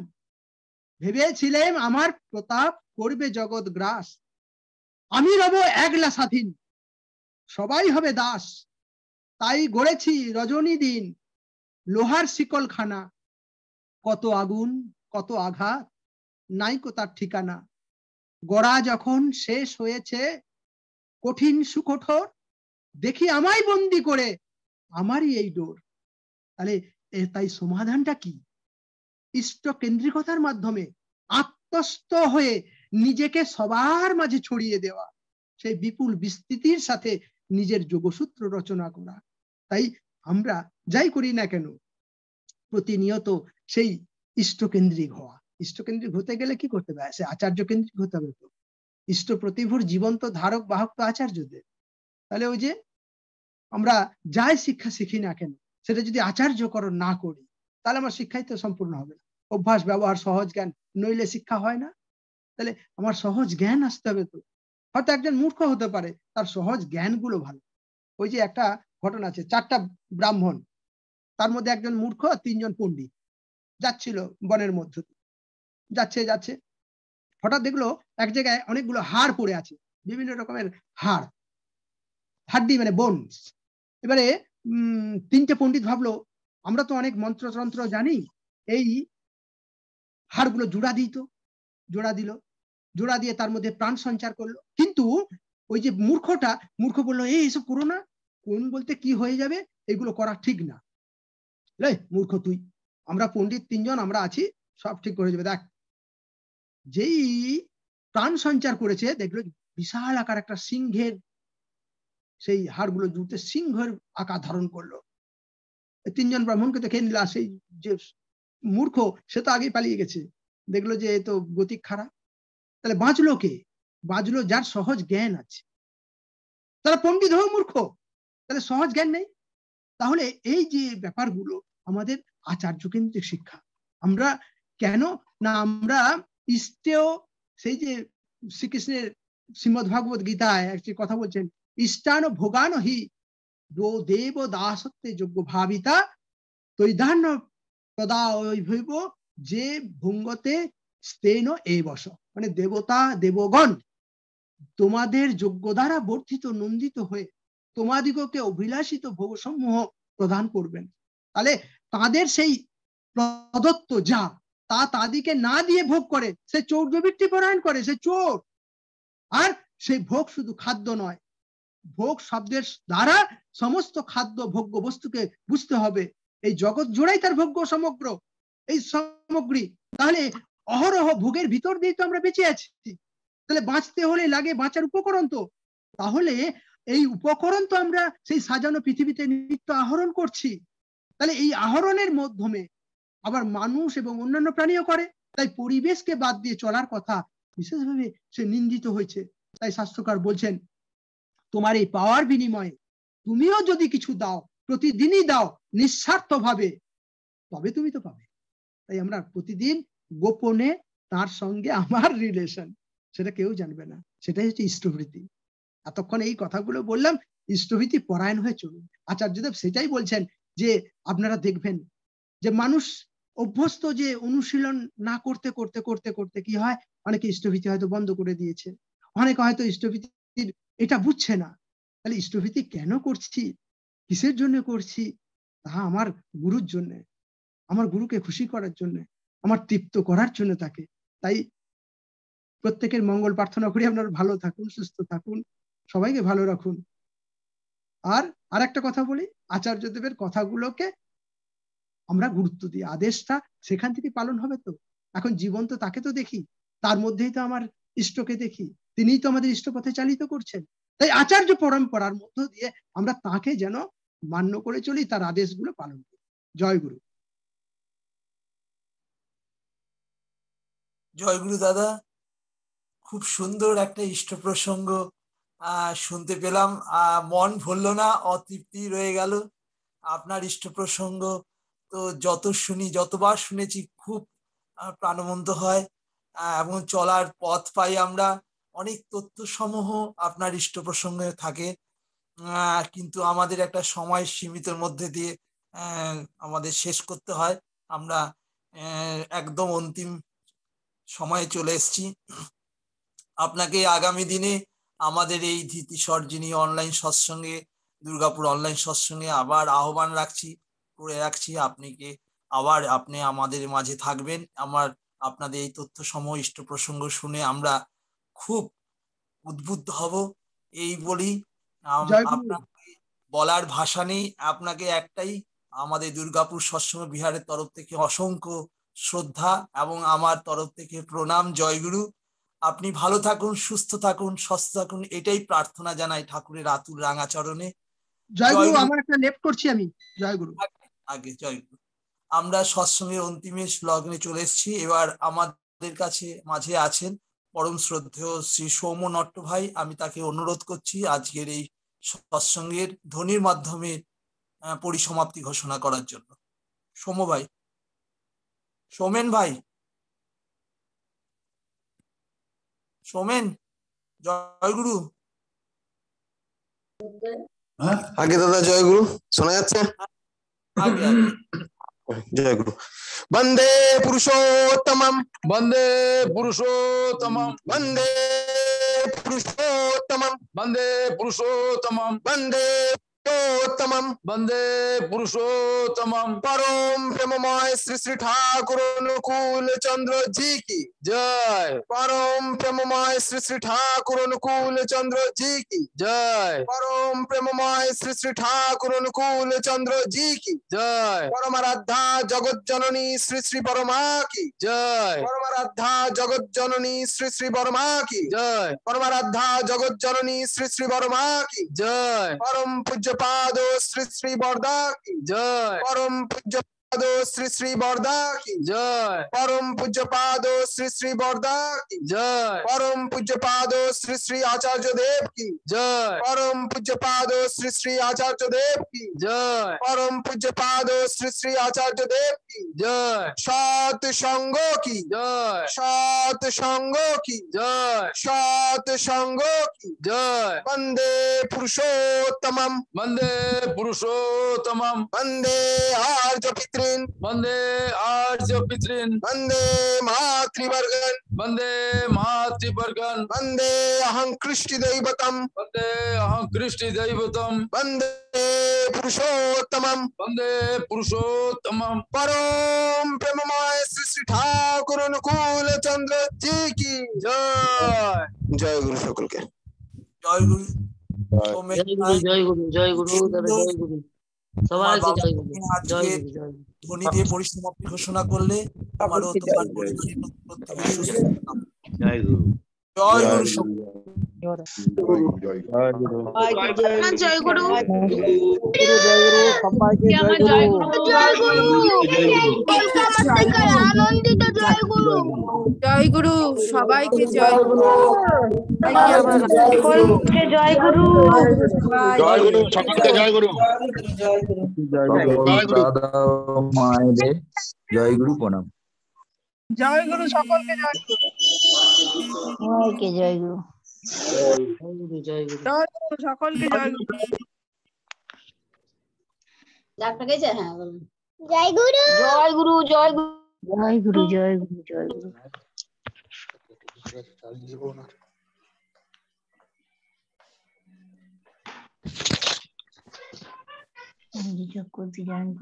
ভেবেছিলাম আমার প্রতাপ করবে জগৎ গ্রাস। আমি রব একলা স্বাধীন, সবাই হবে দাস। তাই গড়েছি রজনী দিন, লোহার শিকল খানা কত আগুন, কত আঘাত নাইকো তার ঠিকানা। গড়া যখন শেষ হয়েছে, কঠিন সুকঠোর, দেখি আমায় বন্দি করে আমারই এই ডোর। তাহলে তাই সমাধানটা কি? ইষ্ট কেন্দ্রিকতার মাধ্যমে আত্মস্থ হয়ে নিজেকে সবার মাঝে ছড়িয়ে দেওয়া, সেই বিপুল বিস্তৃতির সাথে নিজের যোগসূত্র রচনা করা। তাই আমরা যাই করি না কেন, প্রতিনিয়ত সেই ইষ্টকেন্দ্রিক হওয়া। ইষ্টকেন্দ্রিক হতে গেলে কি করতে হবে? সে আচার্য কেন্দ্রিক হতে হবে তো। ইষ্ট প্রতিভুর জীবন্ত ধারক, বাহক তো আচার্যদের। তাহলে ওই যে আমরা যাই শিক্ষা শিখি না কেন, সেটা যদি আচার্যকরণ না করি, তাহলে আমার শিক্ষাই তো সম্পূর্ণ হবে না। অভ্যাস, ব্যবহার, সহজ জ্ঞান, নইলে শিক্ষা হয় না। তাহলে আমার সহজ জ্ঞান আসতে হবে তো। হয়তো একজন মূর্খ হতে পারে, তার সহজ জ্ঞানগুলো ভালো। ওই যে একটা ঘটনা আছে, চারটা ব্রাহ্মণ, তার মধ্যে একজন মূর্খ তিনজন পণ্ডিত। যাচ্ছিল বনের মধ্য দিয়ে। যাচ্ছে যাচ্ছে। হঠাৎ দেখল এক জায়গায় অনেকগুলো হাড় পড়ে আছে, বিভিন্ন রকমের হাড়। হাড্ডি মানে বোনস এবারে তিনটে পণ্ডিত ভাবলো, আমরা তো অনেক মন্ত্রতন্ত্র জানি, এই হাড়গুলো জোড়া দিত জোড়া দিল। জোড়া দিয়ে তার মধ্যে প্রাণ সঞ্চার করল। কিন্তু ওই যে মূর্খটা, মূর্খ বলল, এই, এসব করো না। কোন বলতে কি হয়ে যাবে? এগুলো করা ঠিক না। মূর্খ তুই। আমরা পণ্ডিত তিনজন, আমরা আছি, সব ঠিক করে যাবে দেখ যেই প্রাণ সঞ্চার করেছে, দেখল বিশাল আকার একটা সিংহের সেই হাড়গুলো জুড়তে সিংহের আকার ধারণ করল। তিনজন ব্রাহ্মণকে দেখে নিল সেই যে মূর্খ, সে তো আগেই পালিয়ে গেছে। দেখল যে এ তো গতিক খারাপ। তাহলে বাঁচলো কে? বাঁচলো যার সহজ জ্ঞান আছে। তারা পণ্ডিত হোক মূর্খ। তাহলে সহজ জ্ঞান নেই? তাহলে এই যে ব্যাপারগুলো, আমাদের আচার্য কেন্দ্রিক শিক্ষা, আমরা কেন না আমরা ইষ্টেও সেই যে শ্রীকৃষ্ণের শ্রীমদ ভাগবত গীতায় একটি কথা বলছেন, ইষ্টান ভোগান হি, দো দেব দাসত্বে যোগ্য ভাবিতা, তৈধান্য তদা ভৈব যে ভঙ্গতে স্তেন এ বস। মানে দেবতা, দেবগণ, তোমাদের যোগ্য দ্বারা বর্ধিত, নন্দিত হয়ে তোমাদিগকে অভিলাষিত ভোগসমূহ প্রদান করবেন। তাহলে তাদের সেই প্রদত্ত যা তা তাদিকে না দিয়ে ভোগ করে, সে চোর চৌর্যবৃত্তি পরায়ণ করে, সে চোর। আর সেই ভোগ শুধু খাদ্য নয়, ভোগ শব্দের দ্বারা সমস্ত খাদ্য ভোগ্য বস্তুকে বুঝতে হবে। এই জগৎ জোড়াই তার ভোগ্য সমগ্র, এই সামগ্রী। তাহলে অহরহ ভোগের ভিতর দিয়ে তো আমরা বেঁচে আছি। তাহলে বাঁচতে হলে লাগে বাঁচার উপকরণ তো। তাহলে এই উপকরণ তো আমরা সেই সাজানো পৃথিবীতে নিত্য আহরণ করছি। তাহলে এই আহরণের মাধ্যমে আবার মানুষ এবং অন্যান্য প্রাণীও করে। তাই পরিবেশকে বাদ দিয়ে চলার কথা বিশেষভাবে সে নিন্দিত হয়েছে। তাই শাস্ত্রকার বলছেন, তোমার এই পাওয়ার বিনিময়ে তুমিও যদি কিছু দাও, প্রতিদিনই দাও নিঃস্বার্থ ভাবে তবে তুমি তো পাবে। তাই আমরা প্রতিদিন গোপনে তার সঙ্গে আমার রিলেশন সেটা কেউ জানবে না। সেটাই হচ্ছে ইষ্টভৃতি। এতক্ষণ এই কথাগুলো বললাম, ইষ্টভীতি পরায়ণ হয়ে চলুন। আচার্যদেব সেটাই বলছেন যে, আপনারা দেখবেন যে মানুষ অভ্যস্ত যে অনুশীলন না করতে করতে করতে করতে কি হয়? অনেকে ইষ্টভীতি হয়তো বন্ধ করে দিয়েছে। অনেকে হয়তো ইষ্টভীতির এটা বুঝছে না। তাহলে ইষ্টভীতি কেন করছি? কিসের জন্য করছি? তা আমার গুরুর জন্য, আমার গুরুকে খুশি করার জন্য, আমার তৃপ্ত করার জন্য তাকে। তাই প্রত্যেকের মঙ্গল প্রার্থনা করি আপনারা ভালো থাকুন, সুস্থ থাকুন, সবাইকে ভালো রাখুন। আর আর একটা কথা বলি, আচার্যদেবের কথাগুলোকে আমরা গুরুত্ব দিই। আদেশটা সেখান থেকে পালন হবে তো? এখন জীবন তো তাকে তো দেখি। তার মধ্যেই তো আমার ইষ্টকে দেখি। তিনিই তো আমাদের ইষ্ট পথে চালিত করছেন। তাই আচার্য পরম্পরার মধ্য দিয়ে আমরা তাকে যেন মান্য করে চলি, তার আদেশগুলো পালন করি। জয় গুরু। জয়গুরু দাদা। খুব সুন্দর একটা ইষ্ট প্রসঙ্গ শুনতে পেলাম। মন ভরল না, অতৃপ্তি রয়ে গেল। আপনার ইষ্ট প্রসঙ্গ তো যত শুনি, যতবার শুনেছি খুব প্রাণবন্ত হয়। এবং চলার পথ পাই আমরা। অনেক তথ্য সমূহ আপনার ইষ্ট প্রসঙ্গে থাকে। কিন্তু আমাদের একটা সময় সীমিতের মধ্যে দিয়ে আমাদের শেষ করতে হয়। আমরা একদম অন্তিম সময়ে চলে এসেছি। আপনাকে আগামী দিনে আমাদের এই ধীতি সর্জিনী অনলাইন সৎসঙ্গে, দুর্গাপুর অনলাইন সৎসঙ্গে আবার আহ্বান রাখছি। করে রাখছি। আপনি কি আবার আপনি আমাদের মাঝে থাকবেন। আমার আপনাদের এই তথ্য সমূহ ইষ্ট প্রসঙ্গ শুনে আমরা খুব উদ্বুদ্ধ হব। এই বলি। আপনাকে বলার ভাষা নেই। আপনাকে একটাই আমাদের দুর্গাপুর সৎসঙ্গ বিহারের তরফ থেকে অসংখ্য শ্রদ্ধা এবং আমার তরফ থেকে প্রণাম। জয়গুরু আপনি ভালো থাকুন সুস্থ থাকুন সুস্থ থাকুন এটাই প্রার্থনা জানাই ঠাকুরের আতুর রাঙাচরণে। জয়গুরু। আমার একটা লেফট করছি আমি। জয়গুরু আগে জয়গুরু আমরা সৎসঙ্গের অন্তিমে লগ্নে চলে এসেছি। এবার আমাদের কাছে মাঝে আছেন পরম শ্রদ্ধেয় শ্রী সৌম্য নট্ট ভাই। আমি তাকে অনুরোধ করছি আজকের এই সৎসঙ্গের ধ্বনির মাধ্যমে পরিসমাপ্তি ঘোষণা করার জন্য। সৌম্য ভাই। সোমেন ভাই। সৌমেন, জয়গুরু। আগে দাদা জয়গুরু, শোনা যাচ্ছে? আগে আগে জয়গুরু বন্দে পুরুষোত্তমম বন্দে পুরুষোত্তমম বন্দে পুরুষোত্তমম বন্দে পুরুষোত্তমম বন্দে পুরুষোত্তমম বন্দে পুরুষোত্তমম পরম প্রেমময় শ্রী শ্রী ঠাকুর অনুকূল চন্দ্র জি কি জয় পরম প্রেমময় শ্রী শ্রী ঠাকুর অনুকূল চন্দ্র জি কি জয় পরম প্রেমময় শ্রী শ্রী ঠাকুর অনুকূল চন্দ্র জি কি জয় পরমারাধ্যা জগৎ জননী শ্রী শ্রী পরমা কি জয় পরমারাধ্যা জগৎ জননী শ্রী শ্রী বর্মা কি জয় পরমারাধ্যা জগৎ জননী শ্রী শ্রী বর্মা কি জয় পরম পূজ্যপাদ শ্রী শ্রী বরদা কি জয় পরম পূজ্যপাদ শ্রী শ্রী বরদা কি জয় পরম পূজ্যপাদ শ্রী শ্রী বরদা কি জয় পরম পূজ্যপাদ শ্রী শ্রী আচার্য দেব কি জয় পরম পূজ্যপাদ শ্রী শ্রী আচার্য দেব কি জয় পরম পূজ্যপাদ শ্রী শ্রী আচার্য দেব কি জয় সৎ সঙ্গ কি জয় সৎ সঙ্গ কি জয় সৎ সঙ্গ কি জয় বন্দে পুরুষোত্তমম বন্দে পুরুষোত্তমম বন্দে আর্য পিতৃন বন্দে আর্য পিতৃন বন্দে মাতৃবর্গন বন্দে মাতৃবর্গন বন্দে অহং কৃষ্টি দৈবতম বন্দে অহং কৃষ্টি দৈবতম বন্দে পুরুষোত্তমম বন্দে পুরুষোত্তমম পরম প্রেমময় শ্রী শ্রী ঠাকুর অনুকূল চন্দ্র জি কি জয় জয় গুরু সকলকে জয়গুরু সৌমেন জয় গুরু ভাই জয় গুরু জয় গুরু দাদা সুন্দর জয় গুরু তোমার সবাইকে ধ্বনি দিয়ে পরিসমাপ্তি ঘোষণা করলে আমারও তোমার পরিবারের প্রত্যেকের সুস্থ জয় গুরু জয় গুরু সৌম্য জয় গুরু জয় গুরু আমার জয় গুরু জয় গুরু আনন্দিত জয় গুরু জয় গুরু সবাইকে জয় গুরু সকলকে জয় গুরু জয় গুরু সকলকে জয় গুরু সকল দাদা ও মায়েদের জয় গুরু প্রণাম জয় গুরু সকলকে জয় গুরু। জয় গুরু। জয় গুরু জয় গুরু। জয় গুরু সকলকে জয় গুরু। হ্যাঁ জয় গুরু জয় গুরু। জয় গুরু জয় গুরু জয় গুরু। জয় গুরু। আমি যোগ করতে জানব